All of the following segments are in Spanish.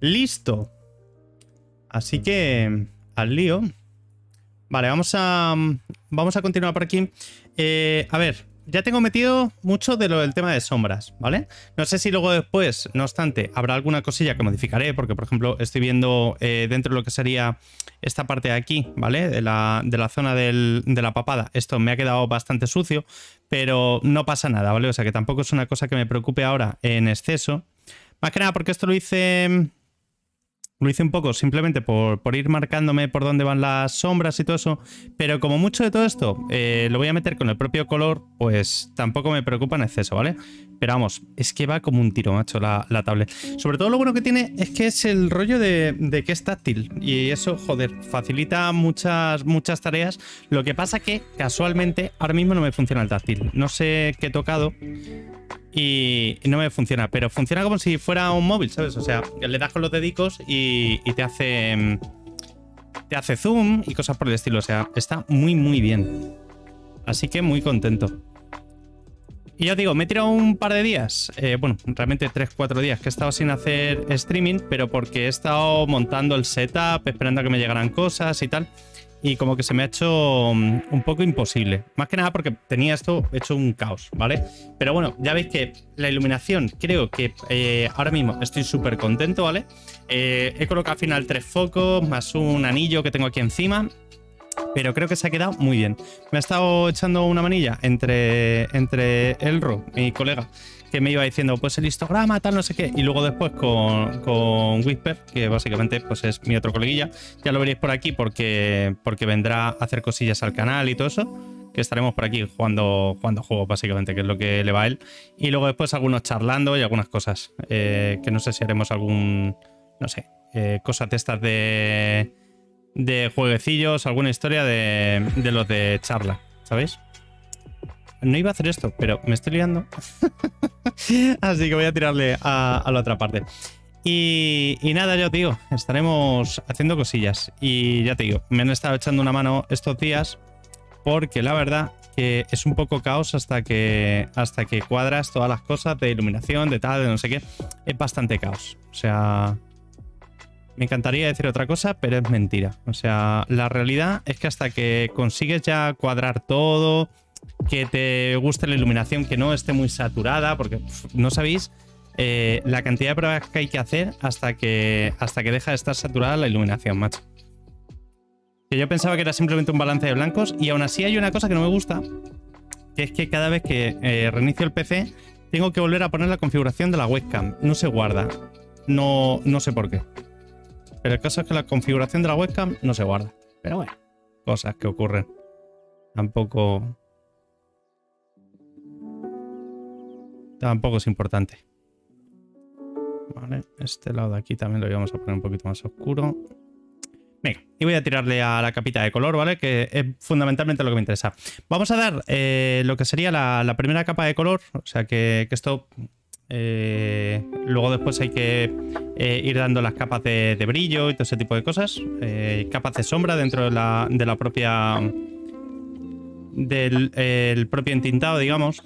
Listo. Así que al lío. Vale, vamos a, vamos a continuar por aquí. Eh, a ver, ya tengo metido mucho de lo del tema de sombras, ¿vale? No sé si luego después, no obstante, habrá alguna cosilla que modificaré, porque por ejemplo estoy viendo eh, dentro de lo que sería esta parte de aquí, ¿vale? De la, de la zona de la papada. Esto me ha quedado bastante sucio, pero no pasa nada, ¿vale? O sea que tampoco es una cosa que me preocupe ahora en exceso. Más que nada porque esto lo hice lo hice un poco simplemente por, ir marcándome por dónde van las sombras y todo eso. Pero como mucho de todo esto eh, lo voy a meter con el propio color, pues tampoco me preocupa en exceso, ¿vale? Pero vamos, es que va como un tiro, macho, la, tablet. Sobre todo lo bueno que tiene es que es el rollo de, que es táctil. Y eso, joder, facilita muchas, muchas tareas. Lo que pasa que casualmente ahora mismo no me funciona el táctil. No sé qué he tocado y no me funciona, pero funciona como si fuera un móvil, ¿sabes? O sea, le das con los dedicos y, te hace te hace zoom y cosas por el estilo, o sea, está muy muy bien. Así que muy contento. Y ya digo, me he tirado un par de días, eh, bueno, realmente 3-4 días que he estado sin hacer streaming, pero porque he estado montando el setup, esperando a que me llegaran cosas y tal y como que se me ha hecho mm, un poco imposible. Más que nada porque tenía esto hecho un caos, ¿vale? Pero bueno, ya veis que la iluminación creo que eh, ahora mismo estoy súper contento, ¿vale? Eh, he colocado al final tres focos más un anillo que tengo aquí encima. Pero creo que se ha quedado muy bien. Me ha estado echando una manilla entre, entre Elro, mi colega, que me iba diciendo, pues el histograma, tal, no sé qué. Y luego después con, con Whisper, que básicamente pues es mi otro coleguilla. Ya lo veréis por aquí porque, porque vendrá a hacer cosillas al canal y todo eso. Que estaremos por aquí jugando, jugando juegos, básicamente, que es lo que le va a él. Y luego después algunos charlando y algunas cosas. Eh, que no sé si haremos algún, no sé, eh, cosas de estas de, de jueguecillos, alguna historia de, de los de charla, ¿sabéis? No iba a hacer esto, pero me estoy liando. Así que voy a tirarle a, la otra parte. Y, nada, ya te digo, estaremos haciendo cosillas. Y ya te digo, me han estado echando una mano estos días porque la verdad que es un poco caos hasta que, hasta que cuadras todas las cosas de iluminación, de tal, de no sé qué. Es bastante caos. O sea, me encantaría decir otra cosa, pero es mentira. O sea, la realidad es que hasta que consigues ya cuadrar todo, que te guste la iluminación, que no esté muy saturada, porque no sabéis eh, la cantidad de pruebas que hay que hacer hasta que, hasta que deja de estar saturada la iluminación, macho. Que yo pensaba que era simplemente un balance de blancos y aún así hay una cosa que no me gusta, que es que cada vez que eh, reinicio el PC tengo que volver a poner la configuración de la webcam. No se guarda. No, no sé por qué. Pero el caso es que la configuración de la webcam no se guarda. Pero bueno, cosas que ocurren. Tampoco Tampoco es importante. Vale, este lado de aquí también lo íbamos a poner un poquito más oscuro. Venga, y voy a tirarle a la capita de color, ¿vale? Que es fundamentalmente lo que me interesa. Vamos a dar eh, lo que sería la, primera capa de color. O sea que, esto... Eh, luego después hay que eh, ir dando las capas de, brillo y todo ese tipo de cosas. capas de sombra dentro de la, de la propia... Del propio entintado, digamos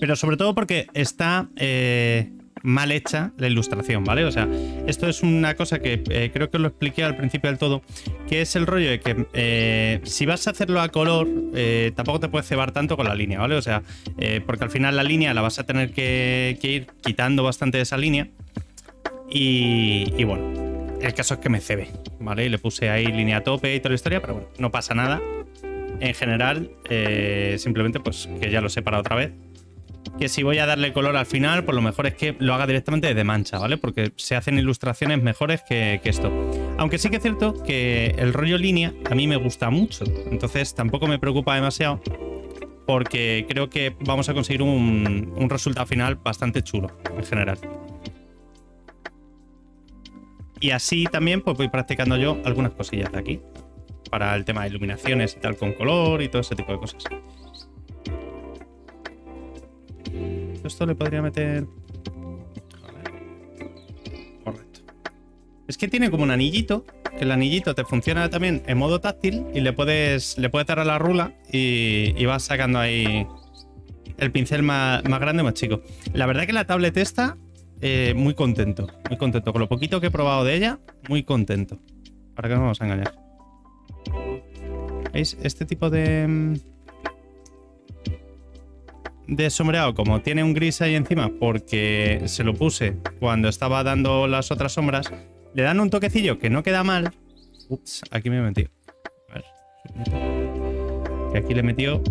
pero sobre todo porque está eh, mal hecha la ilustración, ¿vale? O sea, esto es una cosa que eh, creo que os lo expliqué al principio del todo, que es el rollo de que eh, si vas a hacerlo a color, tampoco te puedes cebar tanto con la línea, ¿vale? O sea, porque al final la línea la vas a tener que, ir quitando bastante de esa línea. Y, y, bueno, el caso es que me cebe, ¿vale? Y le puse ahí línea a tope y toda la historia, pero bueno, no pasa nada. En general, simplemente pues que ya lo sé para otra vez que si voy a darle color al final, pues lo mejor es que lo haga directamente desde mancha, ¿vale? Porque se hacen ilustraciones mejores que, esto. Aunque sí que es cierto que el rollo línea a mí me gusta mucho, entonces tampoco me preocupa demasiado porque creo que vamos a conseguir un, un resultado final bastante chulo en general. Y así también pues voy practicando yo algunas cosillas de aquí. Para el tema de iluminaciones y tal con color y todo ese tipo de cosas. Esto le podría meter... Correcto. Es que tiene como un anillito, que el anillito te funciona también en modo táctil y le puedes, le puedes dar a la rula y, vas sacando ahí el pincel más, grande o más chico. La verdad que la tablet esta eh, muy contento. Muy contento. Con lo poquito que he probado de ella, muy contento. Para que no nos vamos a engañar. ¿Veis? Este tipo de... De sombreado, como tiene un gris ahí encima, porque se lo puse cuando estaba dando las otras sombras, le dan un toquecillo que no queda mal. Ups, aquí me he metido. A ver. Que aquí le he metido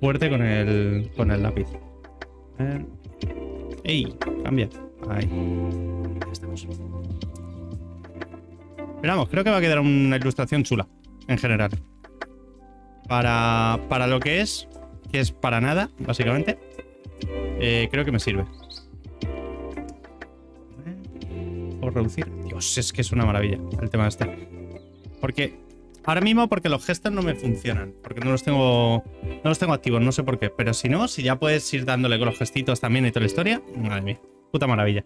fuerte con el, con el lápiz. A. ¡Ey! Cambia. Ahí. Ya estamos. Pero vamos, creo que va a quedar una ilustración chula, en general. Para, para lo que es, es para nada, básicamente, eh, creo que me sirve. ¿Puedo reducir? Dios, es que es una maravilla el tema este. Porque ahora mismo porque los gestos no me funcionan, porque no los tengo no los tengo activos, no sé por qué, pero si no, si ya puedes ir dándole con los gestitos también y toda la historia, madre mía, puta maravilla.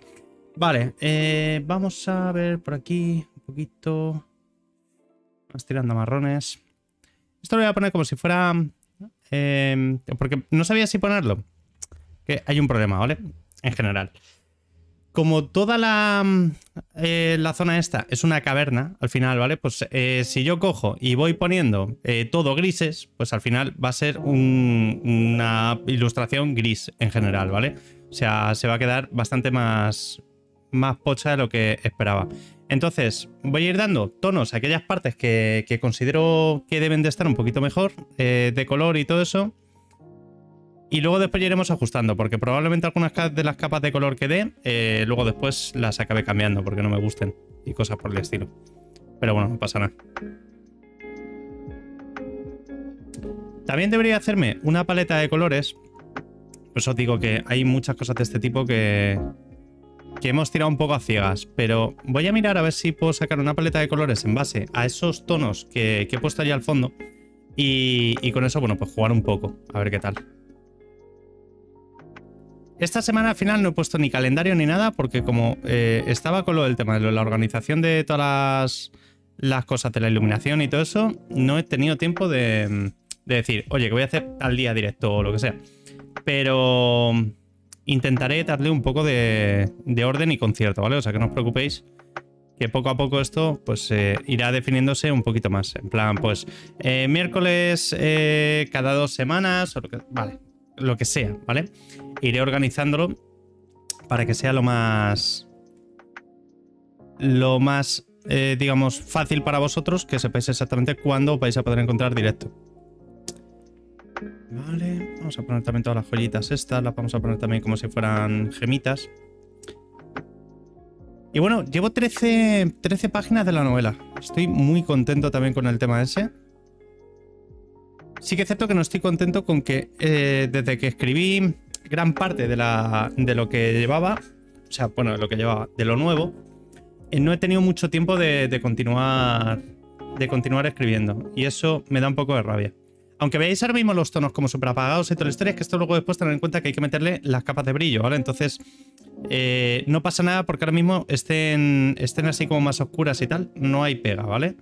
Vale, eh, vamos a ver por aquí un poquito. Más tirando marrones. Esto lo voy a poner como si fuera... eh, porque no sabía si ponerlo. Que hay un problema, ¿vale? En general. Como toda la, mm, eh, la zona esta es una caverna, al final, ¿vale? Pues eh, si yo cojo y voy poniendo eh, todo grises, pues al final va a ser un- una ilustración gris en general, ¿vale? O sea, se va a quedar bastante más, más pocha de lo que esperaba. Entonces, voy a ir dando tonos a aquellas partes que, considero que deben de estar un poquito mejor, eh, de color y todo eso. Y luego después iremos ajustando, porque probablemente algunas de las capas de color que dé, eh, luego después las acabe cambiando porque no me gusten y cosas por el estilo. Pero bueno, no pasa nada. También debería hacerme una paleta de colores. Por eso os digo que hay muchas cosas de este tipo que, que hemos tirado un poco a ciegas. Pero voy a mirar a ver si puedo sacar una paleta de colores en base a esos tonos que, he puesto allá al fondo. Y, con eso, bueno, pues jugar un poco. A ver qué tal. Esta semana al final no he puesto ni calendario ni nada porque como eh, estaba con lo del tema de la organización de todas las, las cosas de la iluminación y todo eso, no he tenido tiempo de, de decir, oye, que voy a hacer tal día directo o lo que sea. Pero intentaré darle un poco de, de orden y concierto, ¿vale? O sea, que no os preocupéis que poco a poco esto pues eh, irá definiéndose un poquito más. En plan, pues eh, miércoles eh, cada dos semanas o lo que, lo que sea, ¿vale? Iré organizándolo para que sea lo más lo más digamos fácil para vosotros que sepáis exactamente cuándo vais a poder encontrar directo. Vale, vamos a poner también todas las joyitas estas, las vamos a poner también como si fueran gemitas. Y bueno, llevo 13, 13 páginas de la novela. Estoy muy contento también con el tema ese. Sí que es cierto que no estoy contento con que eh, desde que escribí gran parte de, la, de lo que llevaba, o sea, bueno, de lo que llevaba, de lo nuevo, eh, no he tenido mucho tiempo de, de continuar de continuar escribiendo. Y eso me da un poco de rabia. Aunque veáis ahora mismo los tonos como super apagados y la historia, es que esto luego después tener en cuenta que hay que meterle las capas de brillo, ¿vale? Entonces, eh, no pasa nada porque ahora mismo estén, estén así como más oscuras y tal. No hay pega, ¿vale?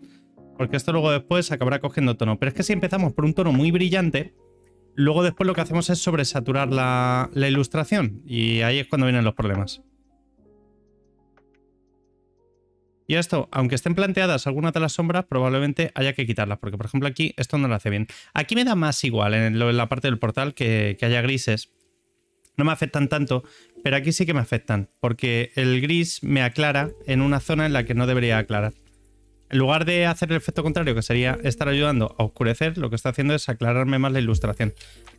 Porque esto luego después acabará cogiendo tono. Pero es que si empezamos por un tono muy brillante, luego después lo que hacemos es sobresaturar la, la ilustración. Y ahí es cuando vienen los problemas. Y esto, aunque estén planteadas algunas de las sombras, probablemente haya que quitarlas, porque por ejemplo aquí esto no lo hace bien. Aquí me da más igual en, la parte del portal que, haya grises. No me afectan tanto, pero aquí sí que me afectan, porque el gris me aclara en una zona en la que no debería aclarar. En lugar de hacer el efecto contrario, que sería estar ayudando a oscurecer, lo que está haciendo es aclararme más la ilustración.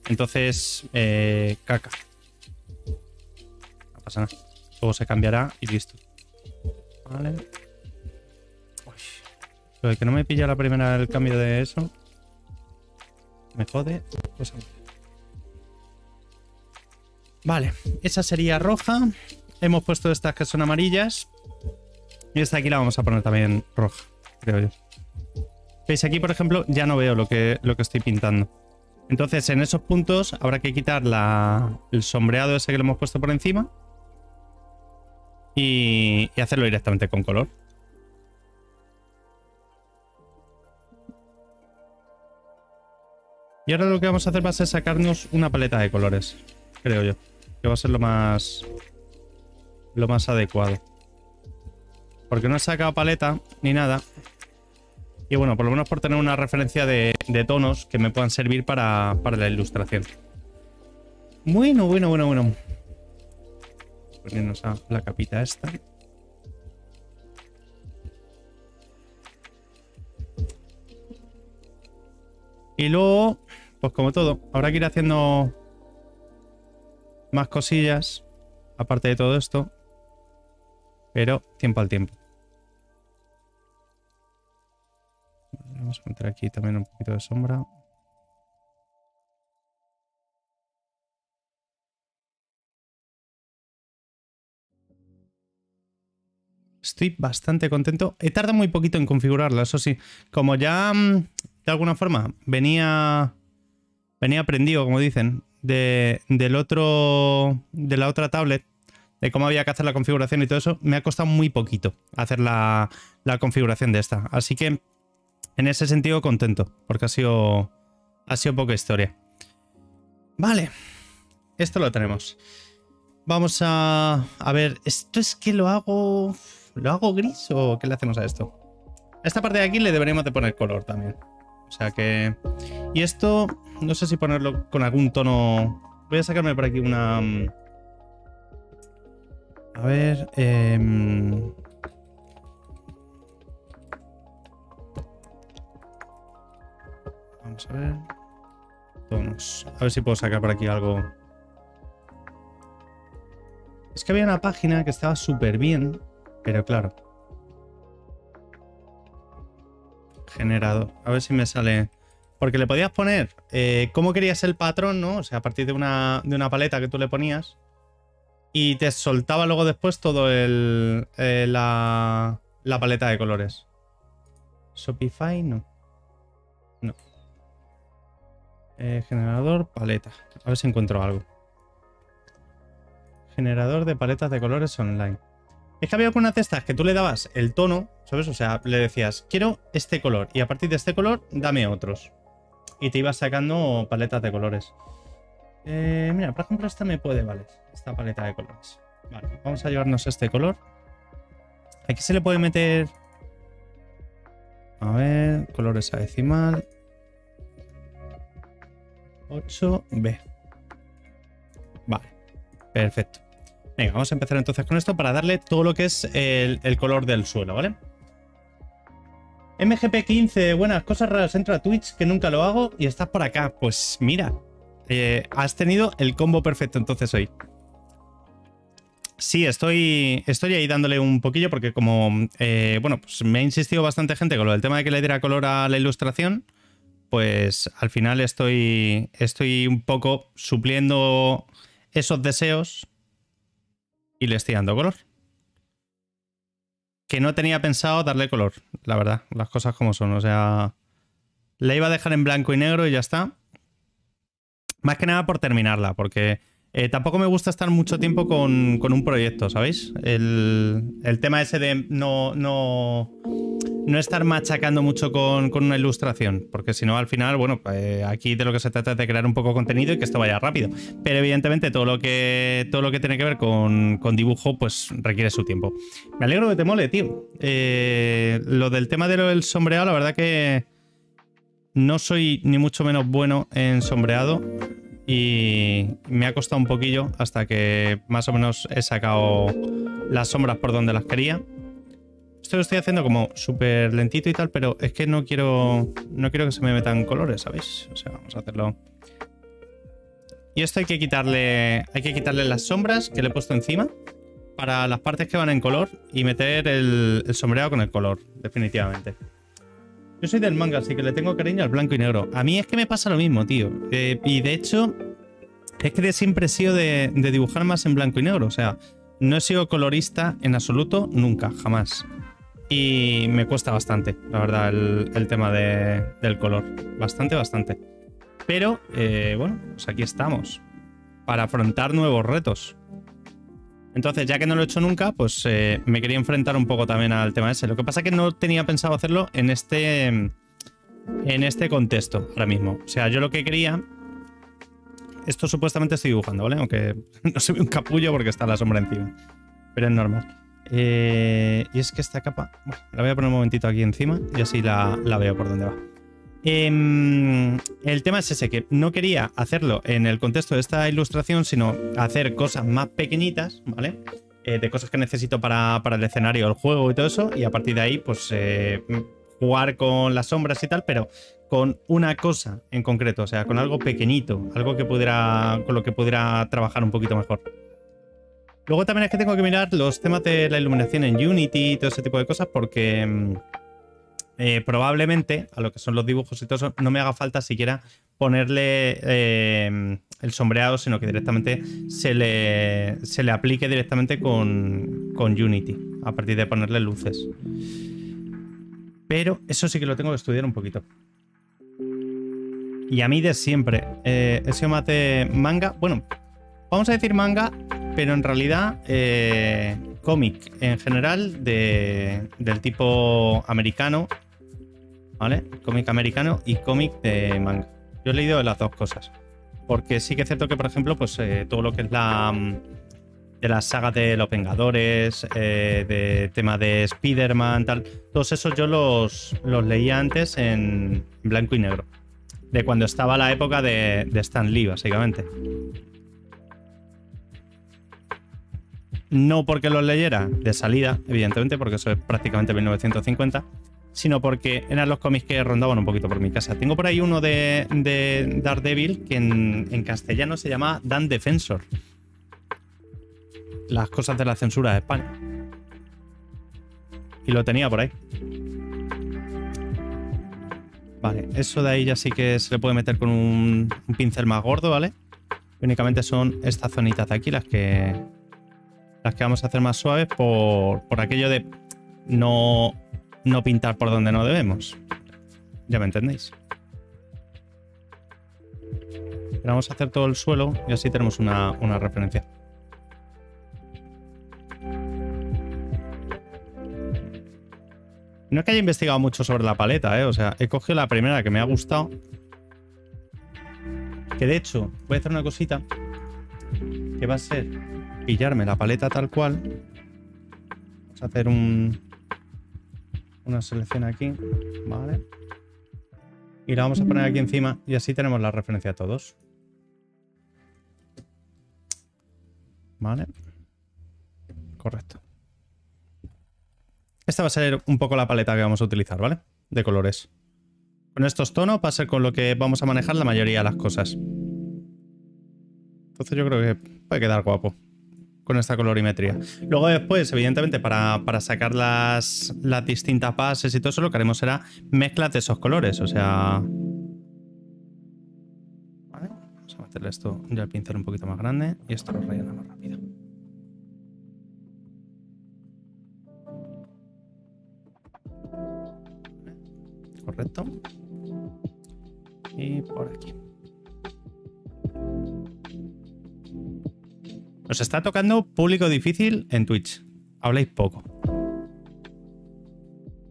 Entonces, eh, caca. No pasa nada. Luego se cambiará y listo. Vale. Que no me pilla la primera el cambio de eso. Me jode. Pues, vale, esa sería roja. Hemos puesto estas que son amarillas. Y esta aquí la vamos a poner también roja, creo yo. ¿Veis? Aquí, por ejemplo, ya no veo lo que, lo que estoy pintando. Entonces, en esos puntos habrá que quitar la- el sombreado ese que le hemos puesto por encima. Y hacerlo directamente con color. Y ahora lo que vamos a hacer va a ser sacarnos una paleta de colores, creo yo. Que va a ser lo más... lo más adecuado. Porque no he sacado paleta ni nada. Y bueno, por lo menos por tener una referencia de, tonos que me puedan servir para, para la ilustración. Bueno, bueno, bueno, bueno. Ponernos a la capita esta. Y luego, pues como todo, habrá que ir haciendo más cosillas, aparte de todo esto. Pero tiempo al tiempo. Vamos a meter aquí también un poquito de sombra. Estoy bastante contento. He tardado muy poquito en configurarla, eso sí. Como ya mm, de alguna forma venía venía aprendido, como dicen, de, del otro de la otra tablet, de cómo había que hacer la configuración y todo eso, me ha costado muy poquito hacer la, la configuración de esta. Así que en ese sentido contento, porque ha sido, ha sido poca historia. Vale, esto lo tenemos. Vamos a, a ver, esto es que lo hago... ¿Lo hago gris o qué le hacemos a esto? A esta parte de aquí le deberíamos de poner color también. O sea que... Y esto, no sé si ponerlo con algún tono... Voy a sacarme por aquí una... Mm, a ver... Eh... Vamos a ver... Tonos. A ver si puedo sacar por aquí algo... Es que había una página que estaba súper bien, pero claro, generado. A ver si me sale... Porque le podías poner eh, cómo querías el patrón, ¿no? O sea, a partir de una, de una paleta que tú le ponías. Y te soltaba luego después todo el... Eh, la, la paleta de colores. Shopify, no. No. Eh, generador, paleta. A ver si encuentro algo. Generador de paletas de colores online. Es que había algunas de estas que tú le dabas el tono, ¿sabes? O sea, le decías, quiero este color y a partir de este color dame otros. Y te ibas sacando paletas de colores. Eh, mira, por ejemplo, esta me puede valer, esta paleta de colores. Vale, vamos a llevarnos este color. Aquí se le puede meter... A ver, colores a decimal. 8B. Vale, perfecto. Venga, vamos a empezar entonces con esto para darle todo lo que es el, color del suelo, ¿vale? MGP15, buenas cosas raras, entro a Twitch que nunca lo hago y estás por acá. Pues mira, eh, has tenido el combo perfecto entonces hoy. Sí, estoy, estoy ahí dándole un poquillo porque como, eh, bueno, pues me ha insistido bastante gente con lo del tema de que le diera color a la ilustración, pues al final estoy, estoy un poco supliendo esos deseos y le estoy dando color. Que no tenía pensado darle color, la verdad, las cosas como son. O sea, la iba a dejar en blanco y negro y ya está. Más que nada por terminarla, porque eh, tampoco me gusta estar mucho tiempo con, un proyecto, ¿sabéis? El, el, tema ese de no, no, no estar machacando mucho con, una ilustración, porque si no, al final, bueno, pues, aquí de lo que se trata es de crear un poco de contenido y que esto vaya rápido. Pero evidentemente todo lo que, todo lo que tiene que ver con, dibujo, pues requiere su tiempo. Me alegro que te mole, tío. Eh, lo del tema del sombreado, la verdad que no soy ni mucho menos bueno en sombreado y me ha costado un poquillo hasta que más o menos he sacado las sombras por donde las quería. Esto lo estoy haciendo como súper lentito y tal, pero es que no quiero no quiero que se me metan colores, ¿sabéis? O sea, vamos a hacerlo. Y esto hay que quitarle hay que quitarle las sombras que le he puesto encima para las partes que van en color y meter el, sombreado con el color, definitivamente. Yo soy del manga, así que le tengo cariño al blanco y negro. A mí es que me pasa lo mismo, tío. Eh, y de hecho, es que siempre he sido de, dibujar más en blanco y negro. O sea, no he sido colorista en absoluto, nunca, jamás. Y me cuesta bastante, la verdad, el, tema del color. Bastante, bastante. Pero, eh, bueno, pues aquí estamos. Para afrontar nuevos retos. Entonces, ya que no lo he hecho nunca, pues eh, me quería enfrentar un poco también al tema ese. Lo que pasa es que no tenía pensado hacerlo en este, en este contexto ahora mismo. O sea, yo lo que quería... Esto supuestamente estoy dibujando, ¿vale? Aunque no se ve un capullo porque está la sombra encima. pero es normal. Eh, y es que esta capa, bueno, la voy a poner un momentito aquí encima y así la, veo por dónde va. Em, el tema es ese, que no quería hacerlo en el contexto de esta ilustración, sino hacer cosas más pequeñitas, ¿vale? Eh, de cosas que necesito para, el escenario del juego y todo eso, y a partir de ahí, pues eh, jugar con las sombras y tal, pero con una cosa en concreto, o sea, con algo pequeñito, algo que pudiera, con lo que pudiera trabajar un poquito mejor. Luego también es que tengo que mirar los temas de la iluminación en Unity y todo ese tipo de cosas porque mm, eh, probablemente a lo que son los dibujos y todo eso no me haga falta siquiera ponerle eh, el sombreado, sino que directamente se le, se le aplique directamente con, Unity, a partir de ponerle luces. Pero eso sí que lo tengo que estudiar un poquito. Y a mí de siempre, eh, ese de manga, bueno, vamos a decir manga pero en realidad eh, cómic en general del tipo americano, ¿vale? Cómic americano y cómic de manga. Yo he leído las dos cosas. Porque sí que es cierto que, por ejemplo, pues eh, todo lo que es la mm, de las sagas de los Vengadores, eh, de tema de Spider-Man, tal, todos esos yo los, los leía antes en blanco y negro. De cuando estaba la época de, de Stan Lee, básicamente. no porque los leyera de salida, evidentemente, porque eso es prácticamente 1950, sino porque eran los cómics que rondaban un poquito por mi casa. Tengo por ahí uno de, de Daredevil que en, castellano se llama Dan Defensor. Las cosas de la censura de España. Y lo tenía por ahí. Vale, eso de ahí ya sí que se le puede meter con un, un pincel más gordo, ¿vale? Únicamente son estas zonitas de aquí las que, las que vamos a hacer más suaves por, aquello de no, no pintar por donde no debemos. Ya me entendéis. Pero vamos a hacer todo el suelo y así tenemos una, una referencia. No es que haya investigado mucho sobre la paleta, ¿eh? O sea, he cogido la primera que me ha gustado. Que de hecho, voy a hacer una cosita. Que va a ser pillarme la paleta tal cual. Vamos a hacer un, una selección aquí. Vale. Y la vamos a poner aquí encima y así tenemos la referencia a todos. Vale. Correcto. Esta va a ser un poco la paleta que vamos a utilizar, ¿vale? De colores. Con estos tonos va a ser con lo que vamos a manejar la mayoría de las cosas. Entonces yo creo que puede quedar guapo con esta colorimetría. Luego después, evidentemente, para, sacar las, las distintas bases y todo eso, lo que haremos será mezclas de esos colores. O sea... Vamos a meterle esto ya el pincel un poquito más grande y esto lo rellena más rápido. Correcto. Y por aquí. Nos está tocando público difícil en Twitch. Habláis poco.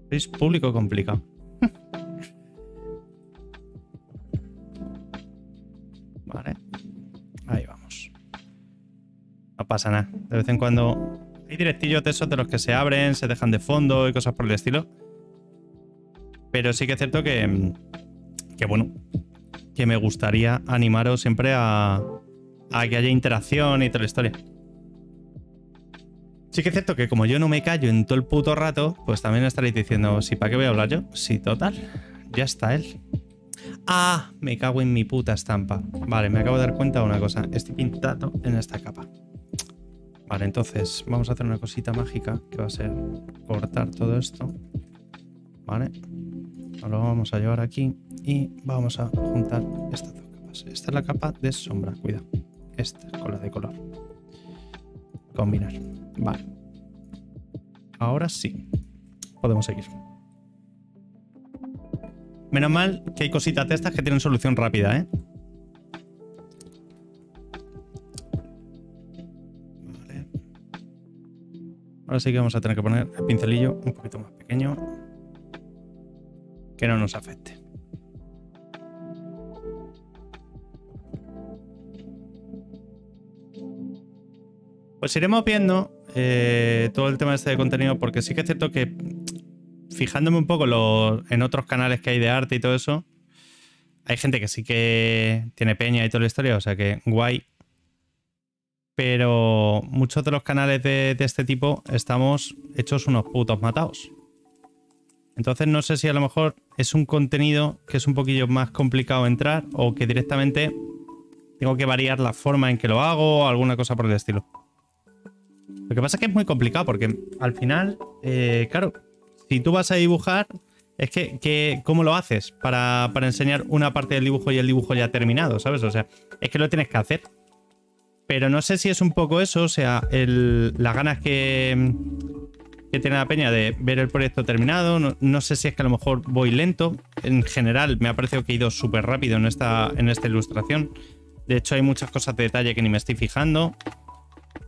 Sois público complicado. vale. Ahí vamos. No pasa nada. De vez en cuando hay directillos de esos de los que se abren, se dejan de fondo y cosas por el estilo. Pero sí que es cierto que, que bueno, que me gustaría animaros siempre a, a que haya interacción y toda la historia. Sí que es cierto que como yo no me callo en todo el puto rato, pues también estaréis diciendo, ¿sí para qué voy a hablar yo? Sí, total. Ya está él. Ah, me cago en mi puta estampa. Vale, me acabo de dar cuenta de una cosa. Estoy pintado en esta capa. Vale, entonces vamos a hacer una cosita mágica que va a ser cortar todo esto. Vale. Lo vamos a llevar aquí y vamos a juntar estas dos capas. Esta es la capa de sombra, cuidado esta con de color. Combinar. Vale. Ahora sí. Podemos seguir. Menos mal que hay cositas de estas que tienen solución rápida, ¿eh? Vale. Ahora sí que vamos a tener que poner el pincelillo un poquito más pequeño. Que no nos afecte. Pues iremos viendo eh, todo el tema este de contenido, porque sí que es cierto que fijándome un poco en otros canales que hay de arte y todo eso, hay gente que sí que tiene peña y toda la historia, o sea que guay. Pero muchos de los canales de, de este tipo estamos hechos unos putos matados. Entonces no sé si a lo mejor es un contenido que es un poquillo más complicado entrar o que directamente tengo que variar la forma en que lo hago o alguna cosa por el estilo. Lo que pasa es que es muy complicado porque al final, eh, claro, si tú vas a dibujar, es que, ¿cómo lo haces para, enseñar una parte del dibujo y el dibujo ya terminado, ¿sabes? O sea, es que lo tienes que hacer. Pero no sé si es un poco eso, o sea, las ganas que, que tiene la peña de ver el proyecto terminado. No, sé si es que a lo mejor voy lento. En general, me ha parecido que he ido súper rápido en esta, en esta ilustración. De hecho, hay muchas cosas de detalle que ni me estoy fijando.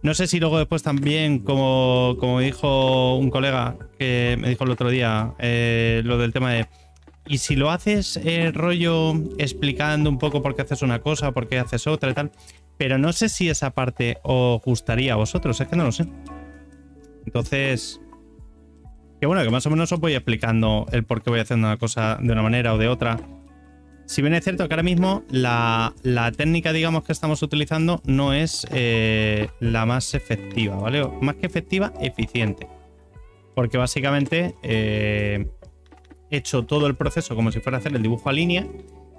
No sé si luego después también, como, como dijo un colega que me dijo el otro día, eh, lo del tema de... Y si lo haces eh, rollo explicando un poco por qué haces una cosa, por qué haces otra y tal. Pero no sé si esa parte os gustaría a vosotros, es que no lo sé. Entonces, que bueno, que más o menos os voy explicando el por qué voy haciendo una cosa de una manera o de otra. Si bien es cierto que ahora mismo la, técnica, digamos, que estamos utilizando no es eh, la más efectiva, ¿vale? Más que efectiva, eficiente. Porque básicamente eh, he hecho todo el proceso como si fuera a hacer el dibujo a línea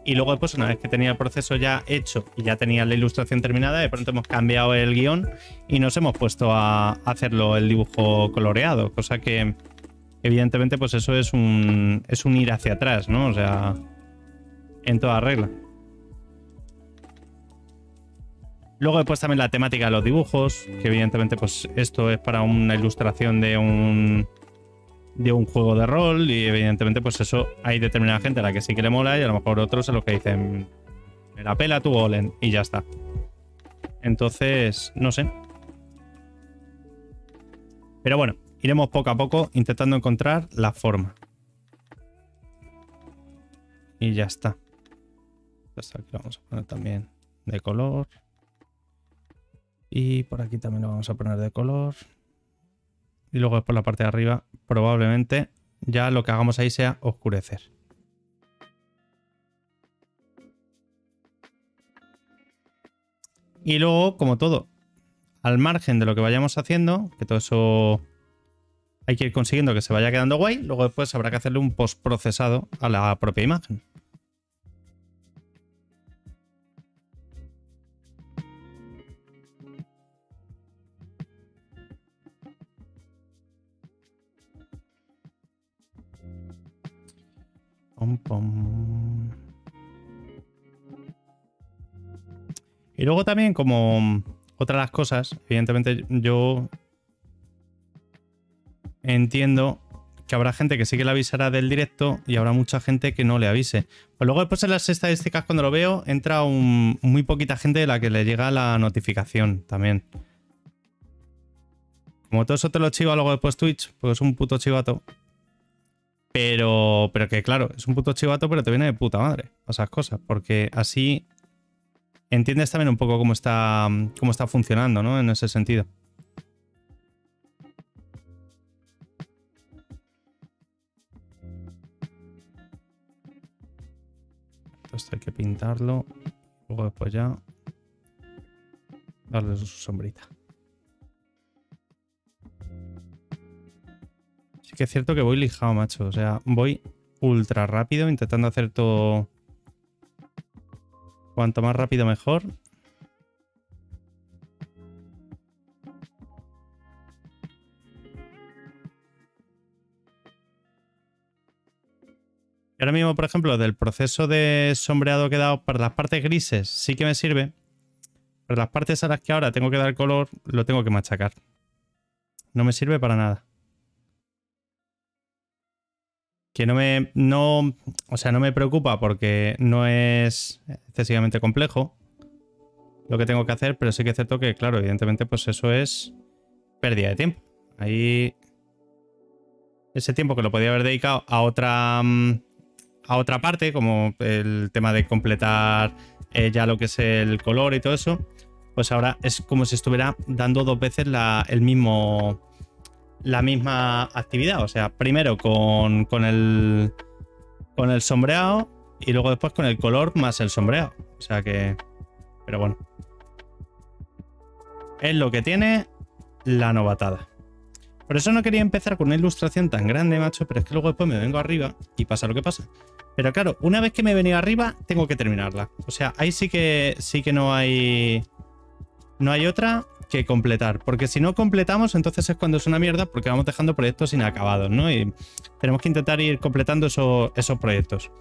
y luego después, una vez que tenía el proceso ya hecho y ya tenía la ilustración terminada, de pronto hemos cambiado el guion y nos hemos puesto a hacerlo el dibujo coloreado, cosa que evidentemente pues eso es un, es un ir hacia atrás, ¿no? O sea, en toda regla. Luego después también la temática de los dibujos, que evidentemente pues esto es para una ilustración de un de un juego de rol y evidentemente pues eso hay determinada gente a la que sí que le mola y a lo mejor otros a los que dicen me la pela tu golem y ya está. Entonces, no sé. Pero bueno, iremos poco a poco intentando encontrar la forma. Y ya está. Aquí lo vamos a poner también de color. Y por aquí también lo vamos a poner de color. Y luego por la parte de arriba probablemente ya lo que hagamos ahí sea oscurecer. Y luego, como todo, al margen de lo que vayamos haciendo, que todo eso hay que ir consiguiendo que se vaya quedando guay. Luego después habrá que hacerle un postprocesado a la propia imagen. Y luego también como otra de las cosas, evidentemente yo entiendo que habrá gente que sí que le avisará del directo y habrá mucha gente que no le avise. Pues luego después en las estadísticas cuando lo veo entra muy poquita gente de la que le llega la notificación también. Como todo eso te lo chiva luego después Twitch, pues es un puto chivato. Pero, pero que claro, es un puto chivato, pero te viene de puta madre esas cosas. Porque así entiendes también un poco cómo está, cómo está funcionando, ¿no? En ese sentido. Esto hay que pintarlo. Luego después ya darle su sombrita. Que es cierto que voy lijado, macho. O sea, voy ultra rápido intentando hacer todo... Cuanto más rápido mejor. ahora mismo, por ejemplo, del proceso de sombreado que he dado para las partes grises sí que me sirve. Pero las partes a las que ahora tengo que dar color, lo tengo que machacar. No me sirve para nada. Que no me. No. O sea, no me preocupa porque no es excesivamente complejo lo que tengo que hacer, pero sí que es cierto que, claro, evidentemente, pues eso es pérdida de tiempo. Ahí. Ese tiempo que lo podía haber dedicado a otra. A otra parte, como el tema de completar eh, ya lo que es el color y todo eso, pues ahora es como si estuviera dando dos veces la, el mismo, la misma actividad. O sea, primero con, con, el, con el sombreado y luego después con el color más el sombreado. O sea que... Pero bueno. Es lo que tiene la novatada. Por eso no quería empezar con una ilustración tan grande, macho, pero es que luego después me vengo arriba y pasa lo que pasa. Pero claro, una vez que me he venido arriba, tengo que terminarla. O sea, ahí sí que sí que no hay. No hay otra que completar. Porque si no completamos, entonces es cuando es una mierda, porque vamos dejando proyectos inacabados, ¿no? Y tenemos que intentar ir completando esos proyectos.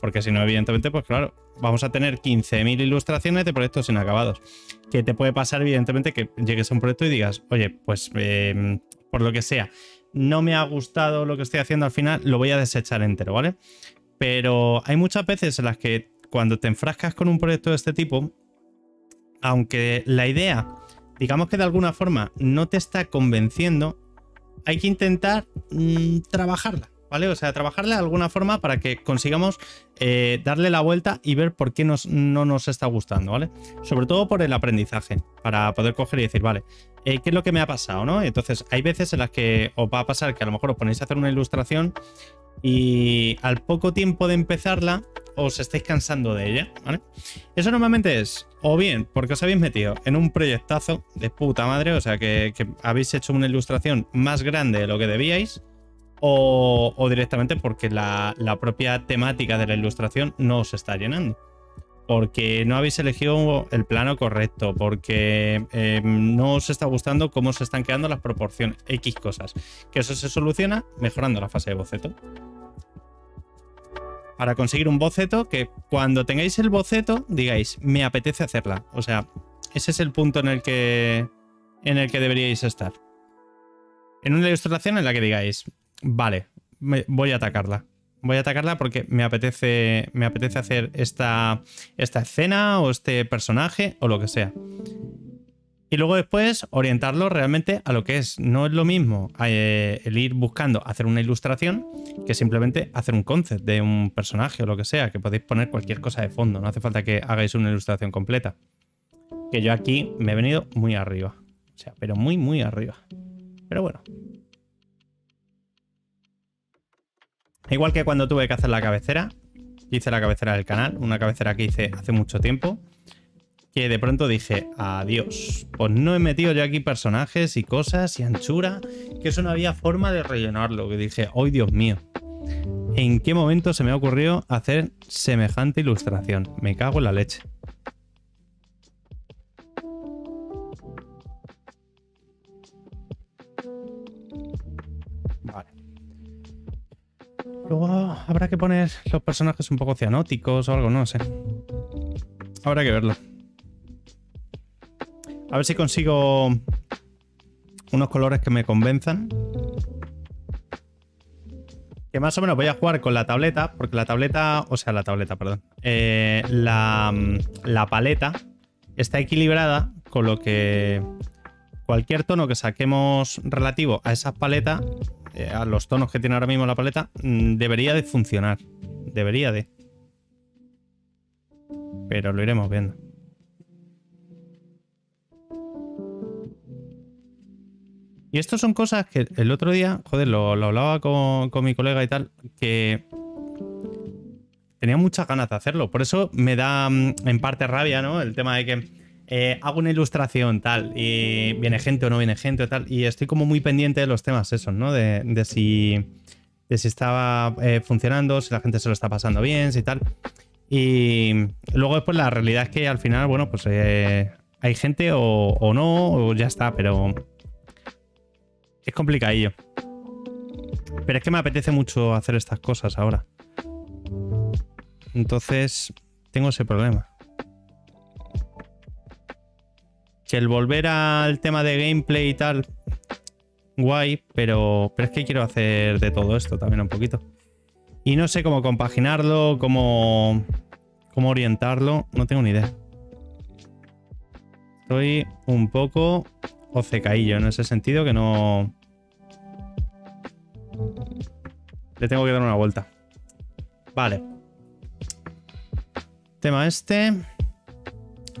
Porque si no, evidentemente, pues claro, vamos a tener 15.000 ilustraciones de proyectos inacabados. Que te puede pasar, evidentemente, que llegues a un proyecto y digas, oye, pues em, por lo que sea, no me ha gustado lo que estoy haciendo al final, lo voy a desechar entero, ¿vale? Pero hay muchas veces en las que cuando te enfrascas con un proyecto de este tipo, aunque la idea, digamos que de alguna forma no te está convenciendo, hay que intentar mm, trabajarla. ¿vale? O sea, trabajarle de alguna forma para que consigamos eh, darle la vuelta y ver por qué no nos está gustando, ¿vale? Sobre todo por el aprendizaje, para poder coger y decir, vale, eh, ¿qué es lo que me ha pasado, no? Entonces, hay veces en las que os va a pasar que a lo mejor os ponéis a hacer una ilustración y al poco tiempo de empezarla os estáis cansando de ella, ¿vale? Eso normalmente es o bien porque os habéis metido en un proyectazo de puta madre, o sea que habéis hecho una ilustración más grande de lo que debíais, o, directamente porque la, propia temática de la ilustración no os está llenando. Porque no habéis elegido el plano correcto, porque eh, no os está gustando cómo se están quedando las proporciones, X cosas. Que eso se soluciona mejorando la fase de boceto. Para conseguir un boceto que cuando tengáis el boceto digáis, me apetece hacerla. O sea, ese es el punto en el que, en el que deberíais estar. En una ilustración en la que digáis, Vale, voy a atacarla. Voy a atacarla porque me apetece, me apetece hacer esta, esta escena o este personaje o lo que sea. Y luego después orientarlo realmente a lo que es. No es lo mismo eh, el ir buscando hacer una ilustración que simplemente hacer un concept de un personaje o lo que sea, que podéis poner cualquier cosa de fondo. No hace falta que hagáis una ilustración completa. Que yo aquí me he venido muy arriba. O sea, pero muy, muy arriba. Pero bueno, Igual que cuando tuve que hacer la cabecera, hice la cabecera del canal, una cabecera que hice hace mucho tiempo, que de pronto dije, adiós, pues no he metido yo aquí personajes y cosas y anchura, que eso no había forma de rellenarlo, que dije, ¡ay Dios mío! ¿En qué momento se me ha ocurrido hacer semejante ilustración? Me cago en la leche. Luego habrá que poner los personajes un poco cianóticos o algo, no sé. Habrá que verlo. A ver si consigo unos colores que me convenzan. Que más o menos voy a jugar con la tableta, porque la tableta, o sea, la tableta, perdón. Eh, la, la paleta está equilibrada, con lo que cualquier tono que saquemos relativo a esa paleta eh, a los tonos que tiene ahora mismo la paleta, mm, debería de funcionar. Debería de. Pero lo iremos viendo. Y esto son cosas que el otro día, joder, lo, hablaba con, con, mi colega y tal, que tenía muchas ganas de hacerlo. Por eso me da mm, en parte rabia, ¿no? El tema de que eh, hago una ilustración tal, y viene gente o no viene gente o tal, y estoy como muy pendiente de los temas esos, ¿no? De, si, de si estaba eh, funcionando, si la gente se lo está pasando bien, si tal. Y luego después la realidad es que al final, bueno, pues eh, hay gente o, o, no, o ya está, pero es complicadillo. Pero es que me apetece mucho hacer estas cosas ahora. Entonces, tengo ese problema. Que el volver al tema de gameplay y tal, guay, pero, pero es que quiero hacer de todo esto también un poquito. Y no sé cómo compaginarlo, cómo, cómo orientarlo, no tengo ni idea. Estoy un poco ocecaillo en ese sentido que no... Le tengo que dar una vuelta. Vale. Tema este.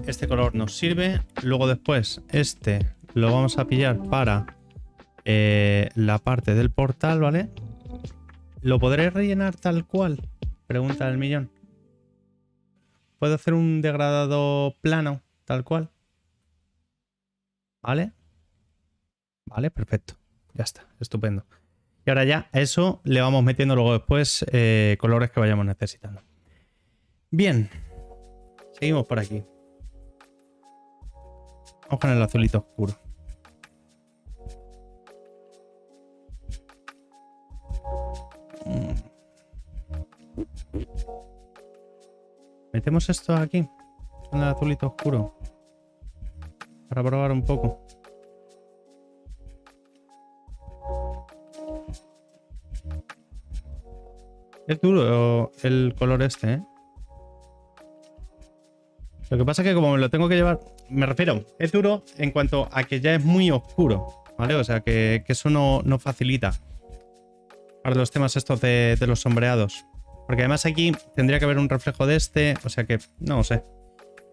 Este color nos sirve. Luego después este lo vamos a pillar para eh, la parte del portal, ¿vale? ¿Lo podré rellenar tal cual? Pregunta el millón. ¿Puedo hacer un degradado plano tal cual? ¿Vale? Vale, perfecto. Ya está, estupendo. Y ahora ya a eso le vamos metiendo luego después eh, colores que vayamos necesitando. Bien, seguimos por aquí. Vamos con el azulito oscuro. Mm. Metemos esto aquí, con el azulito oscuro, para probar un poco. Es duro el color este, ¿eh? Lo que pasa es que como me lo tengo que llevar... Me refiero, es duro en cuanto a que ya es muy oscuro, ¿vale? O sea, que, eso no, facilita para los temas estos de, los sombreados. Porque además aquí tendría que haber un reflejo de este, o sea que no sé.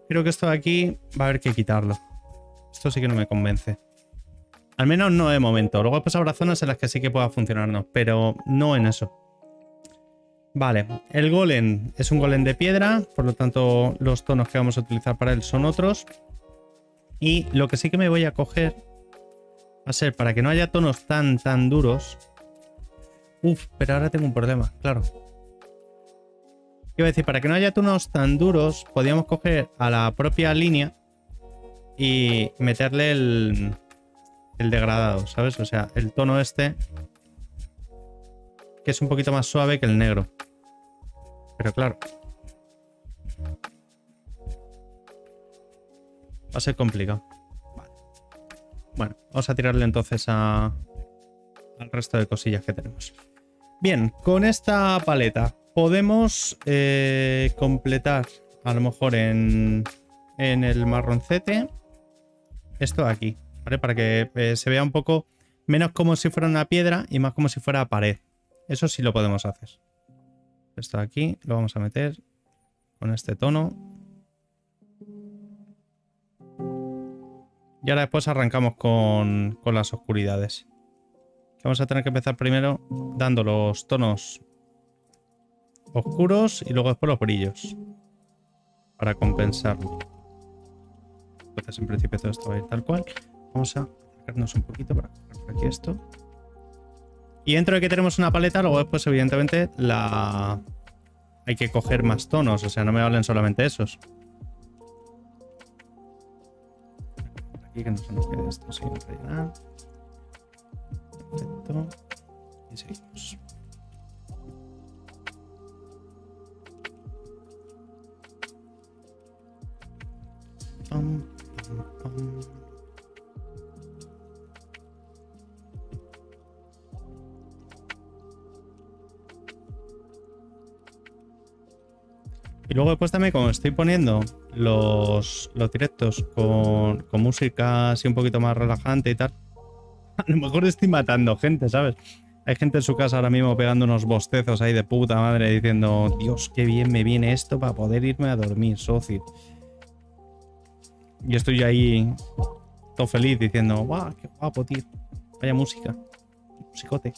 Creo que esto de aquí va a haber que quitarlo. Esto sí que no me convence. Al menos no de momento. Luego pues habrá zonas en las que sí que pueda funcionarnos, pero no en eso. Vale, el golem es un golem de piedra, por lo tanto los tonos que vamos a utilizar para él son otros. Y lo que sí que me voy a coger va a ser para que no haya tonos tan, tan duros. Uf, pero ahora tengo un problema, claro. A decir, para que no haya tonos tan duros, podríamos coger a la propia línea y meterle el, el degradado, ¿sabes? O sea, el tono este, que es un poquito más suave que el negro. Pero claro. Va a ser complicado. Bueno, vamos a tirarle entonces a, al resto de cosillas que tenemos. Bien, con esta paleta podemos eh, completar a lo mejor en, en el marroncete esto de aquí, ¿vale? Para que eh, se vea un poco menos como si fuera una piedra y más como si fuera pared. Eso sí lo podemos hacer. Esto de aquí lo vamos a meter con este tono. Y ahora después arrancamos con, con las oscuridades. Vamos a tener que empezar primero dando los tonos oscuros y luego después los brillos. Para compensarlo. Entonces en principio todo esto va a ir tal cual. Vamos a acercarnos un poquito para coger aquí esto. Y dentro de que tenemos una paleta, luego después, evidentemente, la... hay que coger más tonos. O sea, no me hablen solamente esos. Aquí que no se nos quede esto sin rellenar. Perfecto. Y seguimos. Y luego después también como estoy poniendo los, los directos con, con, música así un poquito más relajante y tal, a lo mejor estoy matando gente, ¿sabes? Hay gente en su casa ahora mismo pegando unos bostezos ahí de puta madre diciendo, Dios, qué bien me viene esto para poder irme a dormir, socio. Y estoy ahí todo feliz diciendo, guau, qué guapo, tío. Vaya música. Musicote.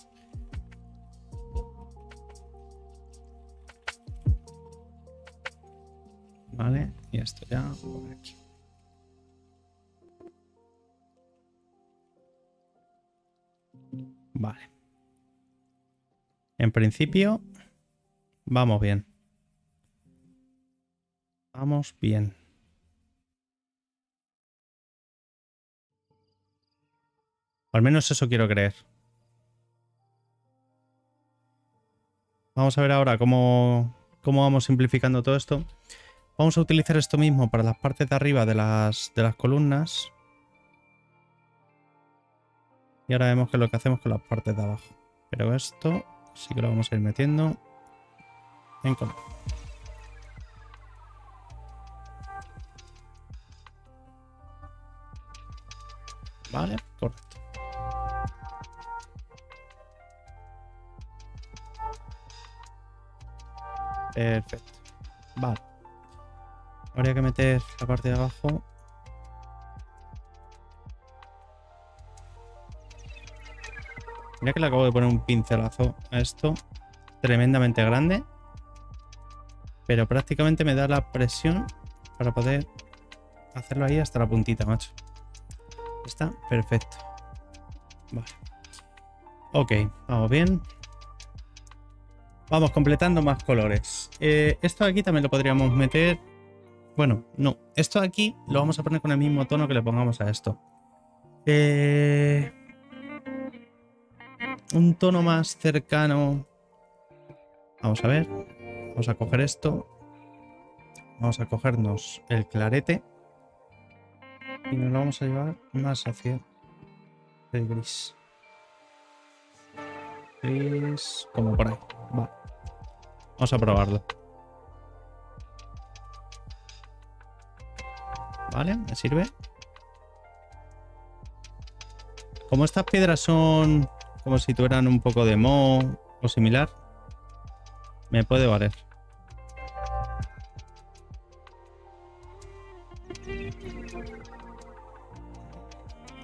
Vale, y esto ya. Vale. En principio, vamos bien. Vamos bien. al menos eso quiero creer. Vamos a ver ahora cómo, cómo vamos simplificando todo esto. Vamos a utilizar esto mismo para las partes de arriba de las, de las columnas. Y ahora vemos que es lo que hacemos con las partes de abajo. Pero esto sí que lo vamos a ir metiendo en color. Vale, correcto. Perfecto. Vale. Habría que meter la parte de abajo. Mira que le acabo de poner un pincelazo a esto. Tremendamente grande. Pero prácticamente me da la presión para poder hacerlo ahí hasta la puntita, macho. Está perfecto. Vale. Ok, vamos bien. Vamos completando más colores. Eh, esto aquí también lo podríamos meter... Bueno, no. Esto aquí lo vamos a poner con el mismo tono que le pongamos a esto. Eh, un tono más cercano. Vamos a ver. Vamos a coger esto. Vamos a cogernos el clarete. Y nos lo vamos a llevar más hacia el gris. Gris, como por ahí. Va. Vamos a probarlo. Vale, me sirve. Como estas piedras son como si tuvieran un poco de mo o similar, me puede valer.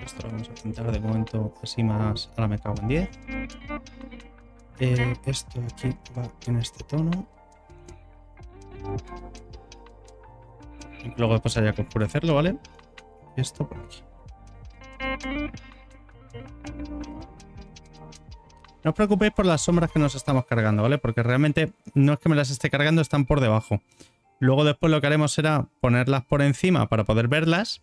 Esto lo vamos a pintar de momento así más. Ahora me cago en 10. Eh, esto aquí va en este tono. Luego después haya que oscurecerlo, ¿vale? Esto por aquí. No os preocupéis por las sombras que nos estamos cargando, ¿vale? Porque realmente no es que me las esté cargando, están por debajo. Luego después lo que haremos será ponerlas por encima para poder verlas.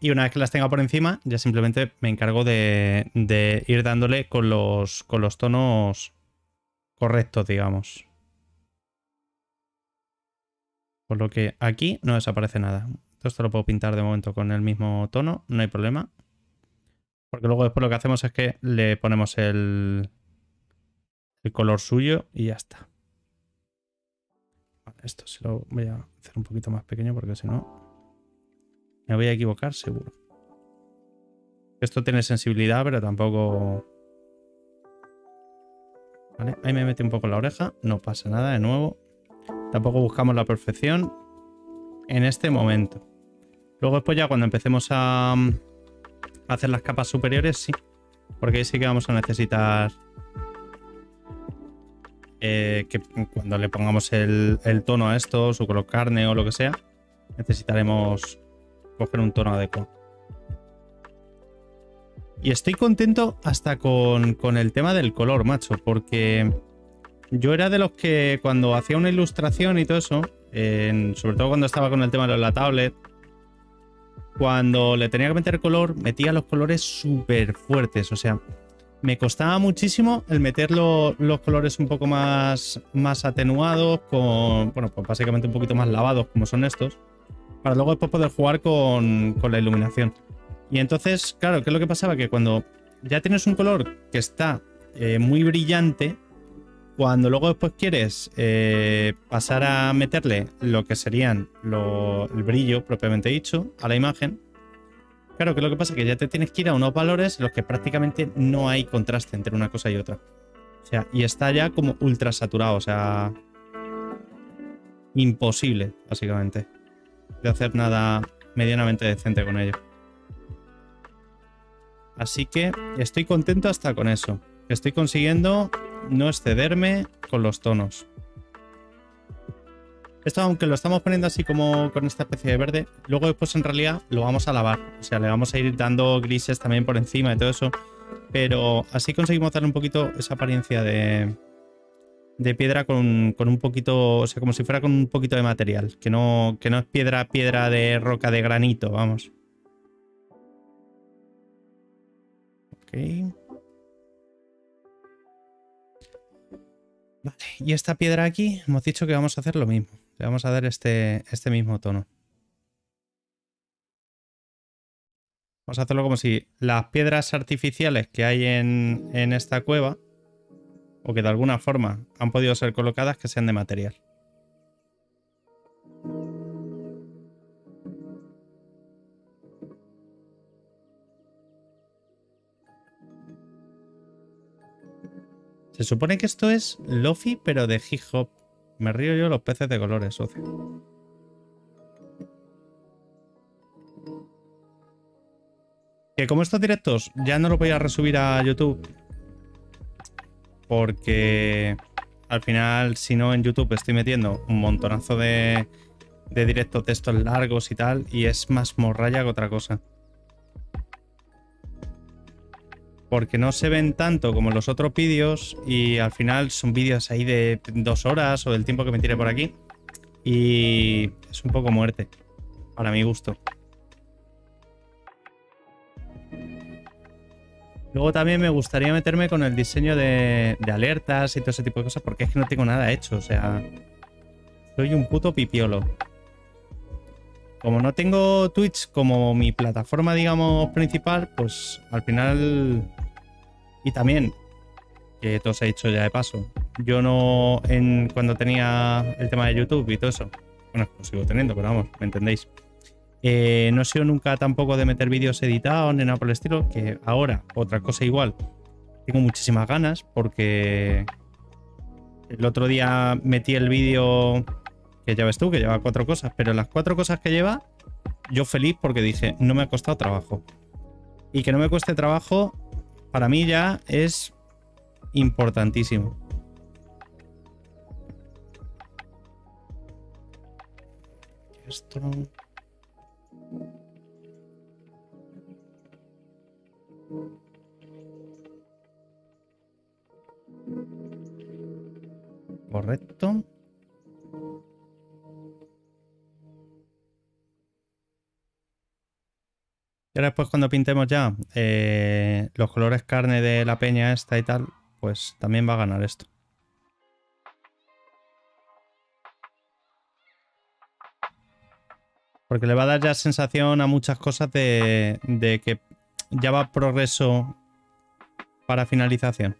Y una vez que las tenga por encima, ya simplemente me encargo de, de ir dándole con los, con los tonos correctos, digamos. Por lo que aquí no desaparece nada. esto lo puedo pintar de momento con el mismo tono, no hay problema. Porque luego después lo que hacemos es que le ponemos el, el color suyo y ya está. esto se lo voy a hacer un poquito más pequeño porque si no me voy a equivocar seguro. Esto tiene sensibilidad, pero tampoco... Vale, ahí me metí un poco la oreja. No pasa nada de nuevo. Tampoco buscamos la perfección en este momento. Luego después ya cuando empecemos a, hacer las capas superiores, sí. Porque ahí sí que vamos a necesitar eh, que cuando le pongamos el, tono a esto, su color carne o lo que sea, necesitaremos coger un tono adecuado. Y estoy contento hasta con, el tema del color, macho, porque yo era de los que cuando hacía una ilustración y todo eso, sobre todo cuando estaba con el tema de la tablet, cuando le tenía que meter color, metía los colores súper fuertes, o sea, me costaba muchísimo el meter los colores un poco más, más atenuados, con, bueno, pues básicamente un poquito más lavados como son estos, para luego después poder jugar con, la iluminación. Y entonces, claro, ¿qué es lo que pasaba? Que cuando ya tienes un color que está eh, muy brillante, cuando luego después quieres eh, pasar a meterle lo que serían el brillo propiamente dicho a la imagen, Claro, que lo que pasa es que ya te tienes que ir a unos valores en los que prácticamente no hay contraste entre una cosa y otra. O sea, y está ya como ultra saturado, o sea... Imposible, básicamente. De hacer nada medianamente decente con ello. Así que estoy contento hasta con eso. Estoy consiguiendo no excederme con los tonos. Esto, aunque lo estamos poniendo así como con esta especie de verde, luego después en realidad lo vamos a lavar. O sea, le vamos a ir dando grises también por encima y todo eso. Pero así conseguimos darle un poquito esa apariencia de, de piedra con, con, un poquito, o sea, como si fuera con un poquito de material. Que no, que no es piedra, piedra de roca de granito, vamos. Ok. Vale, y esta piedra aquí, hemos dicho que vamos a hacer lo mismo. Le vamos a dar este, este mismo tono. Vamos a hacerlo como si las piedras artificiales que hay en, en esta cueva, o que de alguna forma han podido ser colocadas, que sean de material. Se supone que esto es Lofi, pero de hip hop. Me río yo los peces de colores, socio. Que como estos directos ya no los voy a resubir a YouTube. Porque al final, si no, en YouTube estoy metiendo un montonazo de, de directos de estos largos y tal. Y es más morralla que otra cosa. Porque no se ven tanto como los otros vídeos. Y al final son vídeos ahí de dos horas o del tiempo que me tire por aquí. Y es un poco muerte. Para mi gusto. Luego también me gustaría meterme con el diseño de, alertas y todo ese tipo de cosas, porque es que no tengo nada hecho, o sea... Soy un puto pipiolo. Como no tengo Twitch como mi plataforma, digamos, principal, pues al final... Y también, que todo se ha dicho ya de paso, yo no, cuando tenía el tema de YouTube y todo eso, bueno, lo sigo teniendo, pero vamos, me entendéis. Eh, no he sido nunca tampoco de meter vídeos editados ni nada por el estilo, que ahora, otra cosa igual, tengo muchísimas ganas porque el otro día metí el vídeo que ya ves tú, que lleva cuatro cosas, pero las cuatro cosas que lleva, yo feliz porque dije, no me ha costado trabajo. Y que no me cueste trabajo, para mí ya es importantísimo. Esto... Correcto. Y ahora después cuando pintemos ya eh, los colores carne de la peña esta y tal, pues también va a ganar esto. Porque le va a dar ya sensación a muchas cosas de que ya va progreso para finalización.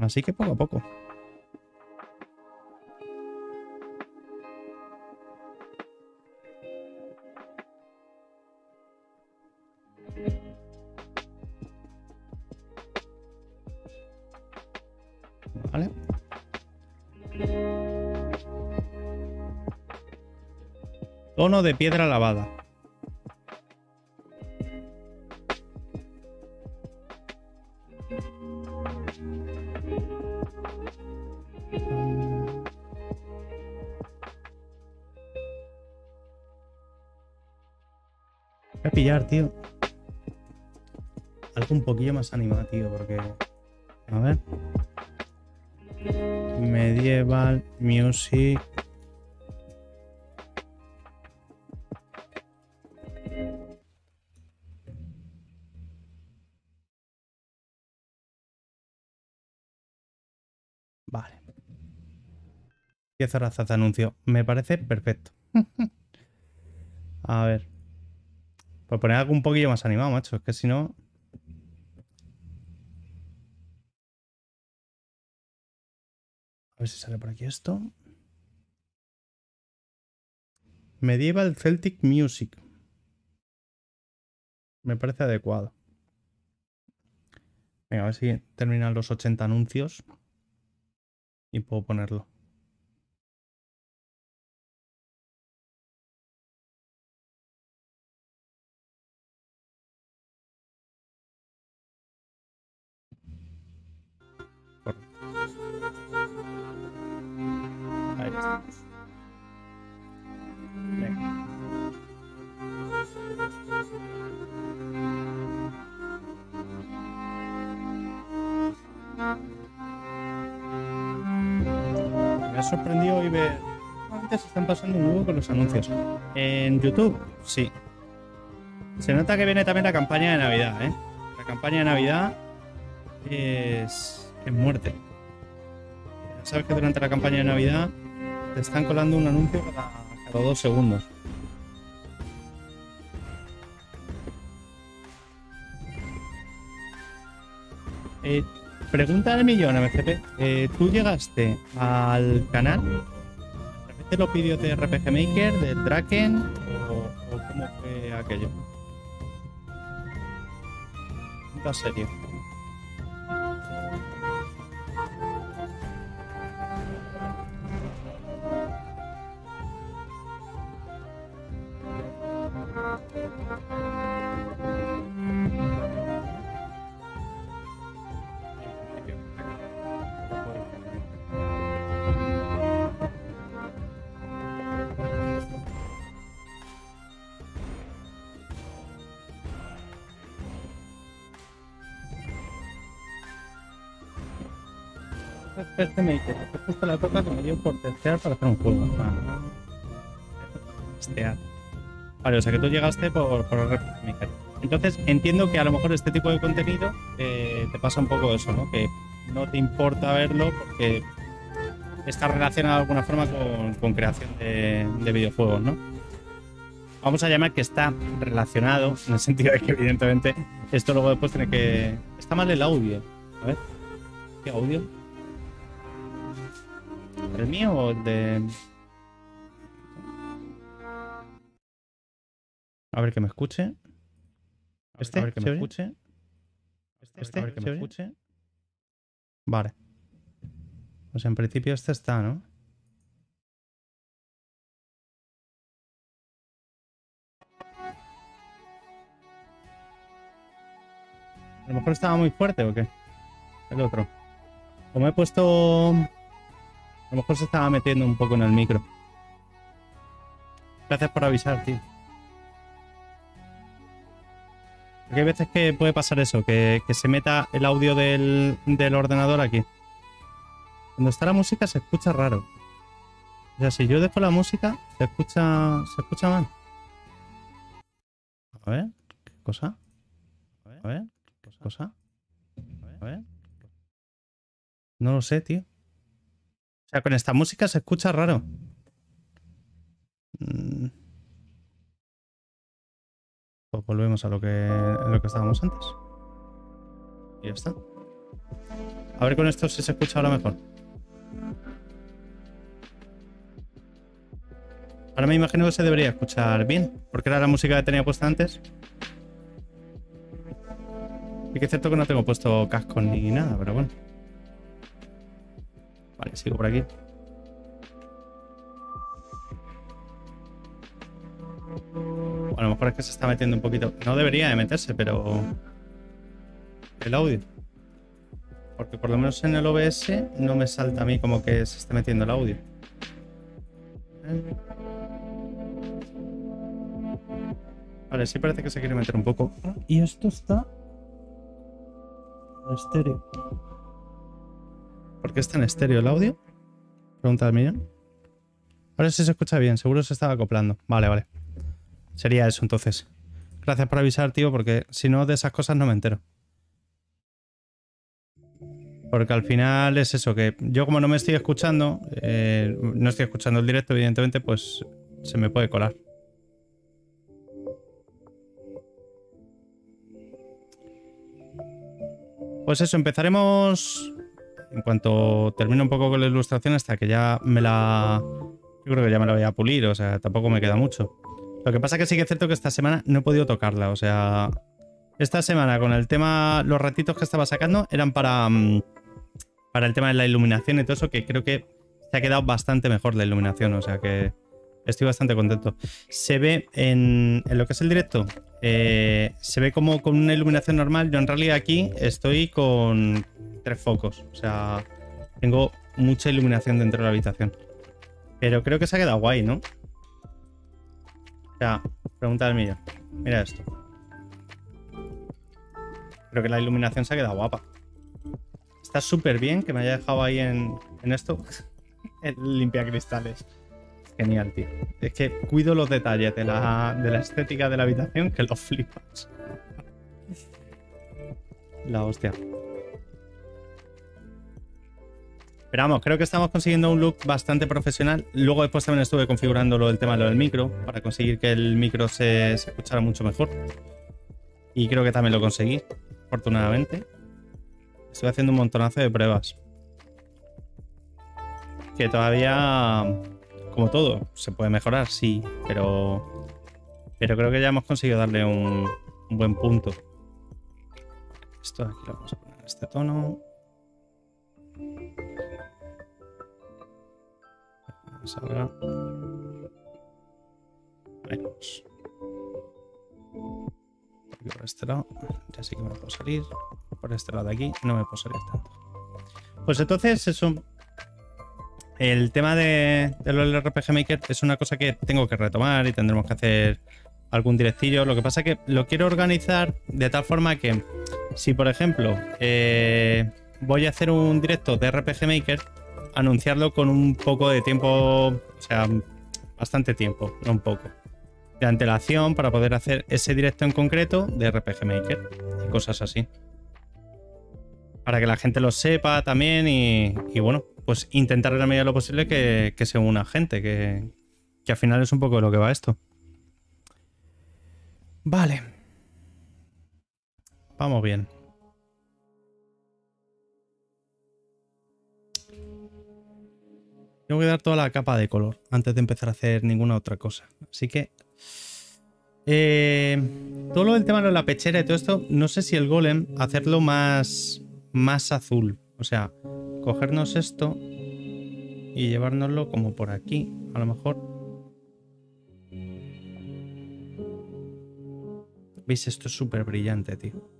Así que poco a poco. Vale. Tono de piedra lavada. Pillar, tío. Algo un poquillo más animado, tío, porque... A ver. Medieval Music. Vale. 10 horas de anuncio. Me parece perfecto. A ver. Por poner algo un poquillo más animado, macho. Es que si no... A ver si sale por aquí esto. Medieval Celtic Music. Me parece adecuado. Venga, a ver si terminan los 80 anuncios. Y puedo ponerlo. Ha sorprendido hoy ver. Antes se están pasando un huevo con los anuncios. En YouTube, sí. Se nota que viene también la campaña de Navidad, ¿eh? La campaña de Navidad es, es muerte. Ya sabes que durante la campaña de Navidad te están colando un anuncio cada, cada dos segundos. Eh, pregunta del millón, MCP. Eh, ¿Tú llegaste al canal? ¿Repite los vídeos de RPG Maker, del Draken? ¿O, o cómo fue aquello? Pregunta serio. RPG Maker. Es justo la época que me dio por testear para hacer un juego. Vale, o sea que tú llegaste por, por Maker. Entonces entiendo que a lo mejor este tipo de contenido eh, te pasa un poco eso, ¿no? Que no te importa verlo porque está relacionado de alguna forma con, con creación de, de videojuegos, ¿no? vamos a llamar que está relacionado, en el sentido de que evidentemente esto luego después tiene que... Está mal el audio. A ver. ¿Qué audio? ¿El mío o el de...? A ver que me escuche. Este, a ver que me escuche. Este, a ver que me escuche. Vale. Pues en principio este está, ¿no? A lo mejor estaba muy fuerte o qué. El otro. Como he puesto... A lo mejor se estaba metiendo un poco en el micro. Gracias por avisar, tío. Porque hay veces que puede pasar eso, que, se meta el audio del, del, ordenador aquí. Cuando está la música se escucha raro. O sea, si yo dejo la música, se escucha, se escucha mal. A ver, ¿qué cosa? A ver cosa? A ver. No lo sé, tío. O sea, con esta música se escucha raro. Mm. Pues volvemos a lo que, lo que estábamos antes. Y ya está. A ver con esto si se escucha ahora mejor. Ahora me imagino que se debería escuchar bien, porque era la música que tenía puesta antes. Y que es cierto que no tengo puesto cascos ni nada, pero bueno. Vale, sigo por aquí. a lo mejor es que se está metiendo un poquito. No debería de meterse, pero. El audio. Porque por lo menos en el OBS no me salta a mí como que se esté metiendo el audio. Vale, sí parece que se quiere meter un poco. Y esto está estéreo. ¿Por qué está en estéreo el audio? Pregunta del millón. Ahora sí se escucha bien, seguro se estaba acoplando. Vale, vale. Sería eso entonces. Gracias por avisar, tío, porque si no de esas cosas no me entero. Porque al final es eso, que yo como no me estoy escuchando, eh, no estoy escuchando el directo, evidentemente, pues se me puede colar. Pues eso, empezaremos en cuanto termine un poco con la ilustración hasta que ya me la... Yo creo que ya me la voy a pulir, o sea, tampoco me queda mucho. Lo que pasa que sí que es cierto que esta semana no he podido tocarla, o sea... Esta semana con el tema, los ratitos que estaba sacando eran para, mm, para el tema de la iluminación y todo eso, que creo que se ha quedado bastante mejor la iluminación, o sea que estoy bastante contento. Se ve en, en lo que es el directo, eh, se ve como con una iluminación normal. Yo en realidad aquí estoy con tres focos. O sea, tengo mucha iluminación dentro de la habitación. Pero creo que se ha quedado guay, ¿no? O sea, pregunta del mío. Mira esto. Creo que la iluminación se ha quedado guapa. Está súper bien que me haya dejado ahí en, en esto. limpia cristales. Genial, tío. Es que cuido los detalles de la, de la estética de la habitación que los flipas. La hostia. Pero vamos, creo que estamos consiguiendo un look bastante profesional. Luego después también estuve configurando lo del tema lo del micro para conseguir que el micro se, escuchara mucho mejor. Y creo que también lo conseguí, afortunadamente. Estoy haciendo un montonazo de pruebas. Que todavía como todo, se puede mejorar, sí, pero, pero creo que ya hemos conseguido darle un, buen punto. Esto aquí lo vamos a poner en este tono. Ahí vamos. por este lado, ya sí que me puedo salir. Por este lado de aquí no me puedo salir tanto. Pues entonces eso el tema de, del RPG Maker es una cosa que tengo que retomar y tendremos que hacer algún directillo. Lo que pasa es que lo quiero organizar de tal forma que si, por ejemplo, eh, voy a hacer un directo de RPG Maker, anunciarlo con un poco de tiempo, o sea, bastante tiempo, no un poco, de antelación para poder hacer ese directo en concreto de RPG Maker y cosas así. Para que la gente lo sepa también y, bueno, pues intentar en la medida de lo posible que, se una gente, que, que al final es un poco de lo que va esto. Vale. Vamos bien. Tengo que dar toda la capa de color antes de empezar a hacer ninguna otra cosa. Así que... Eh, todo lo del tema de la pechera y todo esto, no sé si el golem hacerlo más, más azul. O sea, cogernos esto y llevárnoslo como por aquí, a lo mejor. ¿Veis? Esto es súper brillante, tío.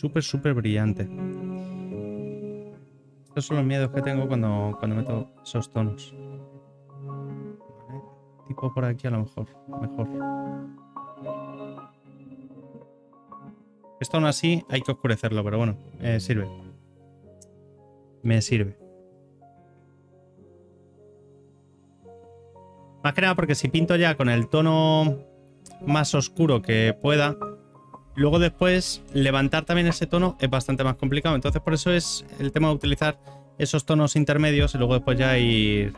Súper, súper brillante. Estos son los miedos que tengo cuando, cuando meto esos tonos. Tipo por aquí a lo mejor. Mejor. Esto aún así hay que oscurecerlo, pero bueno, me sirve. Me sirve. Más que nada porque si pinto ya con el tono más oscuro que pueda, Luego después, levantar también ese tono es bastante más complicado. Entonces por eso es el tema de utilizar esos tonos intermedios y luego después ya ir,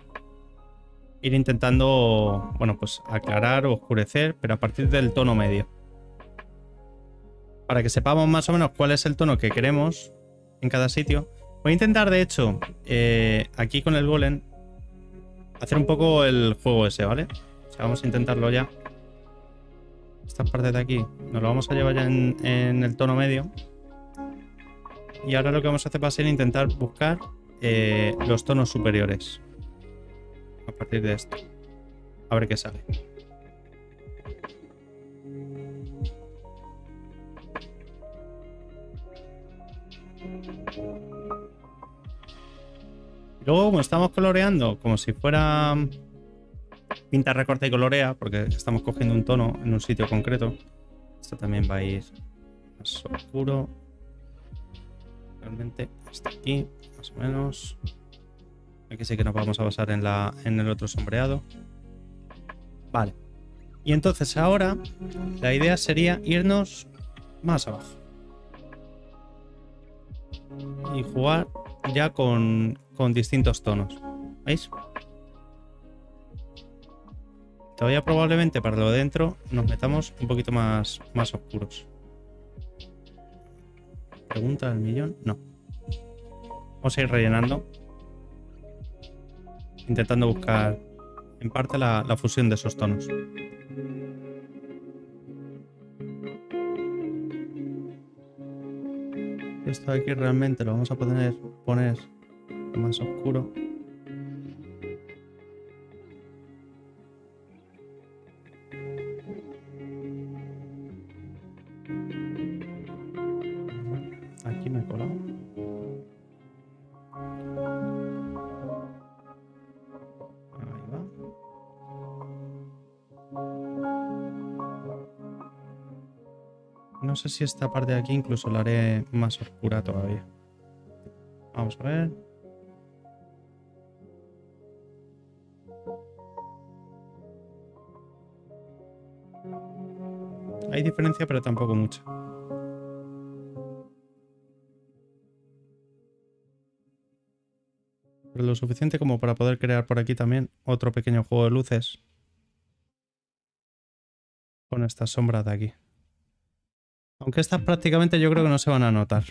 ir intentando, bueno, pues aclarar o oscurecer, pero a partir del tono medio. Para que sepamos más o menos cuál es el tono que queremos en cada sitio. Voy a intentar, de hecho, eh, aquí con el golem, hacer un poco el juego ese, ¿vale? O sea, vamos a intentarlo ya esta parte de aquí nos lo vamos a llevar ya en, el tono medio. Y ahora lo que vamos a hacer va a ser intentar buscar eh, los tonos superiores. A partir de esto. A ver qué sale. luego, como estamos coloreando como si fuera pinta, recorta y colorea, porque estamos cogiendo un tono en un sitio concreto. Esto también va a ir más oscuro. Realmente hasta aquí, más o menos. Aquí sí que nos vamos a basar en, la, en el otro sombreado. Vale. Y entonces ahora la idea sería irnos más abajo. Y jugar ya con, con distintos tonos. ¿Veis? Todavía probablemente para lo de dentro nos metamos un poquito más, más oscuros. Pregunta del millón. No. Vamos a ir rellenando. Intentando buscar en parte la, fusión de esos tonos. Esto de aquí realmente lo vamos a poder poner más oscuro. Sé si esta parte de aquí incluso la haré más oscura todavía. Vamos a ver. Hay diferencia, pero tampoco mucha. Pero lo suficiente como para poder crear por aquí también otro pequeño juego de luces. Con esta sombra de aquí. Aunque estas prácticamente yo creo que no se van a notar.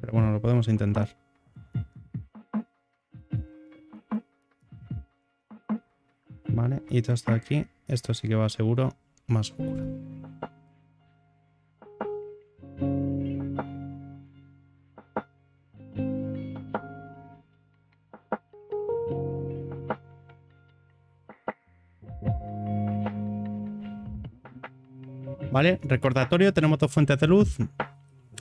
Pero bueno, lo podemos intentar. Vale, y todo esto de aquí. Esto sí que va seguro más oscuro. ¿Vale? Recordatorio, tenemos dos fuentes de luz.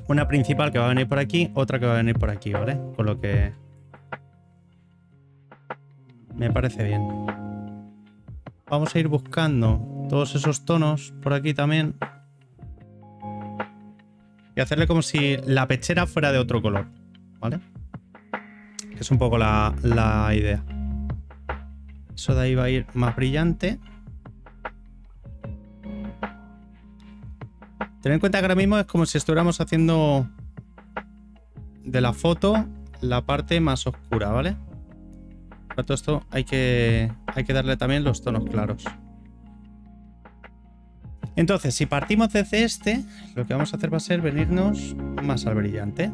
Una principal que va a venir por aquí, otra que va a venir por aquí, ¿vale? Con lo que... Me parece bien. Vamos a ir buscando todos esos tonos por aquí también. y hacerle como si la pechera fuera de otro color, ¿vale? Es un poco la, la idea. Eso de ahí va a ir más brillante. Ten en cuenta que ahora mismo es como si estuviéramos haciendo de la foto la parte más oscura, ¿vale? Para todo esto hay que, hay que darle también los tonos claros. Entonces, si partimos desde este, lo que vamos a hacer va a ser venirnos más al brillante.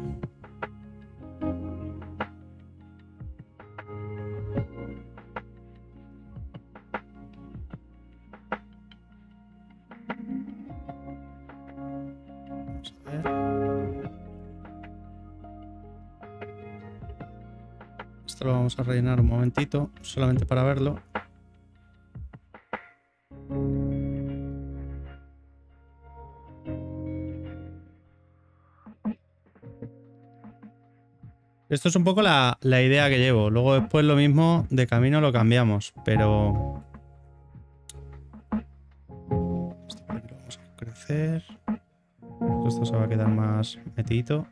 Vamos a rellenar un momentito, solamente para verlo. Esto es un poco la, idea que llevo. Luego después lo mismo de camino lo cambiamos, pero... Esto lo vamos a crecer. Esto se va a quedar más metidito.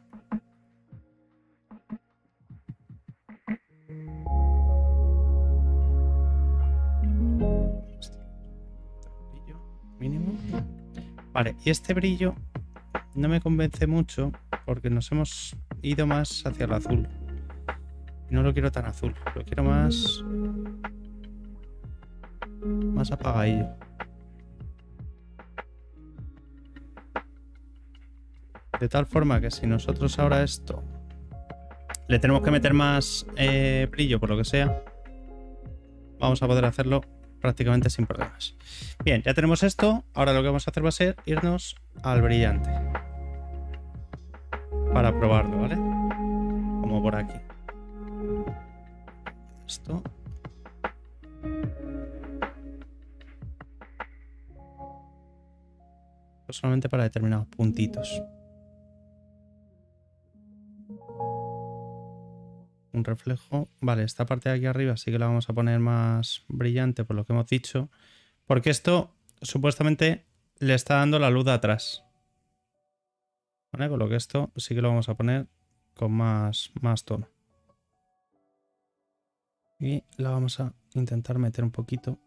Vale, y este brillo no me convence mucho porque nos hemos ido más hacia el azul. No lo quiero tan azul, lo quiero más... Más apagadillo. De tal forma que si nosotros ahora esto le tenemos que meter más eh, brillo por lo que sea, vamos a poder hacerlo prácticamente sin problemas. Bien, ya tenemos esto. Ahora lo que vamos a hacer va a ser irnos al brillante. Para probarlo, ¿vale? Como por aquí. Esto. Solamente para determinados puntitos. un reflejo. Vale, esta parte de aquí arriba sí que la vamos a poner más brillante por lo que hemos dicho. Porque esto supuestamente le está dando la luz de atrás. Con lo que esto sí que lo vamos a poner con más, más tono. Y la vamos a intentar meter un poquito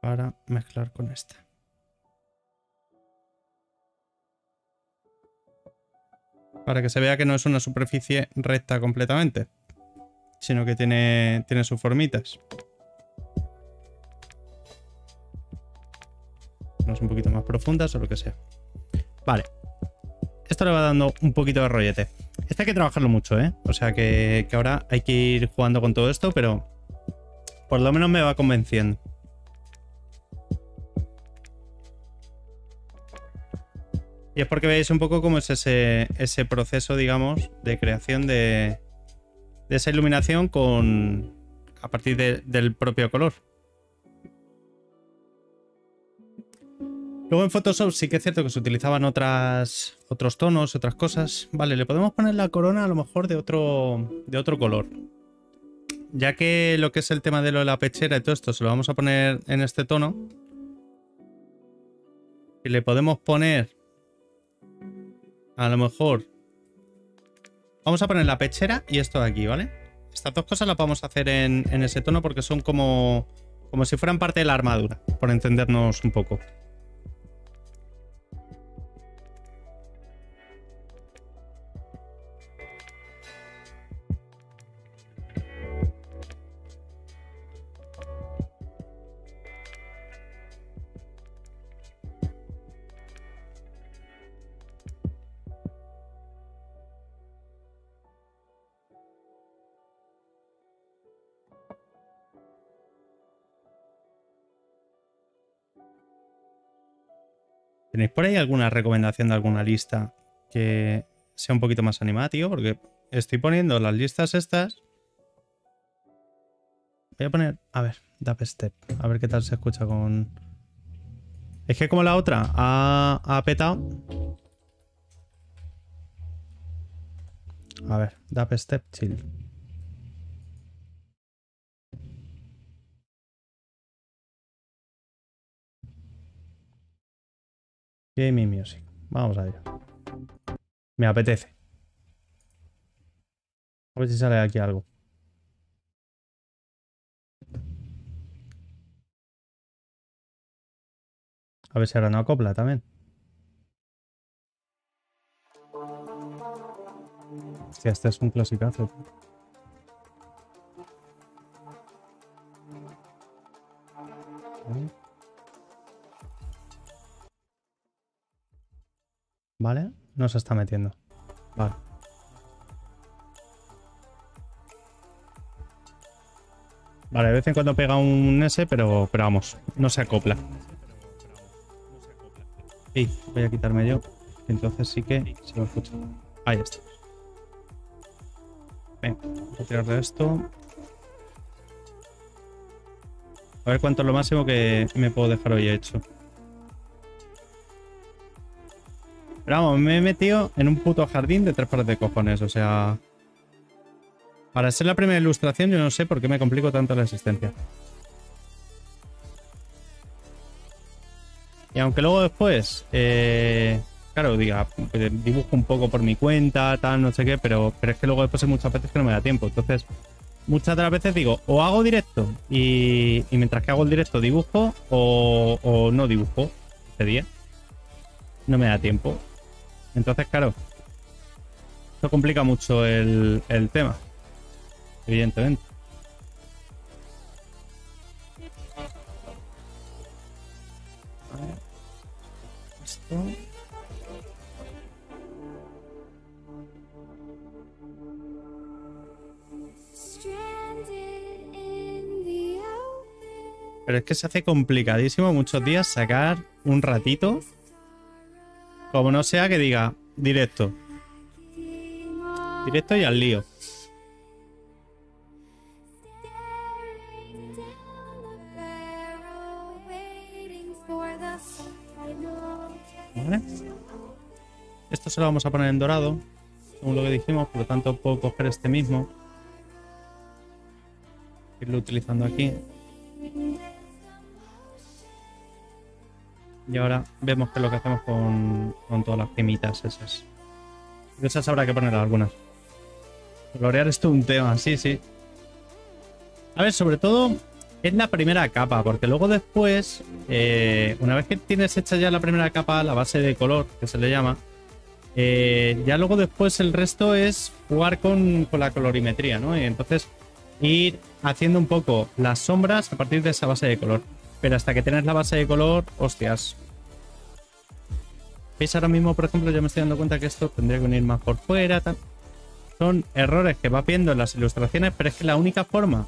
para mezclar con esta. Para que se vea que no es una superficie recta completamente. Sino que tiene, tiene sus formitas. Un poquito más profundas o lo que sea. Vale. Esto le va dando un poquito de rollete. Este hay que trabajarlo mucho, ¿eh? O sea que, que ahora hay que ir jugando con todo esto, pero por lo menos me va convenciendo. Y es porque veis un poco cómo es ese, ese proceso, digamos, de creación de, de esa iluminación con a partir de- del propio color. Luego en Photoshop sí que es cierto que se utilizaban otros tonos, otras cosas. Vale, le podemos poner la corona a lo mejor de otro, de otro color. Ya que lo que es el tema de lo de la pechera y todo esto se lo vamos a poner en este tono. Y le podemos poner a lo mejor. Vamos a poner la pechera y esto de aquí, ¿vale? Estas dos cosas las a hacer en, en ese tono porque son como, como si fueran parte de la armadura, por entendernos un poco. ¿Tenéis por ahí alguna recomendación de alguna lista que sea un poquito más animada, tío? Porque estoy poniendo las listas estas. Voy a poner, a ver, Dubstep. A ver qué tal se escucha con... Es que como la otra ha, ha petado... A ver, Dubstep chill. Gaming Music. Vamos a ello. Me apetece. A ver si sale aquí algo. A ver si ahora no acopla también. Hostia, este es un clasicazo. Vale, no se está metiendo. Vale. Vale, de vez en cuando pega un S, pero, pero vamos, no se acopla. Sí, voy a quitarme yo. Entonces sí que se me escucha. Ahí está. Venga, voy a tirar de esto. A ver cuánto es lo máximo que me puedo dejar hoy hecho. Vamos, me he metido en un puto jardín de tres pares de cojones, o sea... Para ser la primera ilustración yo no sé por qué me complico tanto la existencia. Y aunque luego después, eh, claro, diga, pues, dibujo un poco por mi cuenta, tal, no sé qué, pero, pero es que luego después hay muchas veces que no me da tiempo. Entonces, muchas de las veces digo, o hago directo y, mientras que hago el directo dibujo, o, no dibujo ese día. No me da tiempo. Entonces, claro, esto complica mucho el, el tema, evidentemente. Pero es que se hace complicadísimo muchos días sacar un ratito. Como no sea que diga directo. Directo y al lío. Esto se lo vamos a poner en dorado, según lo que dijimos, por lo tanto puedo coger este mismo. Irlo utilizando aquí. Y ahora vemos qué es lo que hacemos con, todas las gemitas esas. Esas habrá que poner algunas. Colorear es todo un tema, sí, sí. A ver, sobre todo es la primera capa, porque luego después, eh, una vez que tienes hecha ya la primera capa, la base de color, que se le llama, eh, ya luego después el resto es jugar con, con, la colorimetría, ¿no? Y entonces ir haciendo un poco las sombras a partir de esa base de color. Pero hasta que tienes la base de color, hostias. ¿Veis ahora mismo, por ejemplo, yo me estoy dando cuenta que esto tendría que unir más por fuera? Son errores que va viendo en las ilustraciones, pero es que la única forma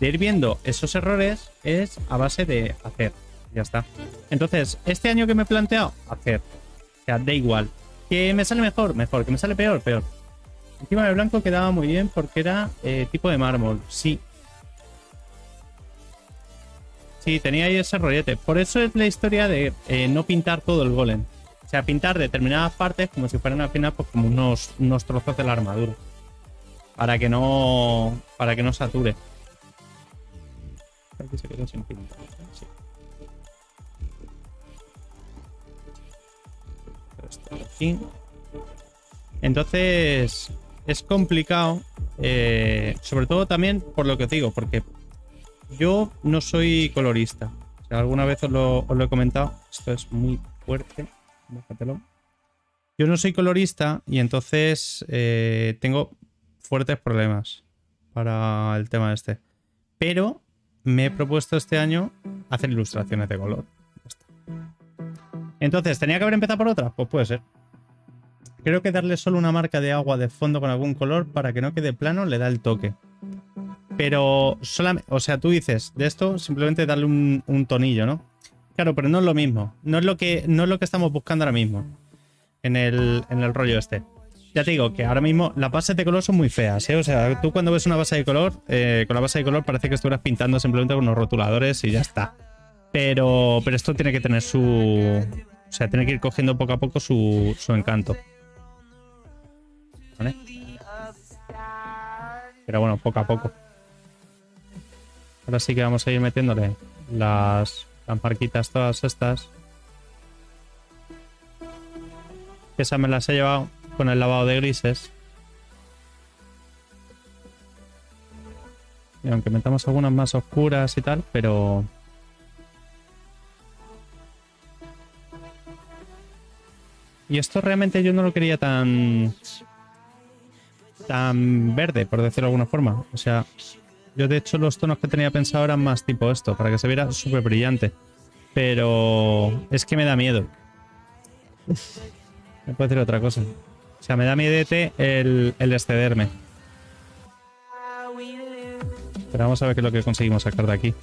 de ir viendo esos errores es a base de hacer. Ya está. Entonces, este año que me he planteado, hacer. O sea, da igual. ¿Que me sale mejor? Mejor. ¿Que me sale peor? Peor. Encima del blanco quedaba muy bien porque era eh, tipo de mármol. Sí. Sí, tenía ahí ese rollete. Por eso es la historia de eh, no pintar todo el golem. Sea, pintar determinadas partes como si fueran al final pues, como unos, unos trozos de la armadura. Para que no. Para que no sature. Aquí. Entonces, es complicado. Eh, sobre todo también por lo que os digo, porque yo no soy colorista. Alguna vez os lo, he comentado. Esto es muy fuerte. Yo no soy colorista y entonces eh, tengo fuertes problemas para el tema este. Pero me he propuesto este año hacer ilustraciones de color. Entonces, ¿tenía que haber empezado por otra? Pues puede ser. Creo que darle solo una marca de agua de fondo con algún color para que no quede plano le da el toque. Pero solamente, o sea, tú dices, de esto simplemente darle un, tonillo, ¿no? Claro, pero no es lo mismo. No es lo que, no es lo que estamos buscando ahora mismo. En el, en el rollo este. Ya te digo que ahora mismo las bases de color son muy feas, ¿eh? O sea, tú cuando ves una base de color, eh, con la base de color parece que estuvieras pintando simplemente con unos rotuladores y ya está. Pero, pero esto tiene que tener su... O sea, tiene que ir cogiendo poco a poco su, su encanto. ¿Vale? Pero bueno, poco a poco. Ahora sí que vamos a ir metiéndole las, las marquitas todas estas. Esas me las he llevado con el lavado de grises. Y aunque metamos algunas más oscuras y tal, pero... Y esto realmente yo no lo quería tan... Tan verde, por decirlo de alguna forma. O sea, yo de hecho los tonos que tenía pensado eran más tipo esto, para que se viera súper brillante. Pero es que me da miedo. Me puede decir otra cosa. O sea, me da miedo el, el excederme. Pero vamos a ver qué es lo que conseguimos sacar de aquí.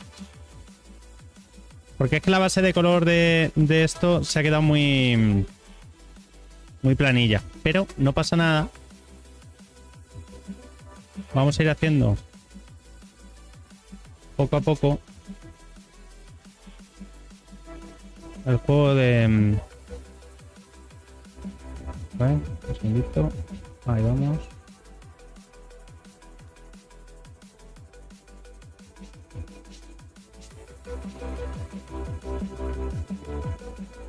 Porque es que la base de color de, de esto se ha quedado muy... Muy planilla. Pero no pasa nada. Vamos a ir haciendo poco a poco el juego de... Mm, vale, un. Ahí vamos.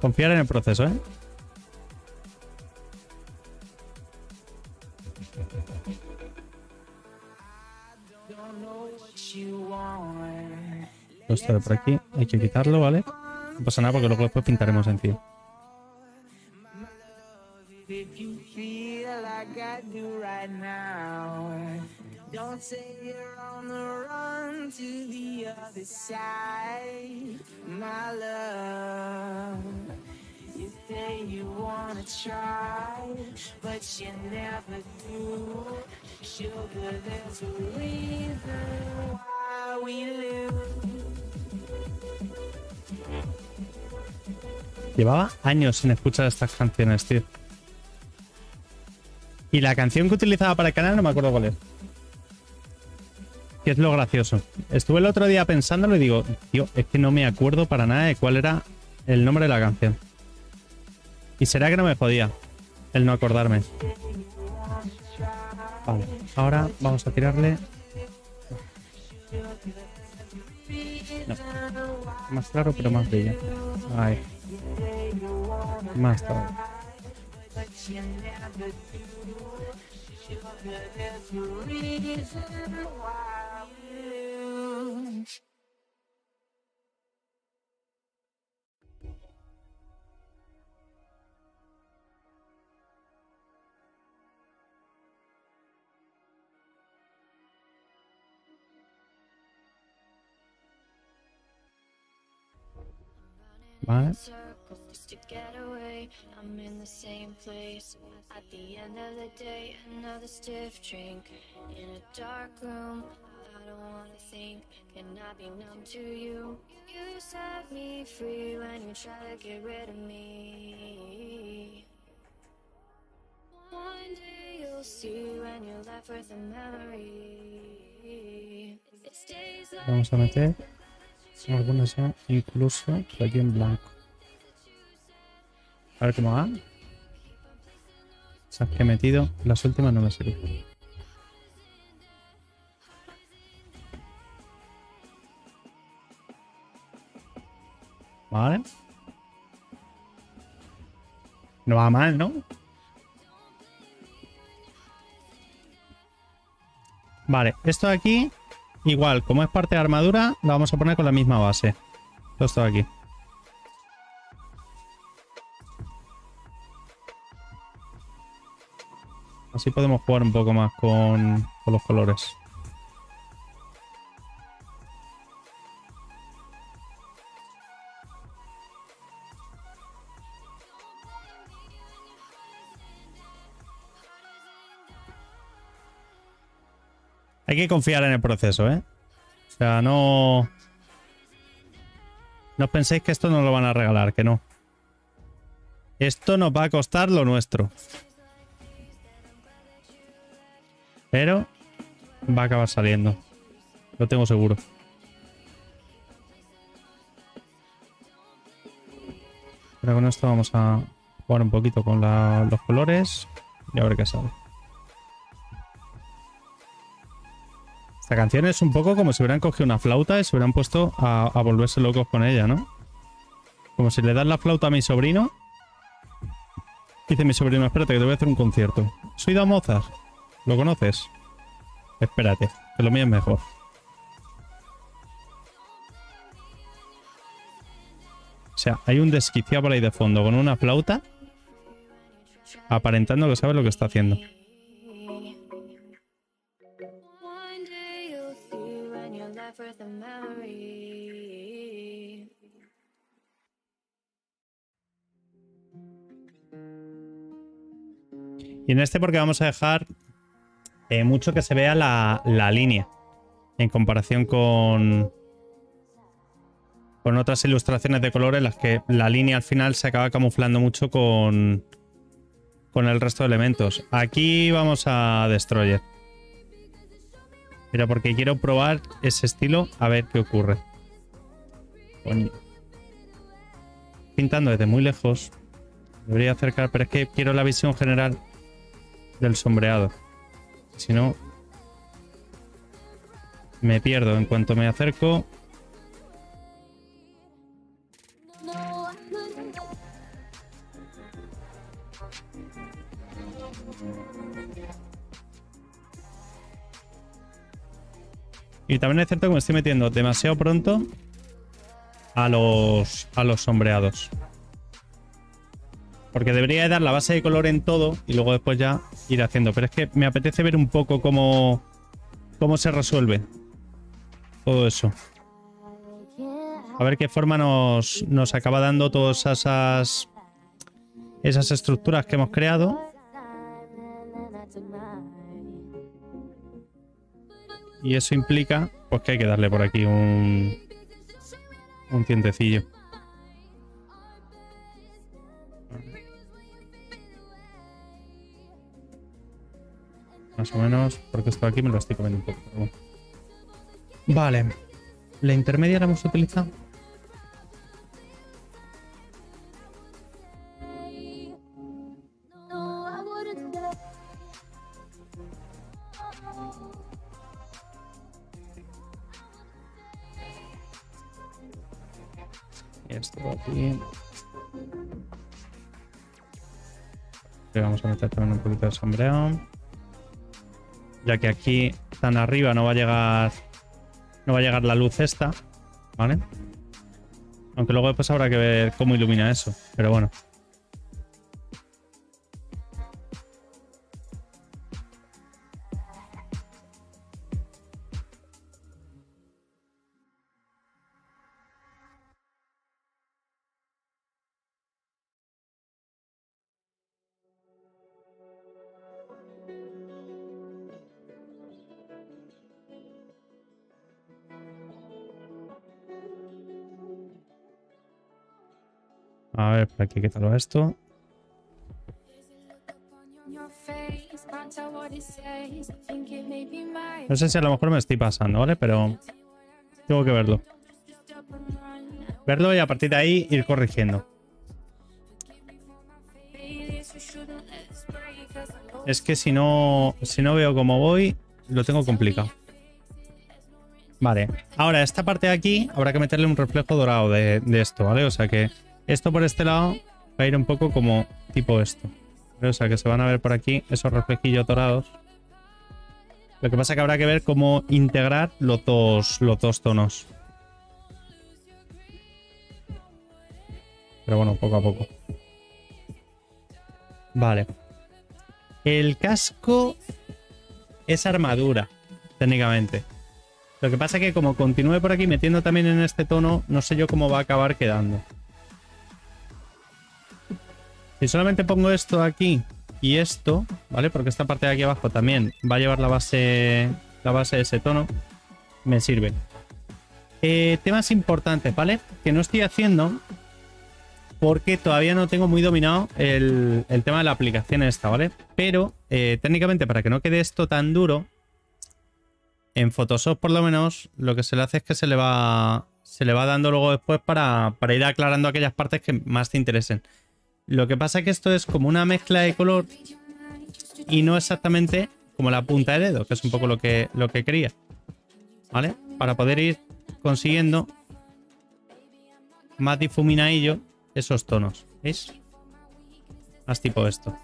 Confiar en el proceso, ¿eh? Esto de por aquí hay que quitarlo, ¿vale? No pasa nada porque luego después pintaremos encima. Llevaba años sin escuchar estas canciones, tío. Y la canción que utilizaba para el canal no me acuerdo cuál es. Que es lo gracioso. Estuve el otro día pensándolo y digo, tío, es que no me acuerdo para nada de cuál era el nombre de la canción. Y será que no me podía el no acordarme. Vale, ahora vamos a tirarle... Más claro, pero más bella. Ahí. Más tarde. To get away. I'm in the same place. At the end of the day, another stiff drink in a dark room. I don't wanna think, can I be numb to you? You set me free when you try to get rid of me. One day you'll see when you're left with a memory. Vamos a meter algunas ya incluso aquí en blanco. A ver cómo va. Esas que he metido, las últimas no me sirven. Vale. No va mal, ¿no? Vale, esto de aquí, igual, como es parte de armadura, lo vamos a poner con la misma base. Esto de aquí. Así podemos jugar un poco más con, los colores. Hay que confiar en el proceso, ¿eh? O sea, no... No penséis que esto nos lo van a regalar, que no. Esto nos va a costar lo nuestro. Pero va a acabar saliendo. Lo tengo seguro. Pero con esto vamos a jugar un poquito con los colores y a ver qué sale. Esta canción es un poco como si hubieran cogido una flauta y se hubieran puesto a, volverse locos con ella, ¿no? Como si le das la flauta a mi sobrino Dice mi sobrino, espérate que te voy a hacer un concierto. Soy a Mozart? ¿Lo conoces? Espérate, que lo mío es mejor. O sea, hay un desquiciado ahí de fondo con una flauta aparentando que sabe lo que está haciendo. Y en este porque vamos a dejar eh, mucho que se vea la, la línea en comparación con, con otras ilustraciones de color en las que la línea al final se acaba camuflando mucho con, con el resto de elementos. Aquí vamos a Destroyer. Pero porque quiero probar ese estilo a ver qué ocurre. Pintando desde muy lejos. Debería acercar, pero es que quiero la visión general del sombreado. Si no, me pierdo. En cuanto me acerco, Y también es cierto que me estoy metiendo demasiado pronto a los, a los sombreados. Porque debería dar la base de color en todo y luego después ya ir haciendo. Pero es que me apetece ver un poco cómo, cómo se resuelve todo eso. A ver qué forma nos, nos acaba dando todas esas, esas estructuras que hemos creado. Y eso implica pues que hay que darle por aquí un, un tientecillo. Más o menos, porque esto aquí me lo estoy comiendo un poco. Vale. ¿La intermedia la hemos utilizado? Esto de aquí. Le vamos a meter también un poquito de sombreado. Ya que aquí tan arriba no va a llegar. No va a llegar la luz esta. ¿Vale? Aunque luego después habrá que ver cómo ilumina eso. Pero bueno. Think it may be my No sé si a lo mejor me estoy pasando, ¿vale? Pero tengo que verlo. Verlo y a partir de ahí ir corrigiendo. Es que si no, si no veo cómo voy, lo tengo complicado. Vale, ahora esta parte de aquí habrá que meterle un reflejo dorado de, de esto, ¿vale? O sea que esto por este lado va a ir un poco como tipo esto. O sea que se van a ver por aquí esos reflejillos dorados. Lo que pasa que habrá que ver cómo integrar los dos, los dos tonos. Pero bueno, poco a poco. Vale. El casco es armadura, técnicamente. Lo que pasa es que como continúe por aquí metiendo también en este tono, no sé yo cómo va a acabar quedando. Si solamente pongo esto aquí y esto, ¿vale? Porque esta parte de aquí abajo también va a llevar la base, la base de ese tono, me sirve. Eh, temas importantes, ¿vale? Que no estoy haciendo porque todavía no tengo muy dominado el, el tema de la aplicación esta, ¿vale? Pero eh, técnicamente para que no quede esto tan duro, en Photoshop por lo menos lo que se le hace es que se le va, se le va dando luego después para, para ir aclarando aquellas partes que más te interesen. Lo que pasa es que esto es como una mezcla de color y no exactamente como la punta de dedo, que es un poco lo que, lo que quería. ¿Vale? Para poder ir consiguiendo más difuminadillo esos tonos. ¿Veis? Más tipo esto.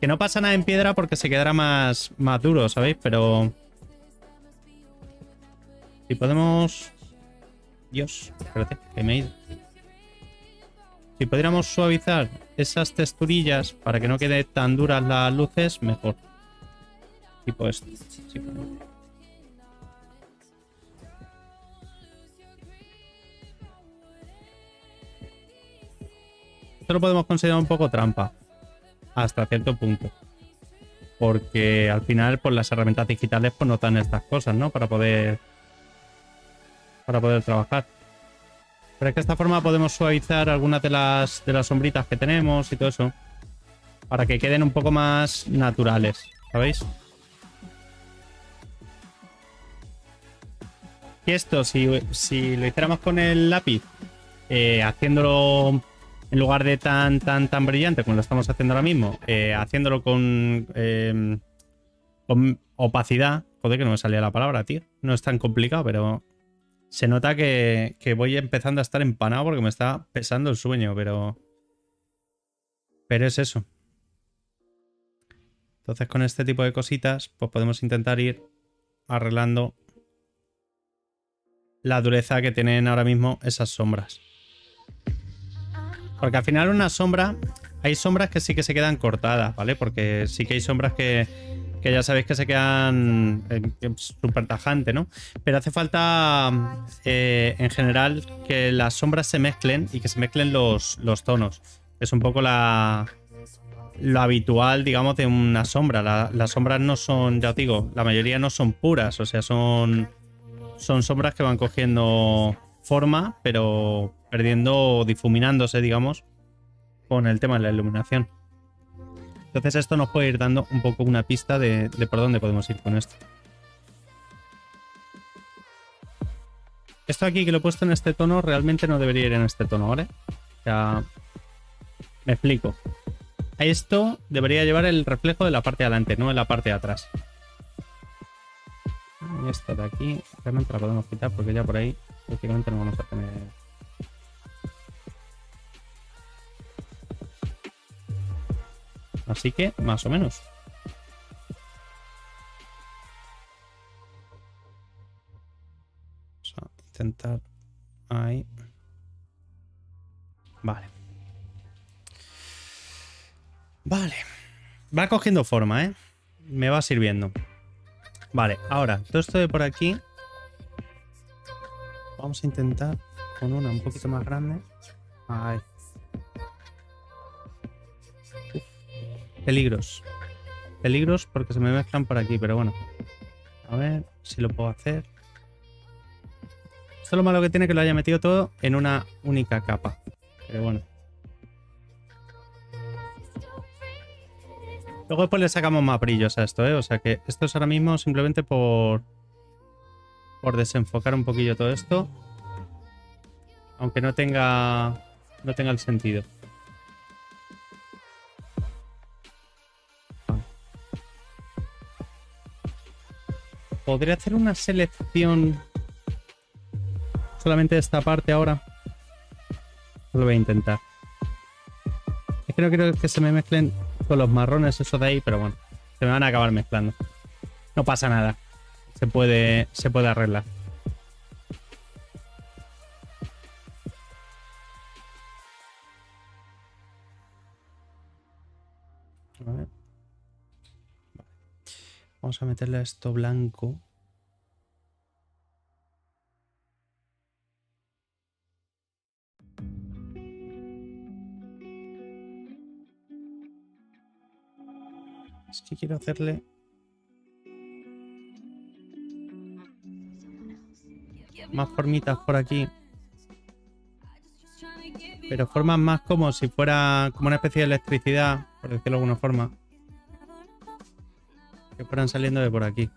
Que no pasa nada en piedra porque se quedará más, más duro, ¿sabéis? Pero... Si podemos... Dios, espérate, que me he ido. Si pudiéramos suavizar esas texturillas para que no quede tan duras las luces, mejor. Tipo esto. Esto lo podemos considerar un poco trampa. Hasta cierto punto. Porque al final, pues las herramientas digitales pues notan estas cosas, ¿no? Para poder. Para poder trabajar. Pero es que de esta forma podemos suavizar algunas de las, de las sombritas que tenemos y todo eso. Para que queden un poco más naturales. ¿Sabéis? Y esto, si, si lo hiciéramos con el lápiz, eh, haciéndolo en lugar de tan, tan, tan brillante como lo estamos haciendo ahora mismo, eh, haciéndolo con, eh, con opacidad. Joder, que no me salía la palabra, tío. No es tan complicado, pero se nota que, que voy empezando a estar empanado porque me está pesando el sueño, pero. Pero es eso. Entonces, con este tipo de cositas, pues podemos intentar ir arreglando la dureza que tienen ahora mismo esas sombras. Porque al final una sombra, hay sombras que sí que se quedan cortadas, ¿vale? Porque sí que hay sombras que, que ya sabéis que se quedan eh, súper tajante, ¿no? Pero hace falta, eh, en general, que las sombras se mezclen y que se mezclen los, los tonos. Es un poco la, lo habitual, digamos, de una sombra. La- las sombras no son, ya os digo, la mayoría no son puras, o sea, son, son sombras que van cogiendo forma, pero perdiendo, difuminándose, digamos, con el tema de la iluminación. Entonces esto nos puede ir dando un poco una pista de, de por dónde podemos ir con esto. Esto aquí que lo he puesto en este tono realmente no debería ir en este tono, ¿vale? O sea, me explico. Esto debería llevar el reflejo de la parte de adelante, no en la parte de atrás. Y esta de aquí, realmente la podemos quitar porque ya por ahí prácticamente no vamos a tener... Así que, más o menos. Vamos a intentar... Ahí. Vale. Vale. Va cogiendo forma, ¿eh? Me va sirviendo. Vale, ahora, todo esto de por aquí. Vamos a intentar con una un poquito más grande. Ahí. Peligros. Peligros porque se me mezclan por aquí, pero bueno. A ver si lo puedo hacer. Esto es lo malo que tiene que lo haya metido todo en una única capa. Pero bueno. Luego después le sacamos más brillos a esto, ¿eh? O sea que esto es ahora mismo simplemente por... Por desenfocar un poquillo todo esto. Aunque no tenga... No tenga el sentido. Podría hacer una selección... Solamente de esta parte ahora. Lo voy a intentar. Es que no quiero que se me mezclen con los marrones eso de ahí, pero bueno, se me van a acabar mezclando. No pasa nada. Se puede, se puede arreglar. Vamos a meterle a esto blanco. Es que quiero hacerle. Más formitas por aquí. Pero formas más como si fuera como una especie de electricidad, por decirlo de alguna forma. Que saliendo de por aquí.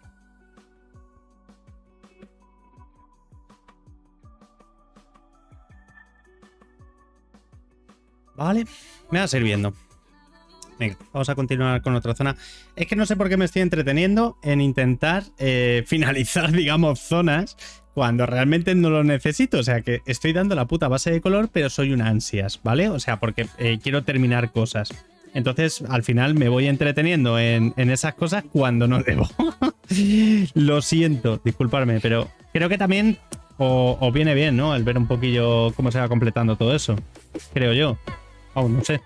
Vale, me va sirviendo. Venga, vamos a continuar con otra zona. Es que no sé por qué me estoy entreteniendo en intentar eh, finalizar, digamos, zonas cuando realmente no lo necesito. O sea, que estoy dando la puta base de color, pero soy un ansias, ¿vale? O sea, porque eh, quiero terminar cosas. Entonces, al final me voy entreteniendo en, en esas cosas cuando no debo. lo siento, disculparme, pero creo que también os, viene bien, ¿no? El ver un poquillo cómo se va completando todo eso. Creo yo. Aún no sé.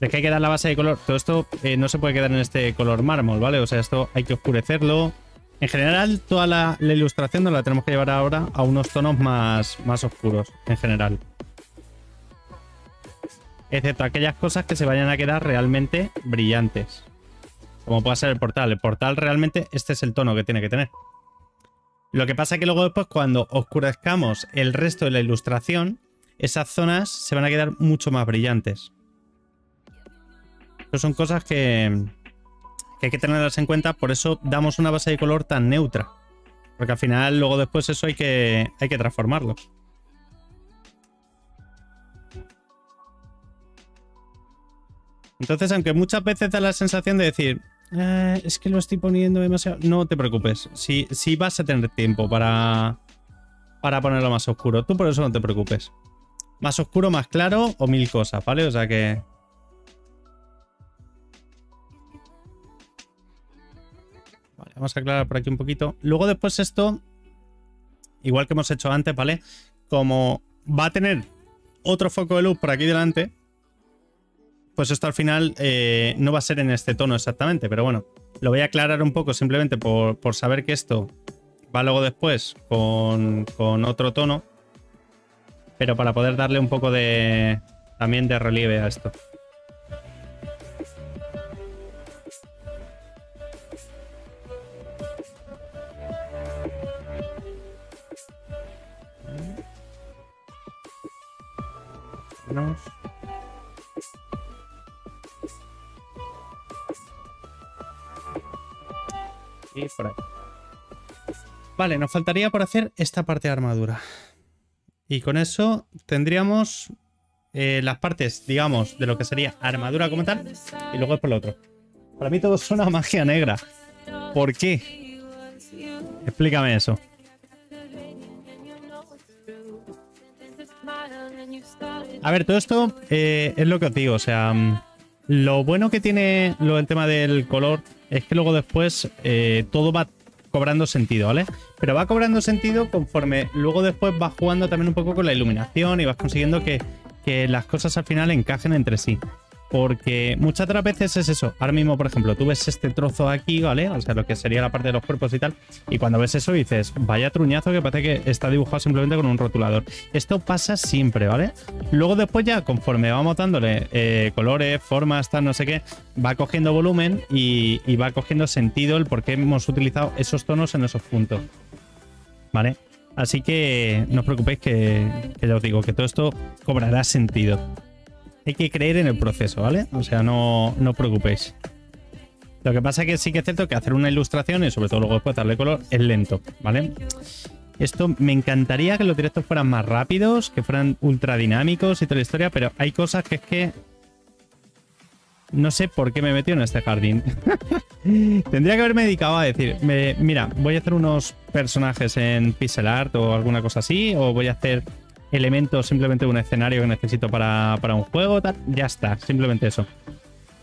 Es que hay que dar la base de color. Todo esto eh, no se puede quedar en este color mármol, ¿vale? O sea, esto hay que oscurecerlo. En general, toda la, la ilustración nos la tenemos que llevar ahora a unos tonos más, más oscuros, en general. Excepto aquellas cosas que se vayan a quedar realmente brillantes. Como puede ser el portal. El portal realmente este es el tono que tiene que tener. Lo que pasa es que luego después cuando oscurezcamos el resto de la ilustración, esas zonas se van a quedar mucho más brillantes. Pero son cosas que, que hay que tenerlas en cuenta, por eso damos una base de color tan neutra. Porque al final, luego después eso hay que, hay que transformarlo. Entonces, aunque muchas veces da la sensación de decir, "Eh, es que lo estoy poniendo demasiado. No te preocupes. Si, si vas a tener tiempo para, para ponerlo más oscuro. Tú por eso no te preocupes. Más oscuro, más claro o mil cosas, ¿vale? O sea que. Vamos a aclarar por aquí un poquito. Luego, después, esto. Igual que hemos hecho antes, ¿vale? Como va a tener otro foco de luz por aquí delante. Pues esto al final eh, no va a ser en este tono exactamente, pero bueno, lo voy a aclarar un poco simplemente por, por saber que esto va luego después con, con otro tono, pero para poder darle un poco de también de relieve a esto. Vale, nos faltaría por hacer esta parte de armadura. Y con eso tendríamos eh, las partes, digamos, de lo que sería armadura como tal. Y luego es por lo otro. Para mí todo suena a magia negra. ¿Por qué? Explícame eso. A ver, todo esto eh, es lo que os digo. O sea, mm, lo bueno que tiene lo del tema del color es que luego después eh, todo va cobrando sentido, ¿vale? Pero va cobrando sentido conforme luego después vas jugando también un poco con la iluminación y vas consiguiendo que, que las cosas al final encajen entre sí. Porque muchas otras veces es eso. Ahora mismo, por ejemplo, tú ves este trozo aquí, ¿vale? O sea, lo que sería la parte de los cuerpos y tal. Y cuando ves eso dices, vaya truñazo que parece que está dibujado simplemente con un rotulador. Esto pasa siempre, ¿vale? Luego después ya, conforme vamos dándole eh, colores, formas, tal, no sé qué, va cogiendo volumen y, va cogiendo sentido el por qué hemos utilizado esos tonos en esos puntos. ¿Vale? Así que no os preocupéis que ya os digo que todo esto cobrará sentido hay que creer en el proceso, ¿vale? O sea, no, no os preocupéis. Lo que pasa es que sí que es cierto que hacer una ilustración y sobre todo luego después darle color es lento, ¿vale? Esto me encantaría que los directos fueran más rápidos, que fueran ultra dinámicos y toda la historia, pero hay cosas que es que no sé por qué me he metido en este jardín. Tendría que haberme dedicado a decir, mira, voy a hacer unos personajes en pixel art o alguna cosa así, o voy a hacer elementos simplemente un escenario que necesito para, para un juego. Ya está, simplemente eso.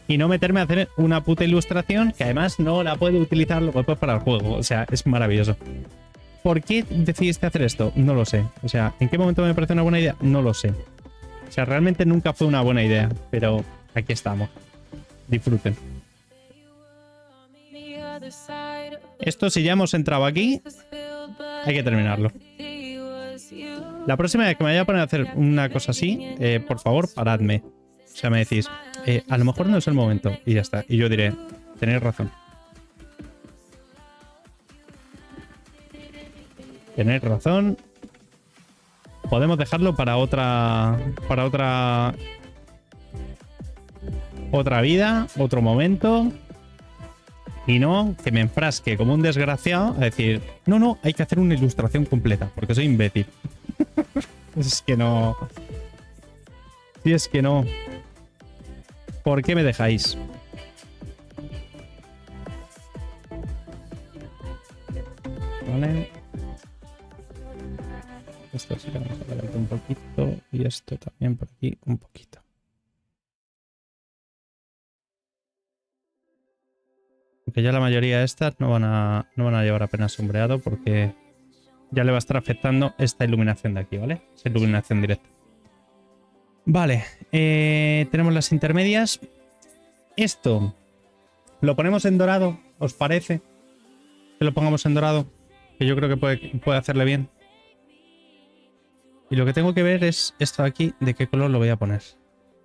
Y no meterme a hacer una puta ilustración que además no la puedo utilizar luego para el juego. O sea, es maravilloso. ¿Por qué decidiste hacer esto? No lo sé. O sea, ¿en qué momento me pareció una buena idea? No lo sé. O sea, realmente nunca fue una buena idea, pero aquí estamos. Disfruten. Esto, si ya hemos entrado aquí, hay que terminarlo. La próxima vez que me vaya a poner a hacer una cosa así, eh, por favor, paradme. O sea, me decís, eh, a lo mejor no es el momento. Y ya está. Y yo diré, tenéis razón. Tenéis razón. Podemos dejarlo para otra. Para otra. Otra vida, otro momento. Y no que me enfrasque como un desgraciado a decir, no, no, hay que hacer una ilustración completa, porque soy imbécil. Es que no. Si es que no. ¿Por qué me dejáis? Vale. Esto sí que vamos a adelantar un poquito. Y esto también por aquí un poquito. Aunque ya la mayoría de estas no van a, no van a llevar apenas sombreado porque ya le va a estar afectando esta iluminación de aquí, ¿vale? Esa iluminación directa. Vale, eh, tenemos las intermedias. Esto lo ponemos en dorado, ¿os parece? Que lo pongamos en dorado, que yo creo que puede, puede hacerle bien. Y lo que tengo que ver es esto de aquí, de qué color lo voy a poner.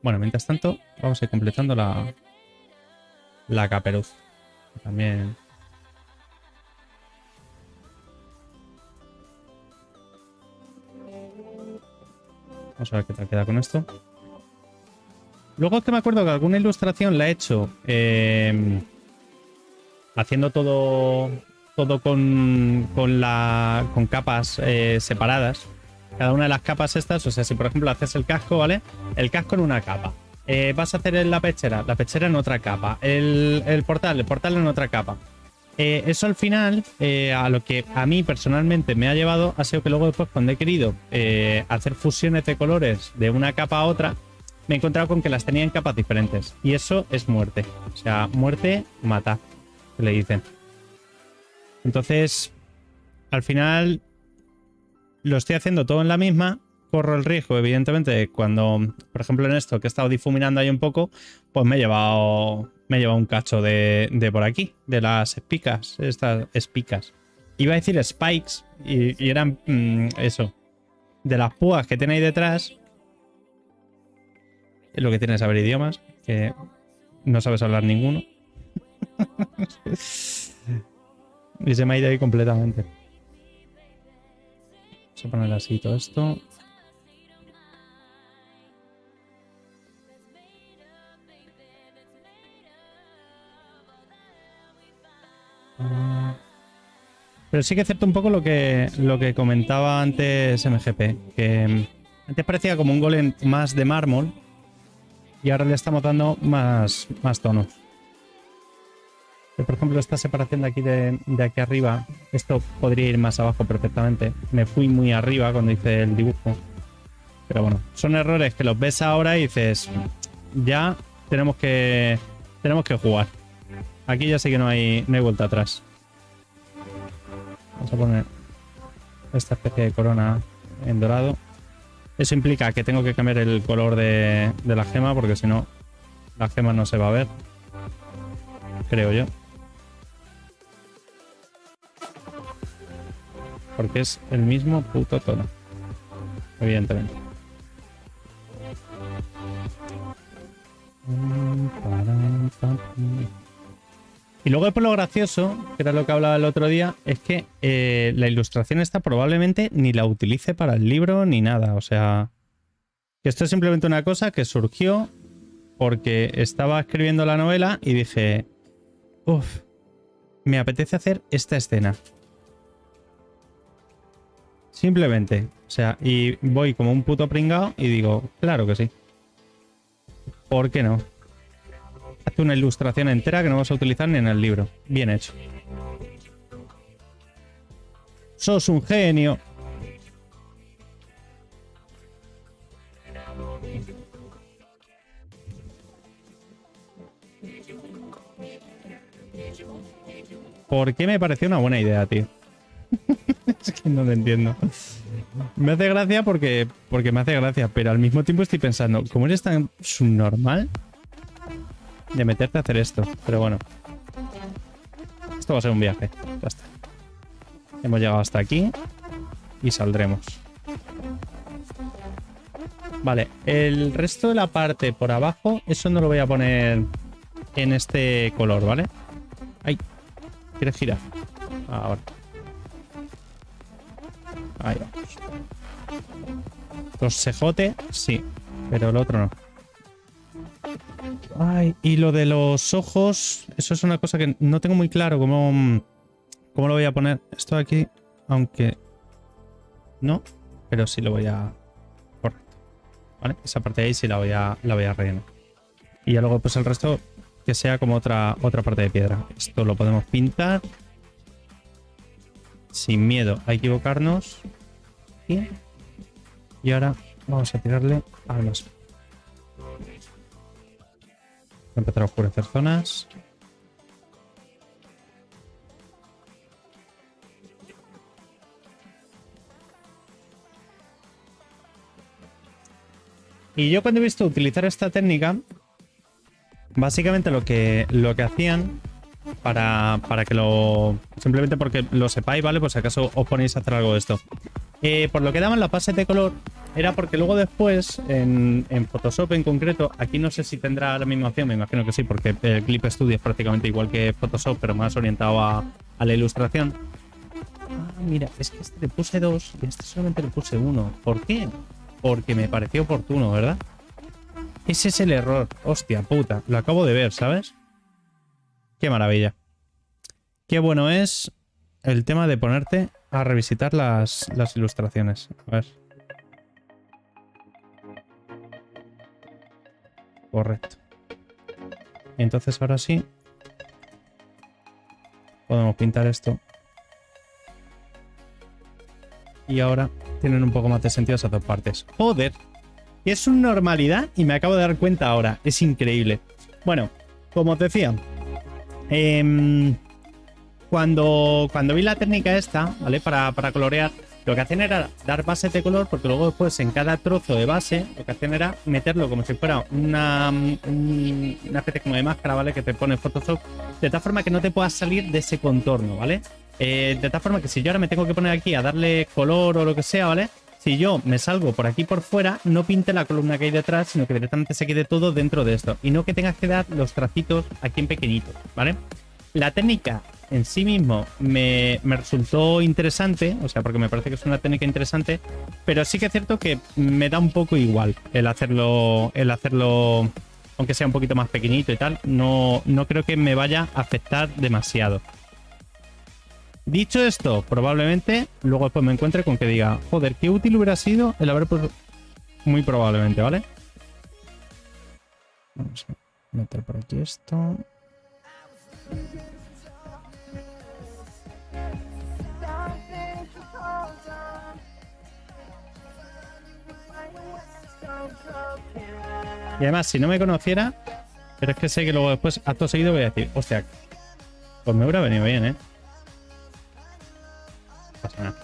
Bueno, mientras tanto, vamos a ir completando la, la caperuz. También Vamos a ver qué tal queda con esto. Luego es que me acuerdo que alguna ilustración la he hecho eh, haciendo todo, todo con, con, la, con capas eh, separadas. Cada una de las capas estas, o sea, si por ejemplo haces el casco, ¿vale? El casco en una capa. Eh, vas a hacer la pechera, la pechera en otra capa. El, el portal, el portal en otra capa. Eh, eso al final, eh, a lo que a mí personalmente me ha llevado, ha sido que luego después cuando he querido eh, hacer fusiones de colores de una capa a otra, me he encontrado con que las tenía en capas diferentes. Y eso es muerte. O sea, muerte mata, le dicen. Entonces, al final, lo estoy haciendo todo en la misma. Corro el riesgo, evidentemente, cuando, por ejemplo, en esto que he estado difuminando ahí un poco, pues me he llevado me he llevado un cacho de, de por aquí, de las espicas, estas espicas. Iba a decir spikes y, eran mm, eso, de las púas que ahí detrás. Es lo que tiene saber idiomas, que no sabes hablar ninguno. y se me ha ido ahí completamente. Vamos a poner así todo esto. Pero sí que es cierto un poco lo que, lo que comentaba antes MGP, que antes parecía como un golem más de mármol y ahora le estamos dando más, más tonos. Por ejemplo, esta separación de aquí de, de, aquí arriba, esto podría ir más abajo perfectamente. Me fui muy arriba cuando hice el dibujo. Pero bueno, son errores que los ves ahora y dices, ya tenemos que, tenemos que jugar. Aquí ya sé que no hay, no hay vuelta atrás. Vamos a poner esta especie de corona en dorado. Eso implica que tengo que cambiar el color de, la gema porque si no la gema no se va a ver. Creo yo. Porque es el mismo puto tono. Evidentemente. Y luego por lo gracioso, que era lo que hablaba el otro día, es que eh, la ilustración esta probablemente ni la utilice para el libro ni nada. O sea, que esto es simplemente una cosa que surgió porque estaba escribiendo la novela y dije, uff, me apetece hacer esta escena. Simplemente. O sea, y voy como un puto pringao y digo, claro que sí. ¿Por qué no? Hace una ilustración entera que no vas a utilizar ni en el libro. Bien hecho. Sos un genio. ¿Por qué me pareció una buena idea, tío? es que no lo entiendo. Me hace gracia porque, porque me hace gracia, pero al mismo tiempo estoy pensando, ¿cómo eres tan subnormal de meterte a hacer esto? Pero bueno. Esto va a ser un viaje. Ya está. Hemos llegado hasta aquí y saldremos. Vale, el resto de la parte por abajo, eso no lo voy a poner en este color, ¿vale? Ay, ¿quieres girar? Ahora. Ahí vamos. Los sejote, sí, pero el otro no. Ay, y lo de los ojos, eso es una cosa que no tengo muy claro cómo, cómo lo voy a poner. Esto de aquí, aunque no, pero sí lo voy a... Correcto. ¿Vale? Esa parte de ahí sí la voy a, la voy a rellenar. Y ya luego pues el resto que sea como otra, otra parte de piedra. Esto lo podemos pintar. Sin miedo a equivocarnos. Y, ahora vamos a tirarle al Empezar a oscurecer zonas. Y yo cuando he visto utilizar esta técnica, básicamente lo que, lo que hacían para, para que lo... Simplemente porque lo sepáis, ¿vale? Pues acaso os ponéis a hacer algo de esto. Eh, por lo que daban la base de color era porque luego después, en, en, Photoshop en concreto, aquí no sé si tendrá la misma opción, me imagino que sí, porque el Clip Studio es prácticamente igual que Photoshop, pero más orientado a, la ilustración. Ah, mira, es que este le puse dos y este solamente le puse uno. ¿Por qué? Porque me pareció oportuno, ¿verdad? Ese es el error. Hostia puta. Lo acabo de ver, ¿sabes? Qué maravilla. Qué bueno es el tema de ponerte a revisitar las, las ilustraciones. A ver. Correcto. Entonces ahora sí. Podemos pintar esto. Y ahora tienen un poco más de sentido esas dos partes. Joder. Es una normalidad y me acabo de dar cuenta ahora. Es increíble. Bueno, como os decía. Eh, cuando, cuando vi la técnica esta, ¿vale? Para, para colorear, lo que hacían era dar bases de color, porque luego después en cada trozo de base, lo que hacían era meterlo como si fuera una, un, una especie como de máscara, ¿vale? Que te pone Photoshop, de tal forma que no te puedas salir de ese contorno, ¿vale? Eh, de tal forma que si yo ahora me tengo que poner aquí a darle color o lo que sea, ¿vale? Si yo me salgo por aquí por fuera, no pinte la columna que hay detrás, sino que directamente se quede todo dentro de esto. Y no que tengas que dar los tracitos aquí en pequeñito, ¿vale? La técnica en sí mismo me, me, resultó interesante, o sea, porque me parece que es una técnica interesante, pero sí que es cierto que me da un poco igual el hacerlo, el hacerlo, aunque sea un poquito más pequeñito y tal, no, no creo que me vaya a afectar demasiado. Dicho esto, probablemente luego después me encuentre con que diga, joder, qué útil hubiera sido el haber. Muy probablemente, ¿vale? Vamos a meter por aquí esto. Y además, si no me conociera, pero es que sé que luego después, acto seguido, voy a decir, hostia, pues me hubiera venido bien, ¿eh? No pasa nada.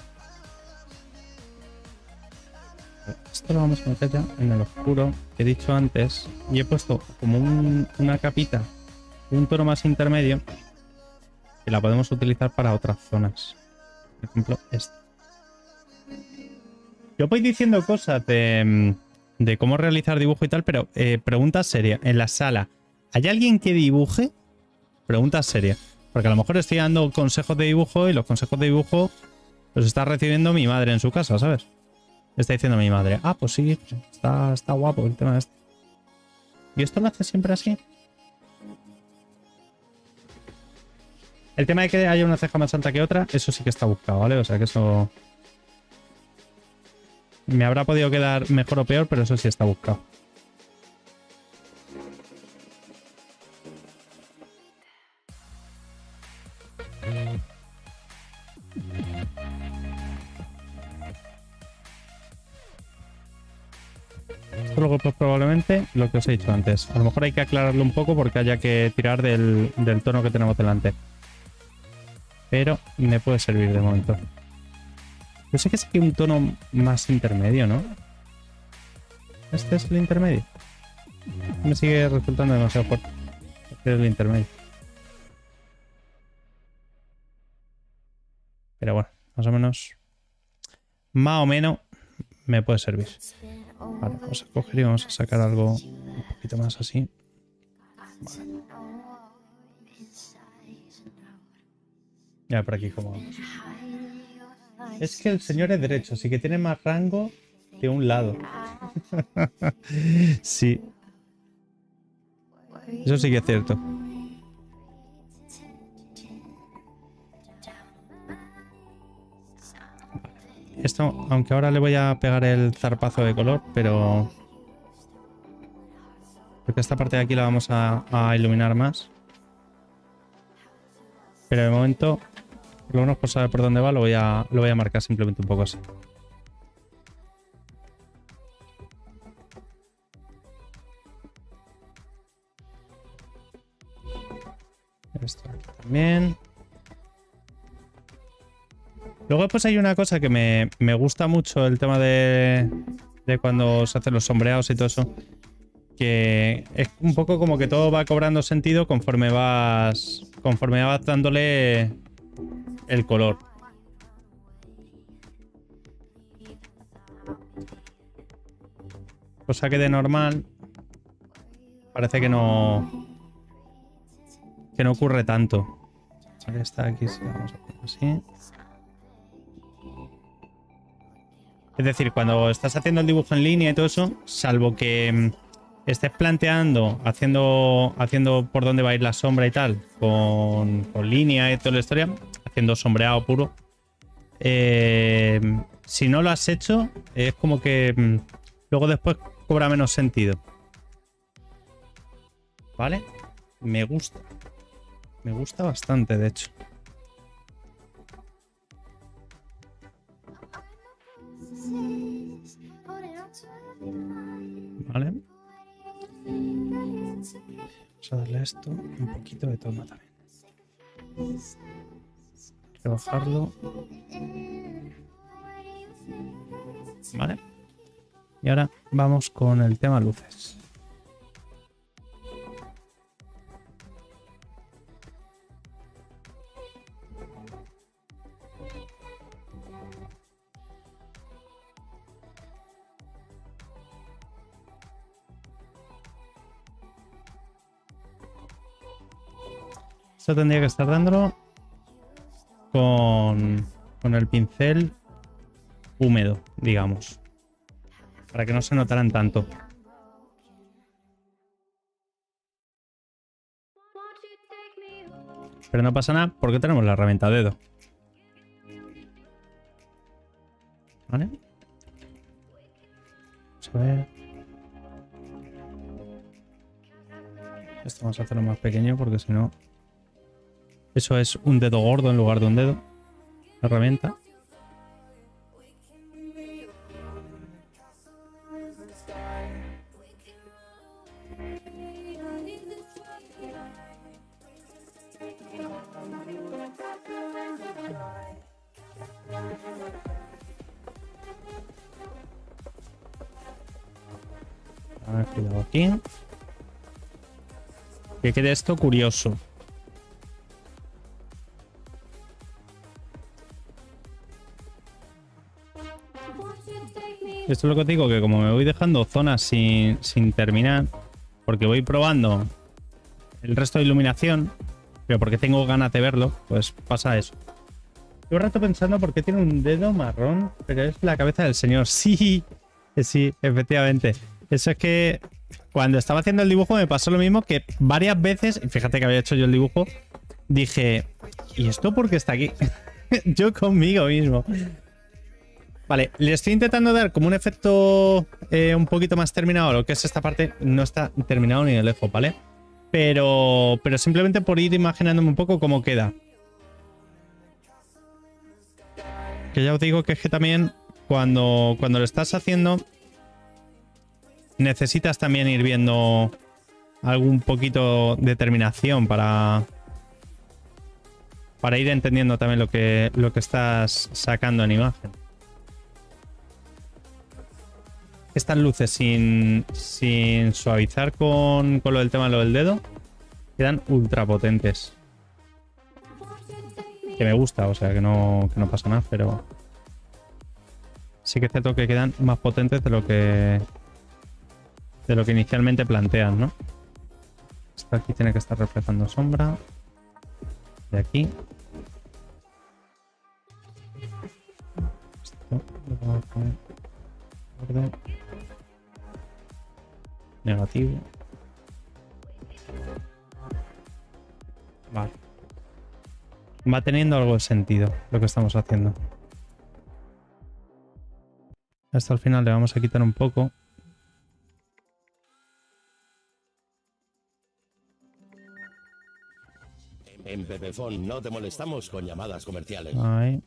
Esto lo vamos a meter ya en el oscuro que he dicho antes. Y he puesto como un, una capita, un tono más intermedio, que la podemos utilizar para otras zonas. Por ejemplo, este. Yo voy diciendo cosas de de cómo realizar dibujo y tal, pero eh, pregunta seria. En la sala, ¿hay alguien que dibuje? Pregunta seria. Porque a lo mejor estoy dando consejos de dibujo y los consejos de dibujo los está recibiendo mi madre en su casa, ¿sabes? Está diciendo mi madre, ah, pues sí, está, está guapo el tema de este. ¿Y esto lo hace siempre así? El tema de que haya una ceja más alta que otra, eso sí que está buscado, ¿vale? O sea que eso... Me habrá podido quedar mejor o peor, pero eso sí está buscado. Esto luego pues probablemente lo que os he dicho antes. A lo mejor hay que aclararlo un poco porque haya que tirar del, del tono que tenemos delante. Pero me puede servir de momento. Yo sé que es aquí un tono más intermedio, ¿no? Este es el intermedio. Me sigue resultando demasiado fuerte. Este es el intermedio. Pero bueno, más o menos. Más o menos me puede servir. Vale, vamos a coger y vamos a sacar algo un poquito más así. Vale. Ya por aquí como. Es que el señor es derecho, sí que tiene más rango que un lado. sí. Eso sí que es cierto. Esto, aunque ahora le voy a pegar el zarpazo de color, pero... Porque esta parte de aquí la vamos a, a iluminar más. Pero de momento, por lo menos por saber por dónde va, lo voy a, lo voy a marcar simplemente un poco así. Esto aquí también. Luego pues hay una cosa que me, me gusta mucho, el tema de, de cuando se hacen los sombreados y todo eso. Que es un poco como que todo va cobrando sentido conforme vas. Conforme vas dándole el color. Cosa que de normal parece que no. Que no ocurre tanto. Está aquí, sí, vamos a poner así. Es decir, cuando estás haciendo el dibujo en línea y todo eso, salvo que estés planteando, haciendo, haciendo por dónde va a ir la sombra y tal, con, con línea y toda la historia, haciendo sombreado puro. eh, si no lo has hecho, es como que mm, luego después cobra menos sentido. ¿Vale? Me gusta. Me gusta bastante, de hecho. Vale. Darle a esto un poquito de tono también. Rebajarlo. Vale. Y ahora vamos con el tema luces. Esto tendría que estar dándolo con, con el pincel húmedo, digamos. Para que no se notaran tanto. Pero no pasa nada porque tenemos la herramienta dedo. ¿Vale? Vamos a ver. Esto vamos a hacerlo más pequeño porque si no... Eso es un dedo gordo en lugar de un dedo. Herramienta. A ver, cuidado aquí. Que quede esto curioso. Esto es lo que digo, que como me voy dejando zonas sin, sin terminar, porque voy probando el resto de iluminación, pero porque tengo ganas de verlo, pues pasa eso. Un rato pensando por qué tiene un dedo marrón, pero es la cabeza del señor. Sí, sí, efectivamente. Eso es que cuando estaba haciendo el dibujo me pasó lo mismo que varias veces, fíjate que había hecho yo el dibujo, dije, ¿y esto por qué está aquí? yo conmigo mismo. Vale, le estoy intentando dar como un efecto eh, un poquito más terminado lo que es esta parte. No está terminado ni de lejos, ¿vale? Pero, pero simplemente por ir imaginándome un poco cómo queda. Que ya os digo que es que también cuando, cuando lo estás haciendo necesitas también ir viendo algún poquito de terminación para para ir entendiendo también lo que, lo que estás sacando en imagen. Estas luces sin, sin suavizar con, con lo del tema lo del dedo quedan ultra potentes. Que me gusta, o sea que no, que no pasa nada, pero sí que es cierto que quedan más potentes de lo que de lo que inicialmente plantean, ¿no? Esto aquí tiene que estar reflejando sombra. De aquí. Esto lo vamos a poner. Negativo. Vale. Va teniendo algo de sentido lo que estamos haciendo. Hasta el final le vamos a quitar un poco. En Pepefon no te molestamos con llamadas comerciales. Ahí.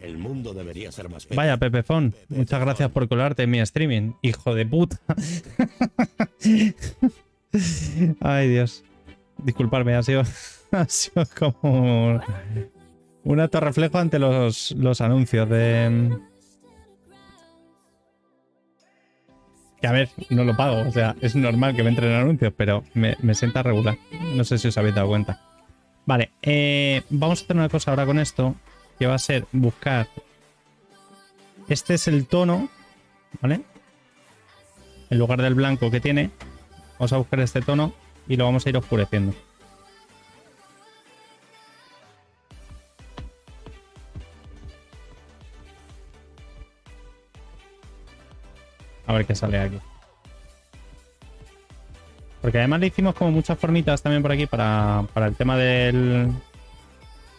El mundo debería ser más. Vaya, Pepefon. Muchas gracias por colarte en mi streaming. Hijo de puta. Ay, Dios. Disculparme, ha sido, ha sido como un acto reflejo ante los, los anuncios de... Que a ver, no lo pago. O sea, es normal que me entren anuncios, pero me, me sienta regular. No sé si os habéis dado cuenta. Vale, eh, vamos a hacer una cosa ahora con esto, que va a ser buscar... Este es el tono, ¿vale? En lugar del blanco que tiene, vamos a buscar este tono y lo vamos a ir oscureciendo. A ver qué sale aquí. Porque además le hicimos como muchas formitas también por aquí para, para el tema del,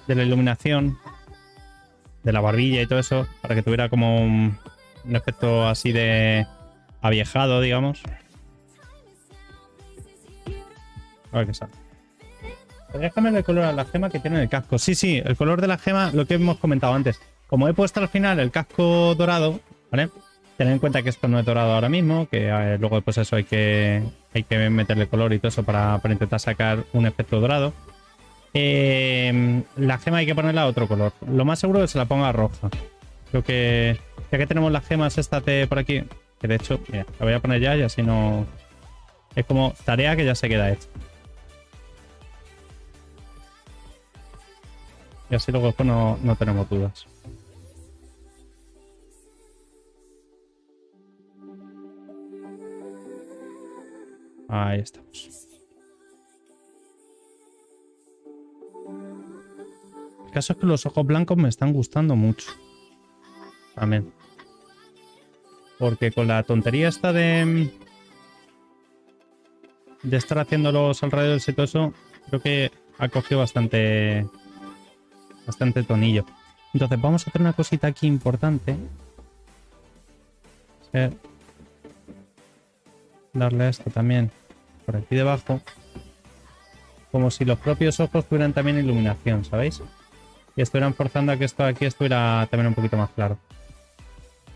de la iluminación, de la barbilla y todo eso, para que tuviera como un, un efecto así de aviejado, digamos. A ver qué sale. Podrías cambiar el color a la gema que tiene en el casco. Sí, sí, el color de la gema, lo que hemos comentado antes. Como he puesto al final el casco dorado, ¿vale? Tened en cuenta que esto no es dorado ahora mismo, que luego después eso hay que, hay que meterle color y todo eso para, para intentar sacar un efecto dorado. Eh, la gema hay que ponerla a otro color. Lo más seguro es que se la ponga roja. Creo que ya que tenemos las gemas estas de por aquí, que de hecho, mira, la voy a poner ya y así no... Es como tarea que ya se queda hecha. Y así luego no, no tenemos dudas. Ahí estamos. El caso es que los ojos blancos me están gustando mucho. También. Porque con la tontería esta de... De estar haciendo los alrededores y todo creo que ha cogido bastante... Bastante tonillo. Entonces vamos a hacer una cosita aquí importante. Darle a esto también por aquí debajo. Como si los propios ojos tuvieran también iluminación, ¿sabéis? Y estuvieran forzando a que esto aquí estuviera también un poquito más claro.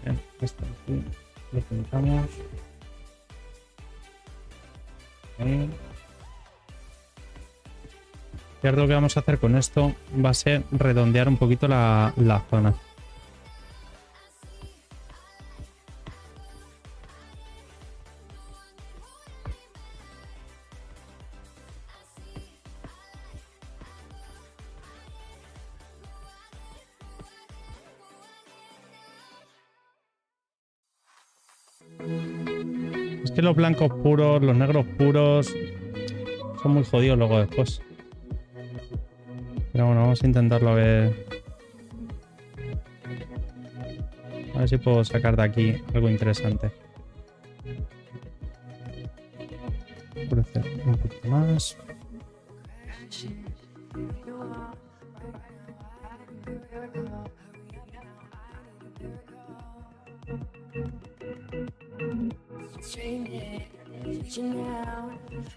Bien, esto aquí lo pintamos. Lo que vamos a hacer con esto va a ser redondear un poquito la, la zona. Los blancos puros, los negros puros, son muy jodidos luego después. Pero bueno, vamos a intentarlo a ver. A ver si puedo sacar de aquí algo interesante. Un poquito más. You now.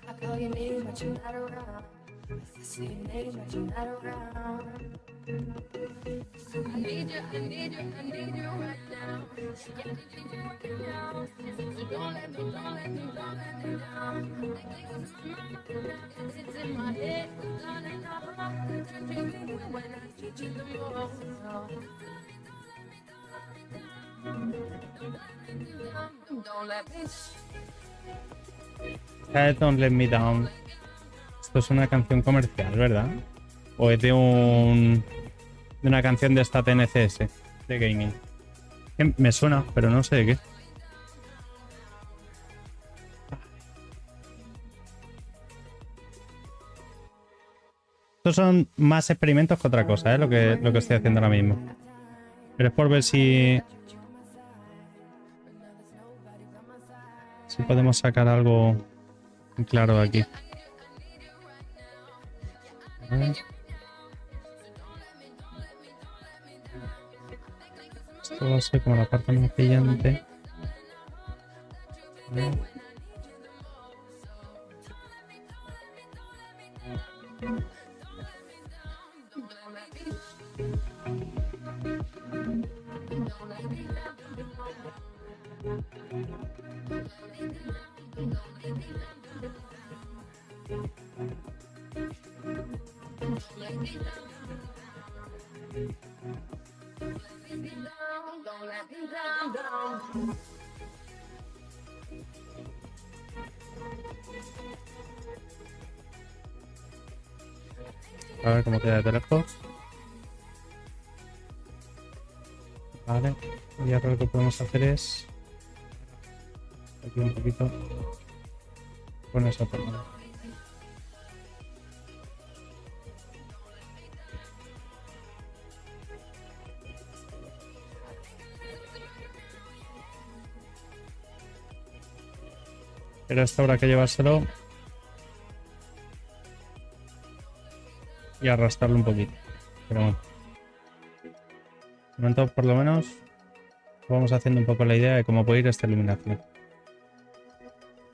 I call your name, but you're not around. I see your name, but you're not around. I need you, I need you, I need you right now. I need you right now. So don't let me, don't let me, don't let me down. What's in my mind, it's in my head. Darling, I'm dreaming when I need you the most. Don't let me Down. Esto es una canción comercial, ¿verdad? O es de un. de una canción de esta TNCS de gaming. Me suena, pero no sé de qué. Estos son más experimentos que otra cosa, ¿eh? Lo que, lo que estoy haciendo ahora mismo. Pero es por ver si. Si podemos sacar algo claro de aquí. Esto va a ser como la parte más brillante. A ver. Cómo queda de lejos. Vale. Y ahora lo que podemos hacer es. Aquí un poquito. Con esa forma. Pero esto habrá que llevárselo y arrastrarlo un poquito. Pero bueno. De momento, por lo menos, vamos haciendo un poco la idea de cómo puede ir esta iluminación.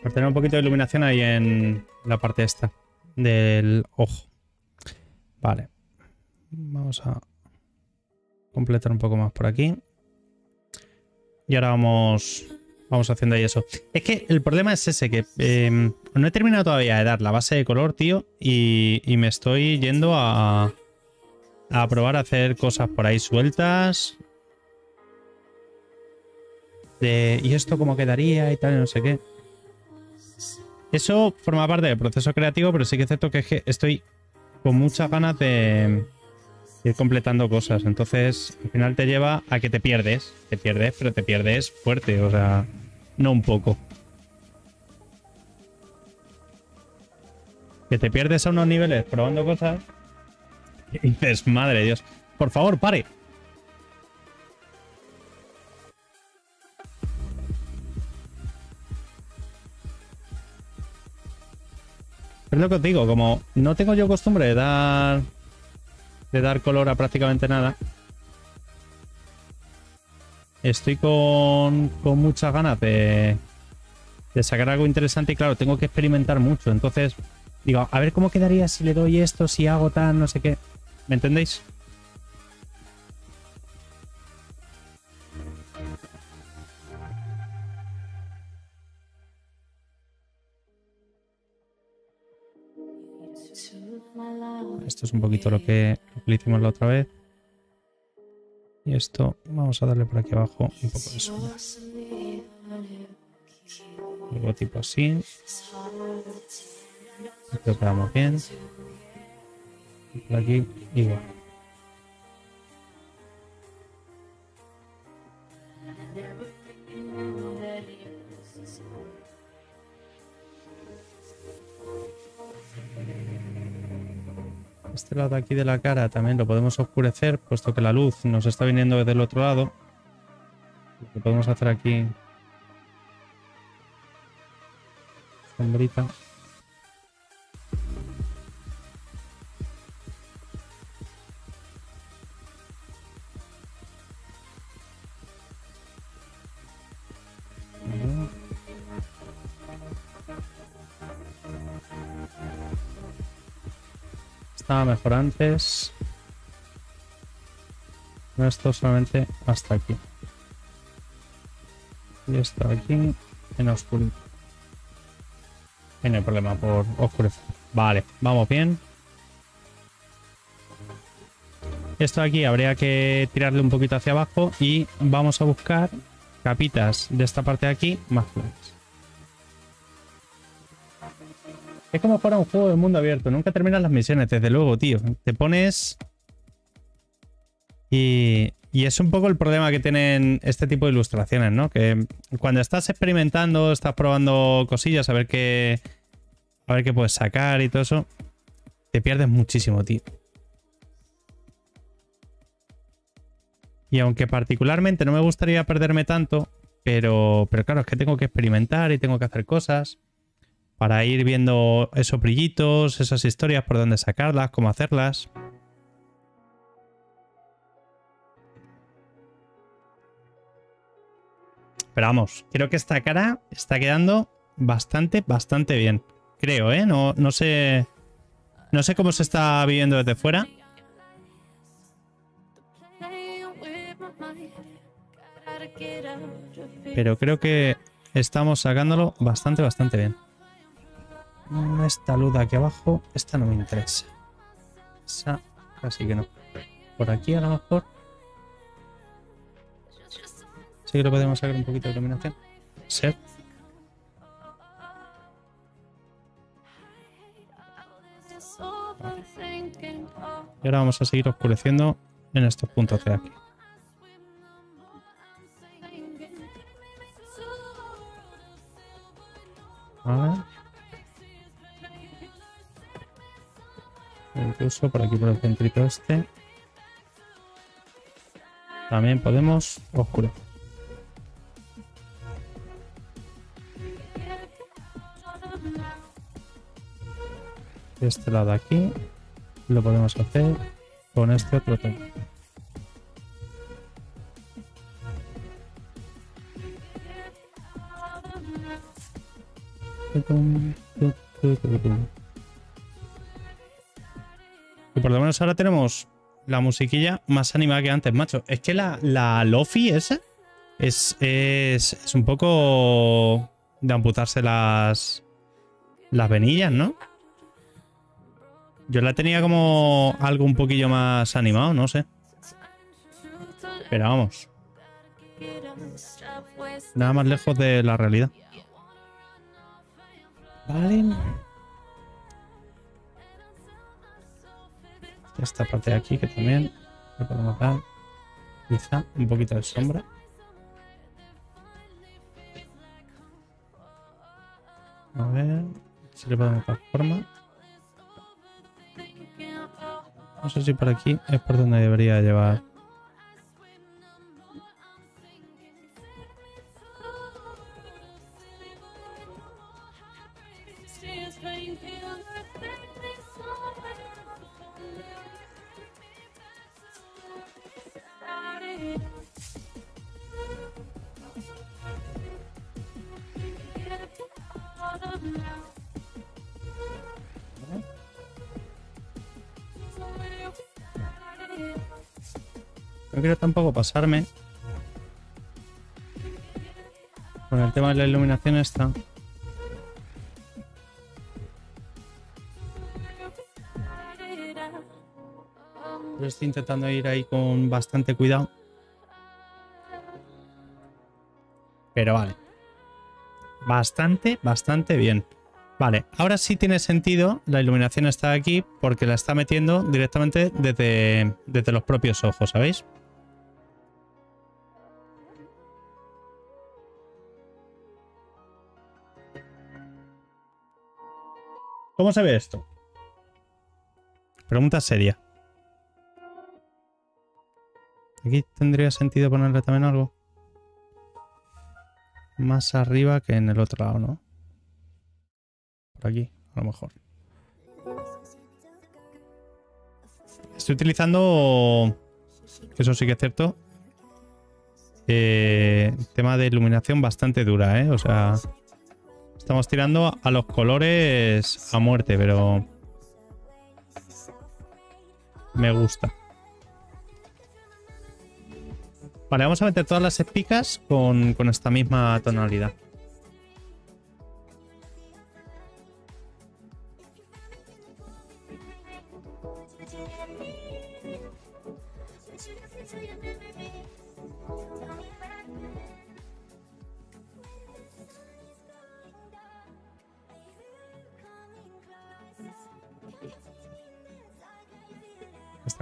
Por tener un poquito de iluminación ahí en la parte esta del ojo. Vale. Vamos a completar un poco más por aquí. Y ahora vamos, vamos haciendo ahí eso. Es que el problema es ese, que eh, no he terminado todavía de dar la base de color, tío. Y, me estoy yendo a, probar a hacer cosas por ahí sueltas. ¿y esto cómo quedaría? Y tal, no sé qué. Eso forma parte del proceso creativo, pero sí que es cierto que, es que estoy con muchas ganas de ir completando cosas. Entonces, al final te lleva a que te pierdes. Te pierdes, pero te pierdes fuerte, o sea, no un poco. Que te pierdes a unos niveles probando cosas. Y dices, madre de Dios. Por favor, pare. Es lo que os digo, como no tengo yo costumbre de dar de dar color a prácticamente nada. Estoy con, con muchas ganas de, de sacar algo interesante y claro, tengo que experimentar mucho. Entonces, digo, a ver cómo quedaría si le doy esto, si hago tan, no sé qué. ¿Me entendéis? Esto es un poquito lo que, hicimos la otra vez. Y esto, vamos a darle por aquí abajo un poco de sombra. Algo tipo así. Creo que bien. Y por aquí igual. Este lado aquí de la cara también lo podemos oscurecer, puesto que la luz nos está viniendo desde el otro lado. Lo que podemos hacer aquí. Sombrita. Estaba mejor antes. Esto solamente hasta aquí. Y esto aquí en oscurito. Y no hay problema por oscurecer. Vale, vamos bien. Esto aquí habría que tirarle un poquito hacia abajo y vamos a buscar capitas de esta parte de aquí más claras. Es como fuera un juego de mundo abierto. Nunca terminas las misiones, desde luego, tío. Te pones. Y, y es un poco el problema que tienen este tipo de ilustraciones, ¿no? Que cuando estás experimentando, estás probando cosillas, a ver qué. A ver qué puedes sacar y todo eso. Te pierdes muchísimo, tío. Y aunque particularmente no me gustaría perderme tanto, pero, pero claro, es que tengo que experimentar y tengo que hacer cosas para ir viendo esos brillitos, esas historias, por dónde sacarlas, cómo hacerlas. Pero vamos, creo que esta cara está quedando bastante, bastante bien. Creo, ¿eh? No, no sé. No sé cómo se está viviendo desde fuera. Pero creo que estamos sacándolo bastante, bastante bien. Esta luz aquí abajo, esta no me interesa. Esa casi que no. Por aquí a lo mejor. Sí que lo podemos sacar un poquito de iluminación. Set. Y ahora vamos a seguir oscureciendo en estos puntos de aquí. Vale. Incluso por aquí por el centrito este. También podemos oscurecer. De este lado aquí lo podemos hacer con este otro. Y por lo menos ahora tenemos la musiquilla más animada que antes, macho. Es que la, la Lofi esa es, es, es un poco de amputarse las, las venillas, ¿no? Yo la tenía como algo un poquillo más animado, no sé. Pero vamos, nada más lejos de la realidad. Vale. Esta parte de aquí que también le podemos dar quizá un poquito de sombra. A ver si le podemos dar forma. No sé si por aquí es por donde debería llevar. Quiero tampoco pasarme. Con el tema de la iluminación esta. Yo estoy intentando ir ahí con bastante cuidado. Pero vale. Bastante, bastante bien. Vale, ahora sí tiene sentido la iluminación está aquí porque la está metiendo directamente desde, desde los propios ojos, ¿sabéis? ¿Cómo se ve esto? Pregunta seria. Aquí tendría sentido ponerle también algo. Más arriba que en el otro lado, ¿no? Por aquí, a lo mejor. Estoy utilizando, eso sí que es cierto, eh, tema de iluminación bastante dura, ¿eh? O sea, estamos tirando a los colores a muerte, pero me gusta. Vale, vamos a meter todas las espicas con, con esta misma tonalidad.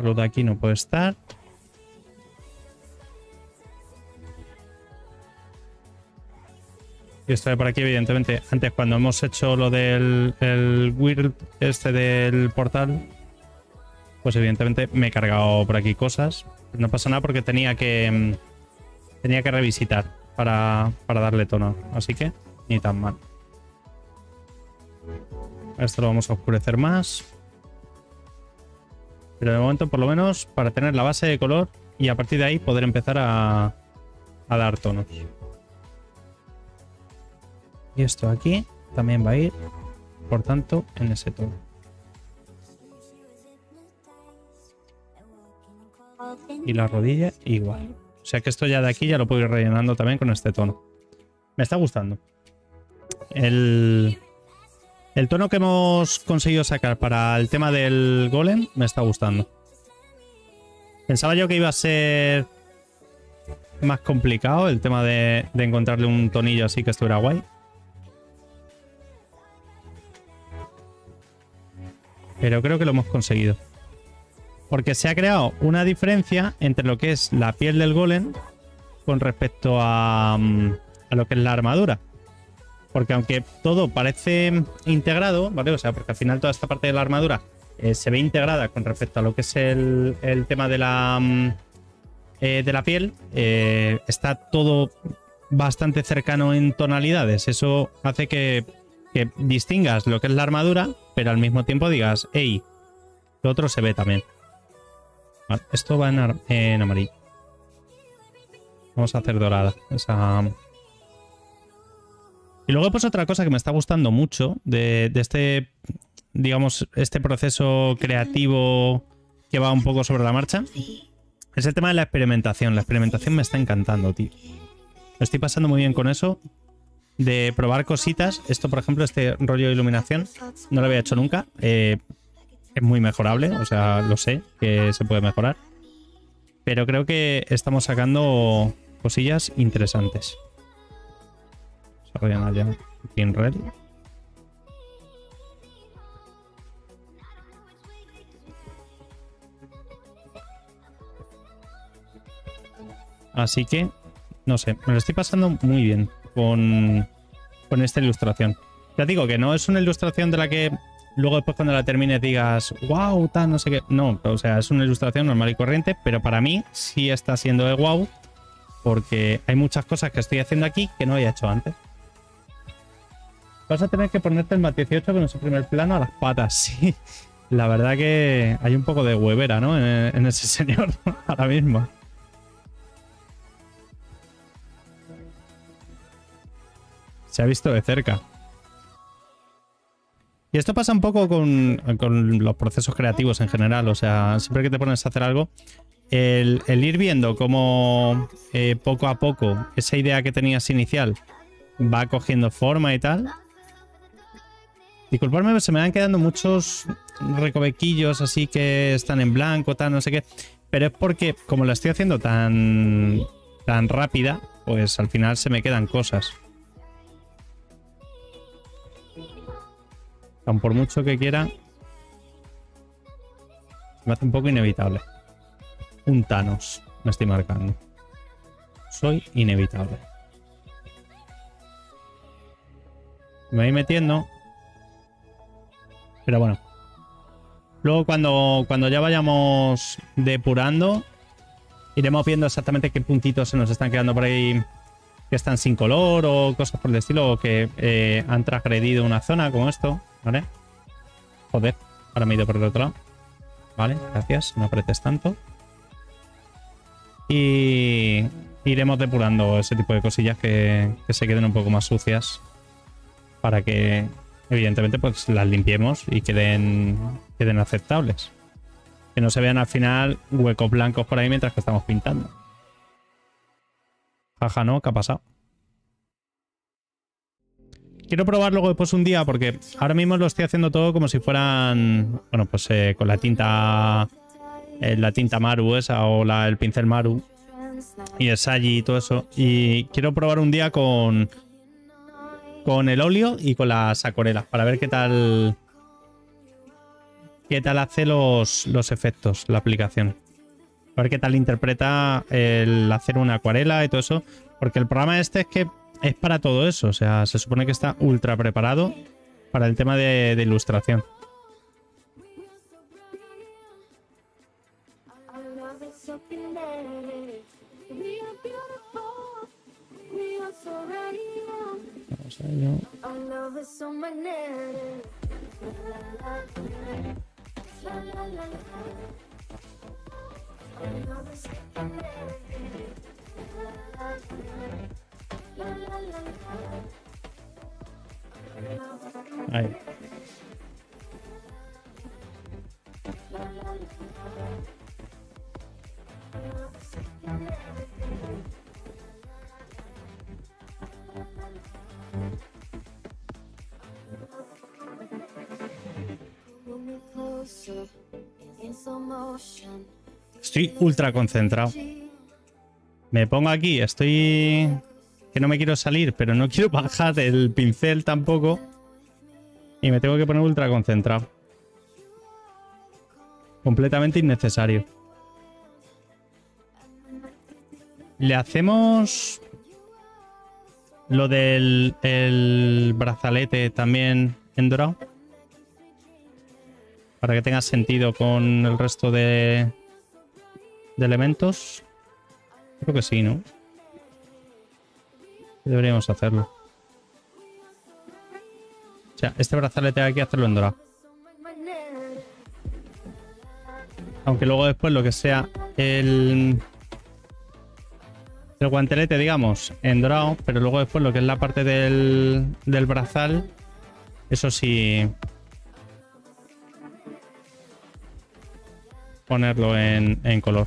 De aquí no puede estar. Y esto por aquí, evidentemente, antes cuando hemos hecho lo del el Weird este del portal, pues evidentemente me he cargado por aquí cosas. No pasa nada porque tenía que mm, tenía que revisitar para, para darle tono. Así que ni tan mal. Esto lo vamos a oscurecer más. Pero de momento, por lo menos, para tener la base de color y a partir de ahí poder empezar a, dar tonos. Y esto aquí también va a ir, por tanto, en ese tono. Y la rodilla igual. O sea que esto ya de aquí ya lo puedo ir rellenando también con este tono. Me está gustando. El, el tono que hemos conseguido sacar para el tema del golem me está gustando. Pensaba yo que iba a ser más complicado el tema de, encontrarle un tonillo así que estuviera guay. Pero creo que lo hemos conseguido. Porque se ha creado una diferencia entre lo que es la piel del golem con respecto a, mm, a lo que es la armadura. Porque aunque todo parece integrado, ¿vale? O sea, porque al final toda esta parte de la armadura eh, se ve integrada con respecto a lo que es el, tema de la, mm, eh, de la piel, eh, está todo bastante cercano en tonalidades. Eso hace que, que distingas lo que es la armadura, pero al mismo tiempo digas, hey, lo otro se ve también. Vale, esto va en, en amarillo. Vamos a hacer dorada. Esa... Y luego pues otra cosa que me está gustando mucho de, este, digamos, este proceso creativo que va un poco sobre la marcha, es el tema de la experimentación. La experimentación me está encantando, tío. Lo estoy pasando muy bien con eso. De probar cositas. Esto, por ejemplo, este rollo de iluminación, no lo había hecho nunca. Eh, es muy mejorable, o sea, lo sé que se puede mejorar. Pero creo que estamos sacando cosillas interesantes. Vamos a rellenar ya Pin Red. Así que, no sé, me lo estoy pasando muy bien con, con esta ilustración. Ya digo que no es una ilustración de la que luego después cuando la termines digas, wow, tal, no sé qué. No, o sea, es una ilustración normal y corriente, pero para mí sí está siendo de wow, porque hay muchas cosas que estoy haciendo aquí que no había hecho antes. Vas a tener que ponerte el matiz 18 con ese primer plano a las patas, sí. La verdad que hay un poco de huevera, ¿no? En, en ese señor ahora mismo. Se ha visto de cerca. Y esto pasa un poco con, con los procesos creativos en general. O sea, siempre que te pones a hacer algo, el, el ir viendo cómo eh, poco a poco esa idea que tenías inicial va cogiendo forma y tal. Disculpadme, se me van quedando muchos recovequillos así que están en blanco, tal, no sé qué. Pero es porque, como la estoy haciendo tan, tan rápida, pues al final se me quedan cosas. Aun por mucho que quiera, me hace un poco inevitable. Un Thanos me estoy marcando. Soy inevitable. Me voy metiendo. Pero bueno. Luego cuando, cuando ya vayamos depurando, iremos viendo exactamente qué puntitos se nos están quedando por ahí que están sin color o cosas por el estilo o que eh, han transgredido una zona como esto, ¿vale? Joder, ahora me he ido por el otro lado. Vale, gracias, no apretes tanto. Y iremos depurando ese tipo de cosillas que, que se queden un poco más sucias para que evidentemente pues las limpiemos y queden, queden aceptables. Que no se vean al final huecos blancos por ahí mientras que estamos pintando. Jaja, ¿no? ¿Qué ha pasado? Quiero probar luego después un día porque ahora mismo lo estoy haciendo todo como si fueran, bueno, pues eh, con la tinta, eh, la tinta Maru esa o el pincel Maru y el Sagi y todo eso. Y quiero probar un día con, con el óleo y con las acuarelas para ver qué tal, qué tal hace los, los efectos, la aplicación. A ver qué tal interpreta el hacer una acuarela y todo eso. Porque el programa este es que es para todo eso. O sea, se supone que está ultra preparado para el tema de, de ilustración. Vamos a ello. Our Estoy ultra concentrado. Me pongo aquí, estoy... Que no me quiero salir, pero no quiero bajar el pincel tampoco. Y me tengo que poner ultra concentrado. Completamente innecesario. Le hacemos... Lo del el brazalete también en dorado. Para que tenga sentido con el resto de, de elementos. Creo que sí, ¿no? Deberíamos hacerlo. O sea, este brazalete hay que hacerlo en dorado. Aunque luego después lo que sea el... El guantelete, digamos, en dorado, pero luego después lo que es la parte del, del brazal, eso sí... Ponerlo en, en color.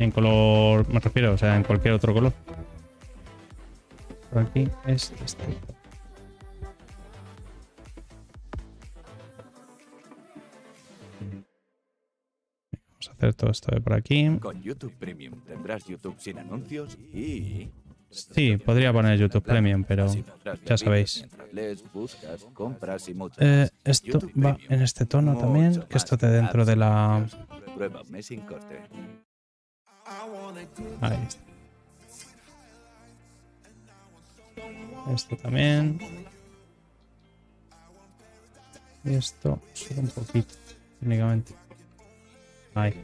En color, me refiero, o sea, en cualquier otro color. Por aquí es este. Vamos a hacer todo esto de por aquí. Con YouTube Premium tendrás YouTube sin anuncios y... Sí, podría poner YouTube Premium, pero ya sabéis. Eh, esto va en este tono también, que esto de dentro de la... Ahí está. Esto también. Y esto sube un poquito, técnicamente. Ahí.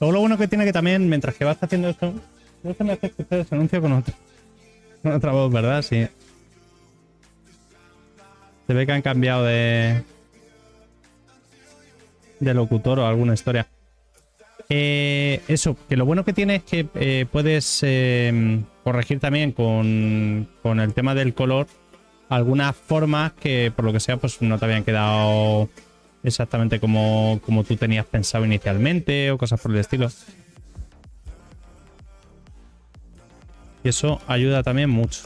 Luego lo bueno que tiene que también, mientras que vas haciendo esto, no se me hace escuchar ese anuncio con otro. Con otra voz, ¿verdad? Sí. Se ve que han cambiado de. de locutor o alguna historia. Eh, eso, que lo bueno que tiene es que eh, puedes eh, corregir también con, con el tema del color algunas formas que por lo que sea pues no te habían quedado exactamente como, como tú tenías pensado inicialmente o cosas por el estilo. Y eso ayuda también mucho.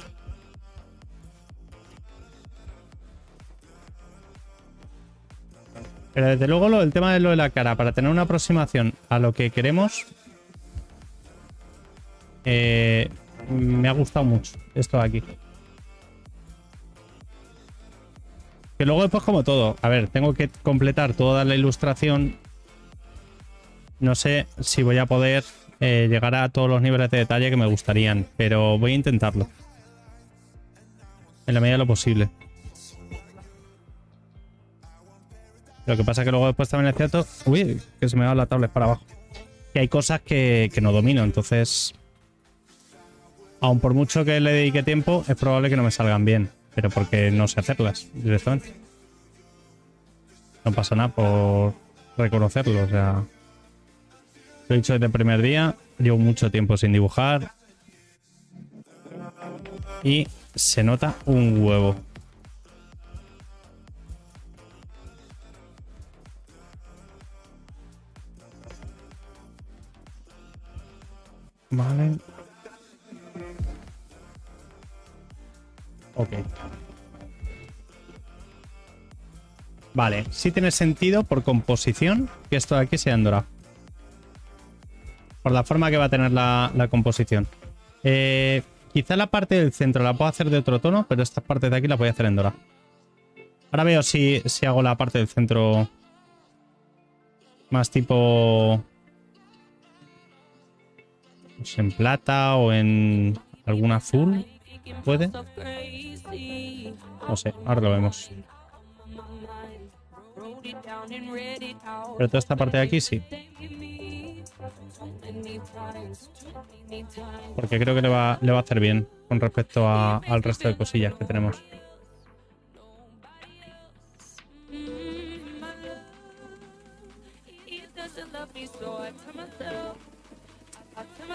Pero desde luego lo, el tema de lo de la cara, para tener una aproximación a lo que queremos, eh, me ha gustado mucho esto de aquí. Que luego después como todo, a ver, tengo que completar toda la ilustración. No sé si voy a poder eh, llegar a todos los niveles de detalle que me gustarían, pero voy a intentarlo. En la medida de lo posible. Lo que pasa es que luego después también es cierto. Uy, que se me va la tablet para abajo. Que hay cosas que, que no domino, entonces. Aun por mucho que le dedique tiempo, es probable que no me salgan bien. Pero porque no sé hacerlas directamente. No pasa nada por reconocerlo, o sea. Lo he dicho desde el primer día. Llevo mucho tiempo sin dibujar. Y se nota un huevo. Vale. Ok. Vale, sí tiene sentido por composición que esto de aquí sea en. Por la forma que va a tener la, la composición. Eh, quizá la parte del centro la puedo hacer de otro tono, pero esta parte de aquí la voy a hacer en dorado. Ahora veo si, si hago la parte del centro más tipo pues en plata o en algún azul. ¿Puede? No sé, ahora lo vemos. Pero toda esta parte de aquí sí. Porque creo que le va, le va a hacer bien con respecto al resto de cosillas que tenemos.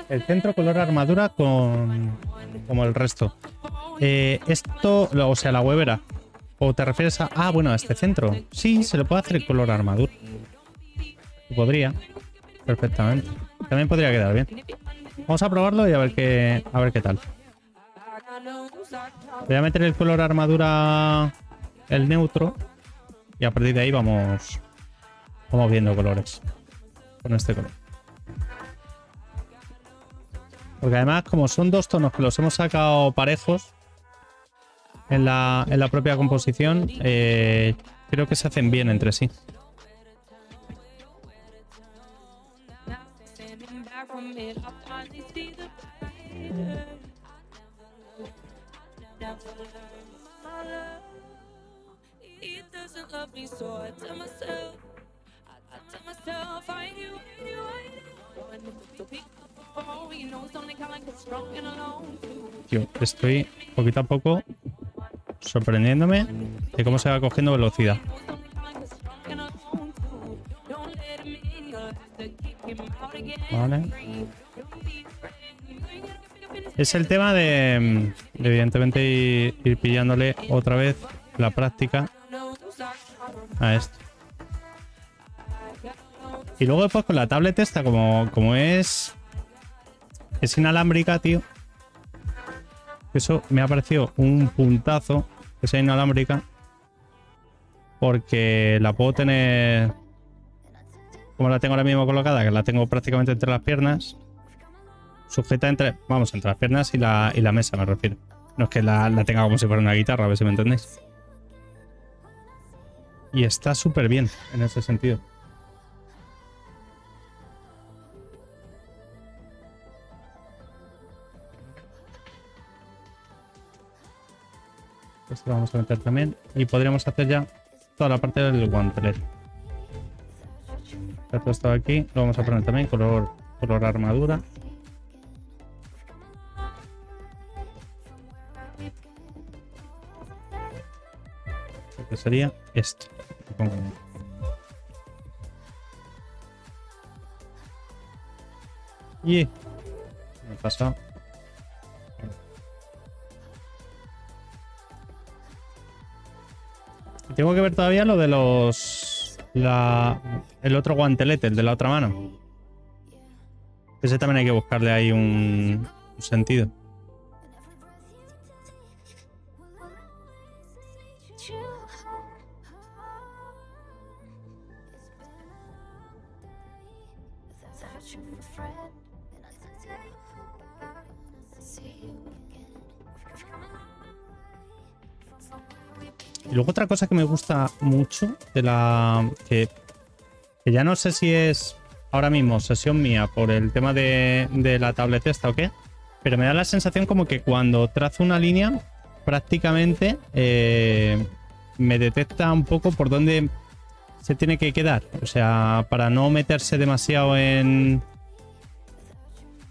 El centro color armadura con como el resto. Eh, esto, o sea, la huevera. ¿O te refieres a... Ah, bueno, a este centro. Sí, se le puede hacer color armadura. Podría. Perfectamente. También podría quedar bien. Vamos a probarlo y a ver qué, a ver qué tal. Voy a meter el color armadura, el neutro. y a partir de ahí vamos, vamos viendo colores. Con este color. Porque además, como son dos tonos que los hemos sacado parejos en la, en la propia composición, eh, creo que se hacen bien entre sí. Tío, estoy poquito a poco sorprendiéndome de cómo se va cogiendo velocidad. Vale. Es el tema de, mm, de evidentemente, ir, pillándole otra vez la práctica a esto. Y luego después con la tablet esta, como, como es... Es inalámbrica, tío. Eso me ha parecido un puntazo que sea inalámbrica. Porque la puedo tener... Como la tengo ahora mismo colocada, que la tengo prácticamente entre las piernas. Sujeta entre... Vamos, entre las piernas y la, y la mesa, me refiero. No es que la, la tenga como si fuera una guitarra, a ver si me entendéis. Y está súper bien en ese sentido. Esto lo vamos a meter también. Y podríamos hacer ya toda la parte del guantelete. Esto está aquí. Lo vamos a poner también color, color armadura. Que sería esto. Y me he. Tengo que ver todavía lo de los. La, el otro guantelete, el de la otra mano. Ese también hay que buscarle ahí un, un sentido. Y luego otra cosa que me gusta mucho de la. que, ya no sé si es ahora mismo sesión mía por el tema de, de la tablet esta o qué. Pero me da la sensación como que cuando trazo una línea, prácticamente eh, me detecta un poco por dónde se tiene que quedar. O sea, para no meterse demasiado en.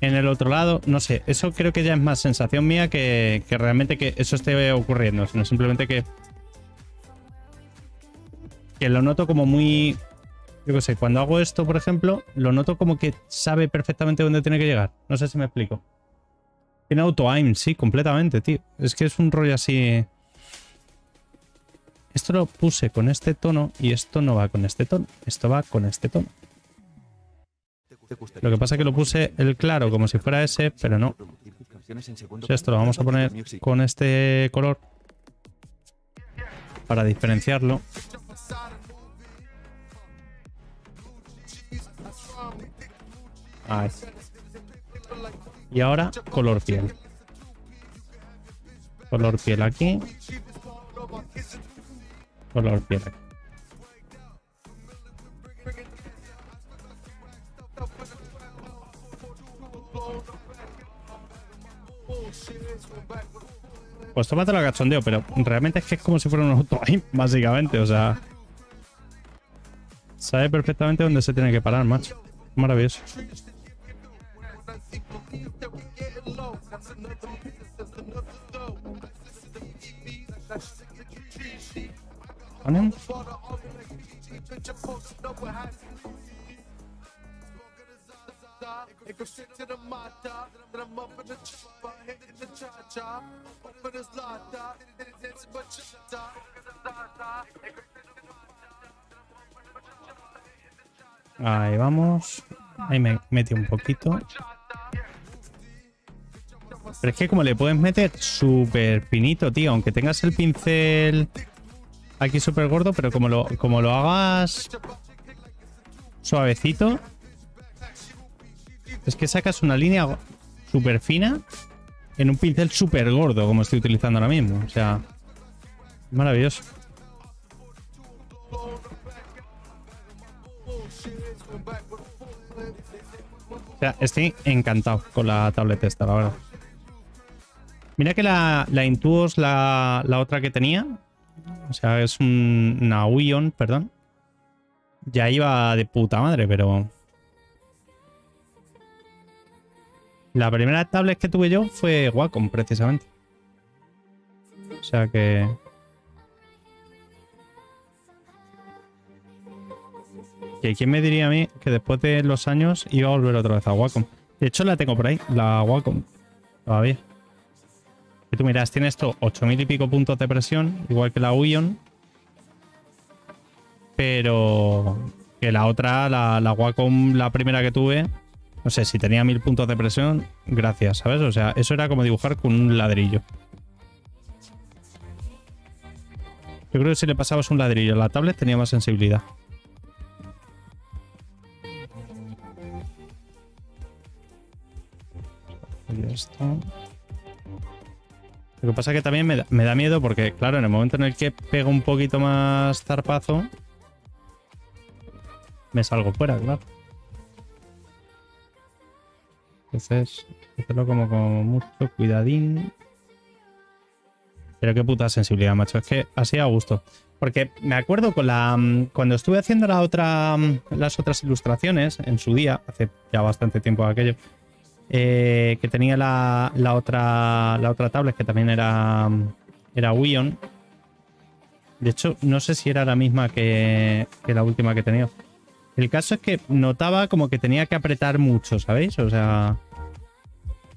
En el otro lado, no sé, eso creo que ya es más sensación mía que, que realmente que eso esté ocurriendo, sino simplemente que que lo noto como muy. Yo qué sé, cuando hago esto, por ejemplo, lo noto como que sabe perfectamente dónde tiene que llegar. No sé si me explico. Tiene auto-aim, sí, completamente, tío. Es que es un rollo así. Esto lo puse con este tono y esto no va con este tono. Esto va con este tono. Lo que pasa es que lo puse el claro como si fuera ese, pero no. Esto lo vamos a poner con este color para diferenciarlo. Ahí. Y ahora color piel. Color piel aquí. Color piel aquí. Pues tómate la cachondeo, pero realmente es que es como si fuera un auto básicamente, o sea. Sabe perfectamente dónde se tiene que parar, macho. Maravilloso. Ahí vamos. Ahí me metí un poquito. Pero es que como le puedes meter súper finito, tío, aunque tengas el pincel aquí súper gordo, pero como lo, como lo hagas suavecito, es que sacas una línea súper fina en un pincel súper gordo, como estoy utilizando ahora mismo. O sea, maravilloso. O sea, estoy encantado con la tablet esta, la verdad. Mira que la, la Intuos, la, la otra que tenía, o sea, es un, una perdón. Ya iba de puta madre, pero... La primera tablet que tuve yo fue Wacom, precisamente. O sea que... Que quién me diría a mí que después de los años iba a volver otra vez a Wacom. De hecho, la tengo por ahí, la Wacom. Todavía. Y tú miras, tiene esto 8000 y pico puntos de presión, igual que la Wion. Pero que la otra, la, la Wacom, la primera que tuve, no sé, si tenía 1000 puntos de presión, gracias, ¿sabes? O sea, eso era como dibujar con un ladrillo. Yo creo que si le pasabas un ladrillo a la tablet tenía más sensibilidad. Lo que pasa es que también me da, me da miedo porque, claro, en el momento en el que pego un poquito más zarpazo, me salgo fuera, claro. Entonces, hacerlo como con mucho cuidadín. Pero qué puta sensibilidad, macho. Es que así a gusto. Porque me acuerdo con la. mm, Cuando estuve haciendo la otra. mm, las otras ilustraciones en su día, hace ya bastante tiempo aquello. Eh, que tenía la, otra. La otra tablet que también era. Era Wion. De hecho, no sé si era la misma que, que la última que tenido. El caso es que notaba como que tenía que apretar mucho, ¿sabéis? O sea.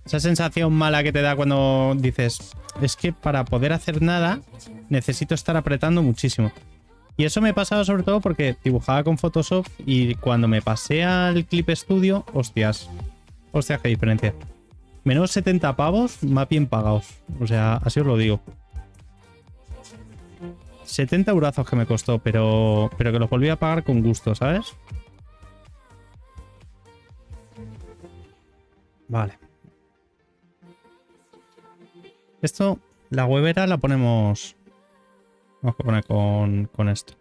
Esa sensación mala que te da cuando dices, es que para poder hacer nada necesito estar apretando muchísimo. Y eso me pasaba sobre todo porque dibujaba con Photoshop y cuando me pasé al Clip Studio, hostias. Hostias, qué diferencia. Menos 70 pavos, más bien pagados. O sea, así os lo digo. 70 eurazos que me costó, pero, pero que los volví a pagar con gusto, ¿sabes? Vale. Esto, la huevera la ponemos... Vamos a poner con, con esto.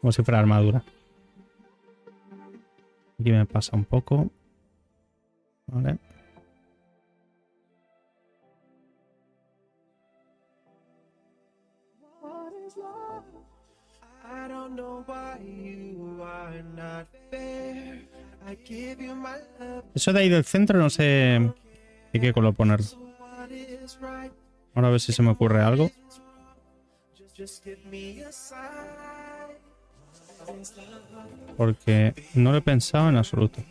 Como si fuera armadura. Aquí me pasa un poco. Vale. I don't know why you are not there. I give you my love, Eso de ahí del centro no sé de qué color right. Ahora a ver si se me ocurre algo. Porque no lo he pensado en absoluto.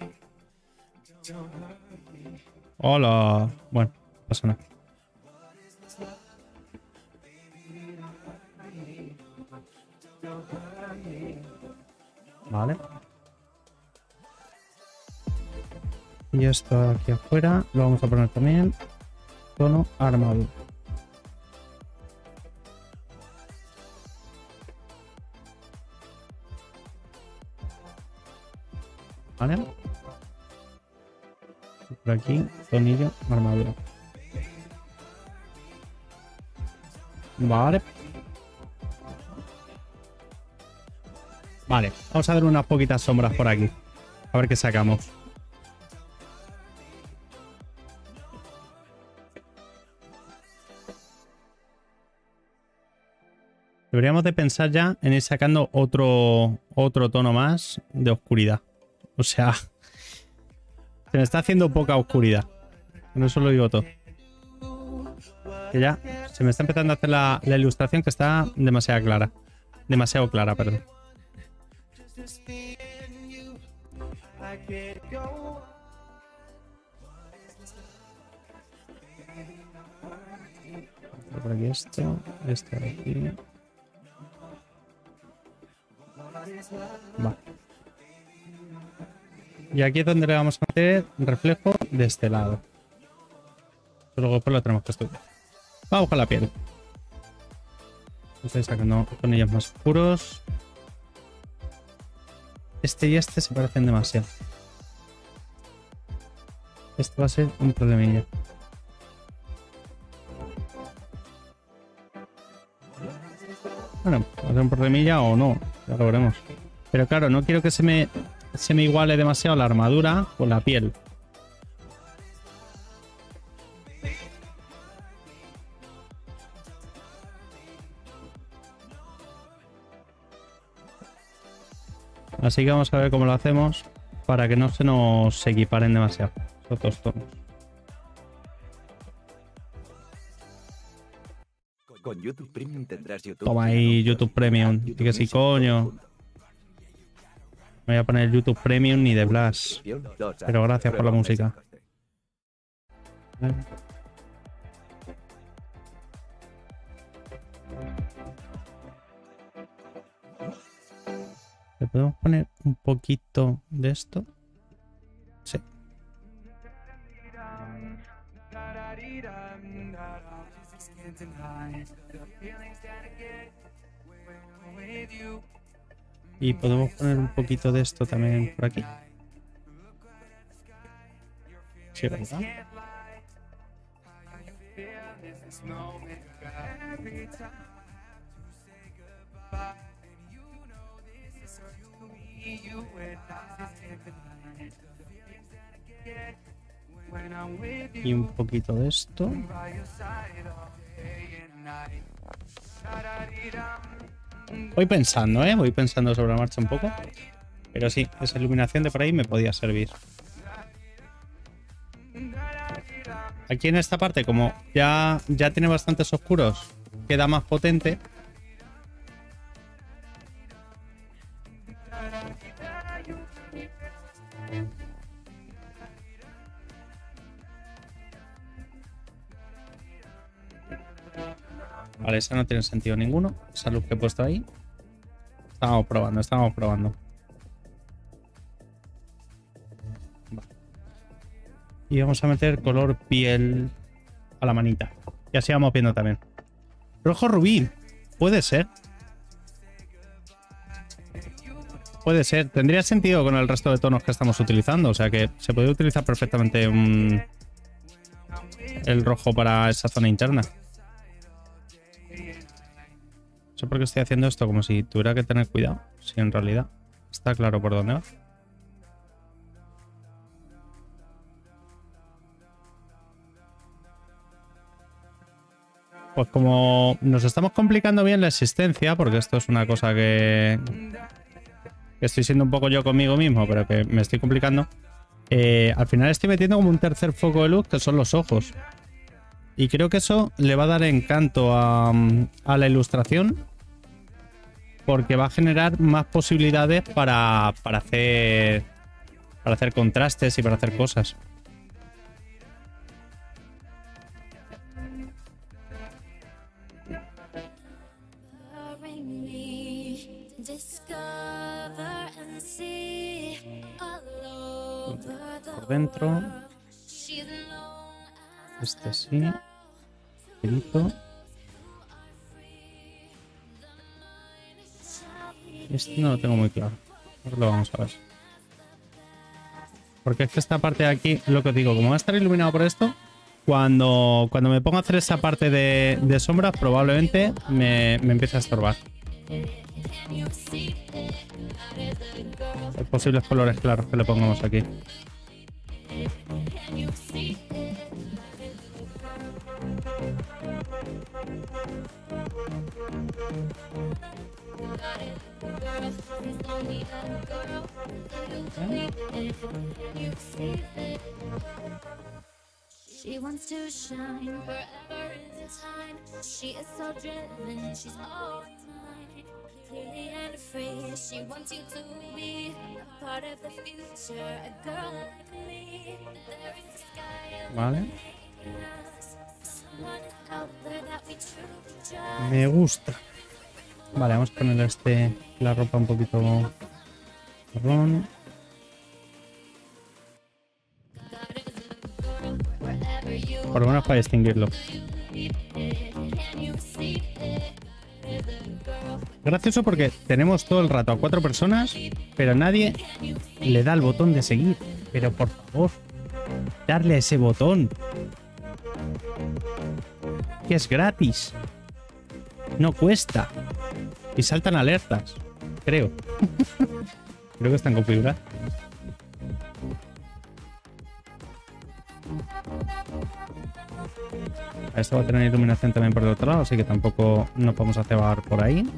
Hola. Bueno, no pasa nada. Vale. Y esto aquí afuera lo vamos a poner también. Tono armadura. ¿Vale? Por aquí, tornillo, armadura. Vale. Vale, vamos a dar unas poquitas sombras por aquí. A ver qué sacamos. Deberíamos de pensar ya en ir sacando otro, otro tono más de oscuridad. O sea, se me está haciendo poca oscuridad. No eso lo digo todo. Que ya se me está empezando a hacer la, ilustración que está demasiado clara. Demasiado clara, perdón. Por aquí esto, este de aquí. Vale. Y aquí es donde le vamos a meter reflejo de este lado. Luego después lo tenemos que estudiar. Vamos con la piel. Estoy sacando tonillos más oscuros. Este y este se parecen demasiado. Este va a ser un problemilla. Bueno, va a ser un problemilla o no, ya lo veremos. Pero claro, no quiero que se me, se me iguale demasiado la armadura con la piel. Así que vamos a ver cómo lo hacemos para que no se nos equiparen demasiado tonos. Con YouTube Premium tendrás YouTube. Toma ahí YouTube Premium. Y que sí, coño. No voy a poner YouTube Premium ni de Blast. Pero gracias por la música. ¿Le podemos poner un poquito de esto? Sí. Y podemos poner un poquito de esto también por aquí. Y un poquito de esto. Voy pensando, ¿eh? Voy pensando sobre la marcha un poco. Pero sí, esa iluminación de por ahí me podía servir. Aquí en esta parte, como ya, ya tiene bastantes oscuros, queda más potente. Vale, esa no tiene sentido ninguno. Esa luz que he puesto ahí. Estamos probando, estamos probando. Y vamos a meter color piel a la manita. Y así vamos viendo también. Rojo rubí. Puede ser. Puede ser. Tendría sentido con el resto de tonos que estamos utilizando. O sea que se puede utilizar perfectamente un... el rojo para esa zona interna. Sé por qué estoy haciendo esto como si tuviera que tener cuidado. Si en realidad está claro por dónde va. Pues como nos estamos complicando bien la existencia, porque esto es una cosa que, estoy siendo un poco yo conmigo mismo, pero que me estoy complicando. eh, al final estoy metiendo como un tercer foco de luz, que son los ojos. Y creo que eso le va a dar encanto a la ilustración. Porque va a generar más posibilidades para, para hacer. Para hacer contrastes y para hacer cosas. Por dentro. Este sí. Girito. Este no lo tengo muy claro. Ahora lo vamos a ver. Porque es que esta parte de aquí, lo que os digo, como va a estar iluminado por esto, cuando, cuando me ponga a hacer esa parte de, de sombras, probablemente me, me empiece a estorbar. Los posibles colores claros que le pongamos aquí. She wants to shine forever in time. She is so driven, she's all mine. Clearly and free, she wants you to be a part of the future, a girl like me. There is a sky Vale. Me gusta. Vale, vamos a ponerle este, la ropa un poquito Por lo menos para distinguirlo. gracioso porque tenemos todo el rato a cuatro personas, pero nadie le da el botón de seguir. Pero por favor, darle ese botón. Que es gratis. No cuesta. Y saltan alertas. Creo. Creo que están configuradas. Esto va a tener iluminación también por el otro lado, así que tampoco nos vamos a cebar por ahí.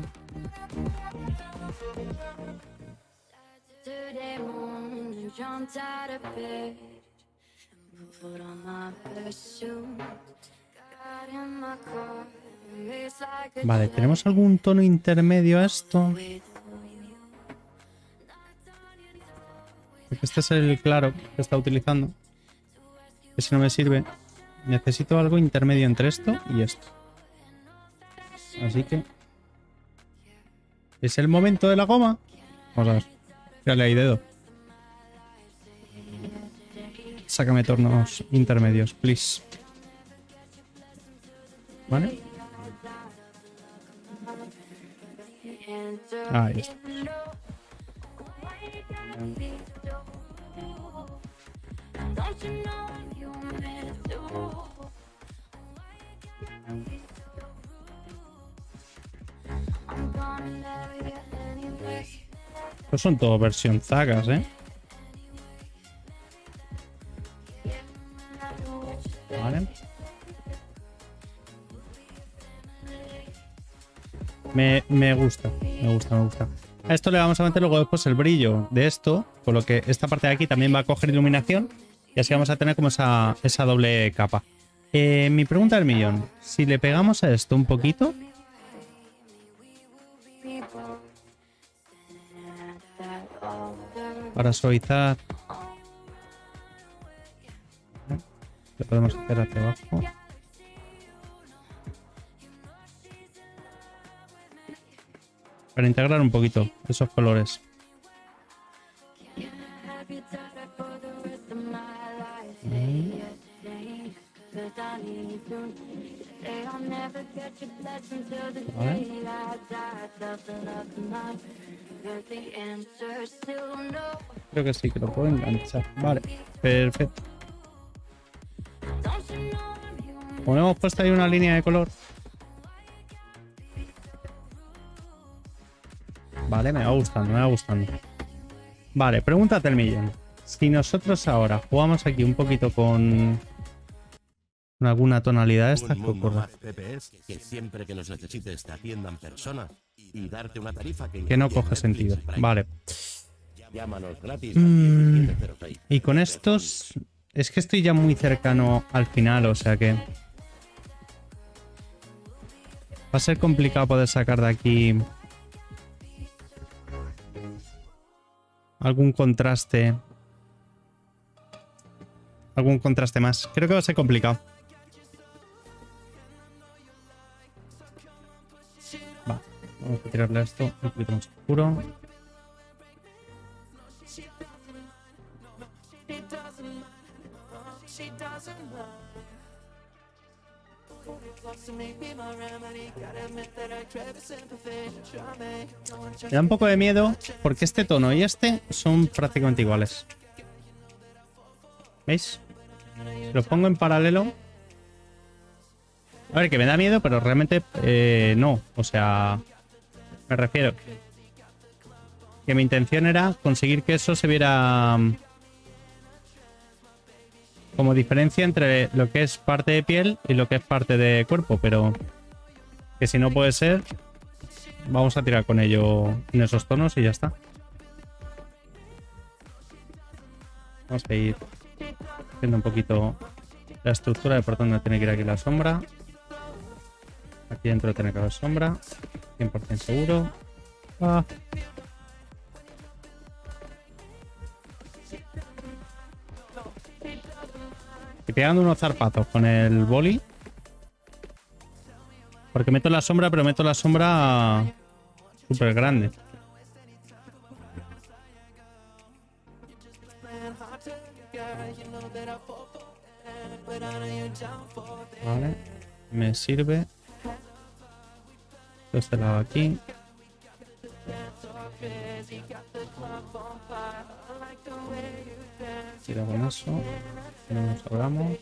Vale, ¿tenemos algún tono intermedio a esto? Este es el claro que está utilizando. Ese no me sirve. Necesito algo intermedio entre esto y esto. Así que... ¿Es el momento de la goma? Vamos a ver. Dale ahí dedo. Sácame tornos intermedios, please. ¿Vale? Ahí está. Estos son todo versión zagas, ¿eh? Vale. Me, me gusta, me gusta, me gusta. A esto le vamos a meter luego después el brillo de esto, con lo que esta parte de aquí también va a coger iluminación y así vamos a tener como esa, esa doble capa. Eh, mi pregunta del millón, si le pegamos a esto un poquito, para suavizar, le podemos hacer hacia abajo. Para integrar un poquito esos colores. Creo que sí, que lo puedo enganchar. Vale, perfecto. Hemos puesto ahí una línea de color. Vale, me va gustando, me va gustando. Vale, pregúntate el millón. Si nosotros ahora jugamos aquí un poquito con, con alguna tonalidad esta, ¿qué ocurre? que siempre que nos necesites te atiendan personas y darte una tarifa que, Que no coge sentido. Vale. Gratis Mm. al 1706. Y con estos... Es que estoy ya muy cercano al final, o sea que... Va a ser complicado poder sacar de aquí... Algún contraste. Algún contraste más. Creo que va a ser complicado. Va, vamos a tirarle a esto un poquito más oscuro. Me da un poco de miedo porque este tono y este son prácticamente iguales. ¿Veis? Los pongo en paralelo. A ver, que me da miedo, pero realmente eh, no. O sea, me refiero. Que mi intención era conseguir que eso se viera mm, como diferencia entre lo que es parte de piel y lo que es parte de cuerpo, pero que si no puede ser, vamos a tirar con ello en esos tonos y ya está. Vamos a ir viendo un poquito la estructura de por dónde tiene que ir aquí la sombra. Aquí dentro tiene que haber sombra, 100% seguro. Ah. Y pegando unos zarpazos con el boli. Porque meto la sombra, pero meto la sombra súper grande. Vale, me sirve. De este lado aquí. Tira con eso. Nos hablamos.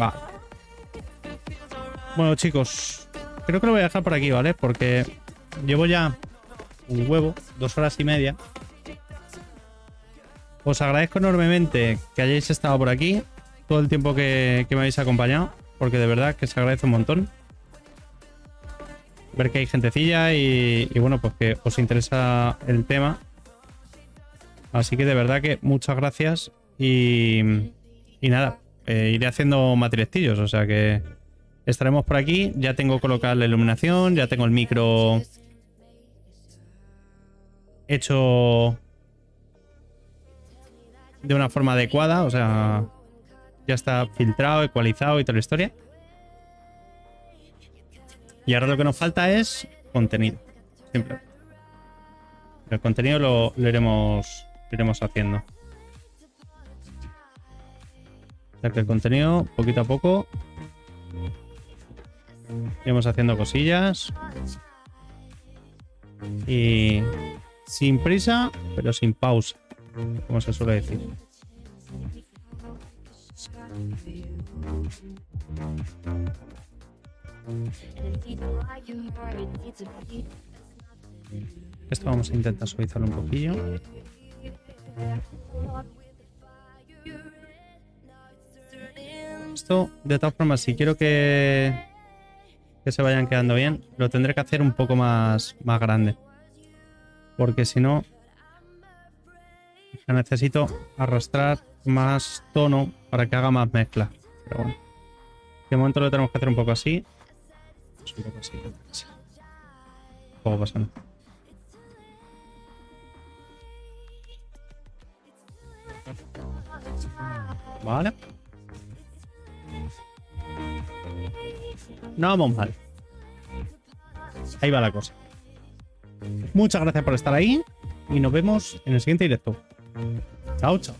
Va. Bueno, chicos, creo que lo voy a dejar por aquí, ¿vale? Porque llevo ya un huevo, dos horas y media. Os agradezco enormemente que hayáis estado por aquí, todo el tiempo que, que me habéis acompañado, porque de verdad que se agradece un montón. Ver que hay gentecilla y, bueno, pues que os interesa el tema. Así que de verdad que muchas gracias y, y nada, eh, iré haciendo más directillos, o sea que estaremos por aquí. Ya tengo colocada la iluminación, ya tengo el micro hecho de una forma adecuada, o sea, ya está filtrado, ecualizado y toda la historia. Y ahora lo que nos falta es contenido, siempre. El contenido lo, lo iremos, lo iremos haciendo. O que el contenido, poquito a poco, iremos haciendo cosillas. Y sin prisa, pero sin pausa, como se suele decir. Esto vamos a intentar suavizarlo un poquillo. Esto, de todas formas, si quiero que, que se vayan quedando bien, lo tendré que hacer un poco más, más grande. Porque si no, necesito arrastrar más tono para que haga más mezcla. Pero bueno. De momento lo tenemos que hacer un poco así. Pues un poco así. así. Un poco pasando. Vale. No vamos mal. Ahí va la cosa. Muchas gracias por estar ahí y nos vemos en el siguiente directo. Chao, chao.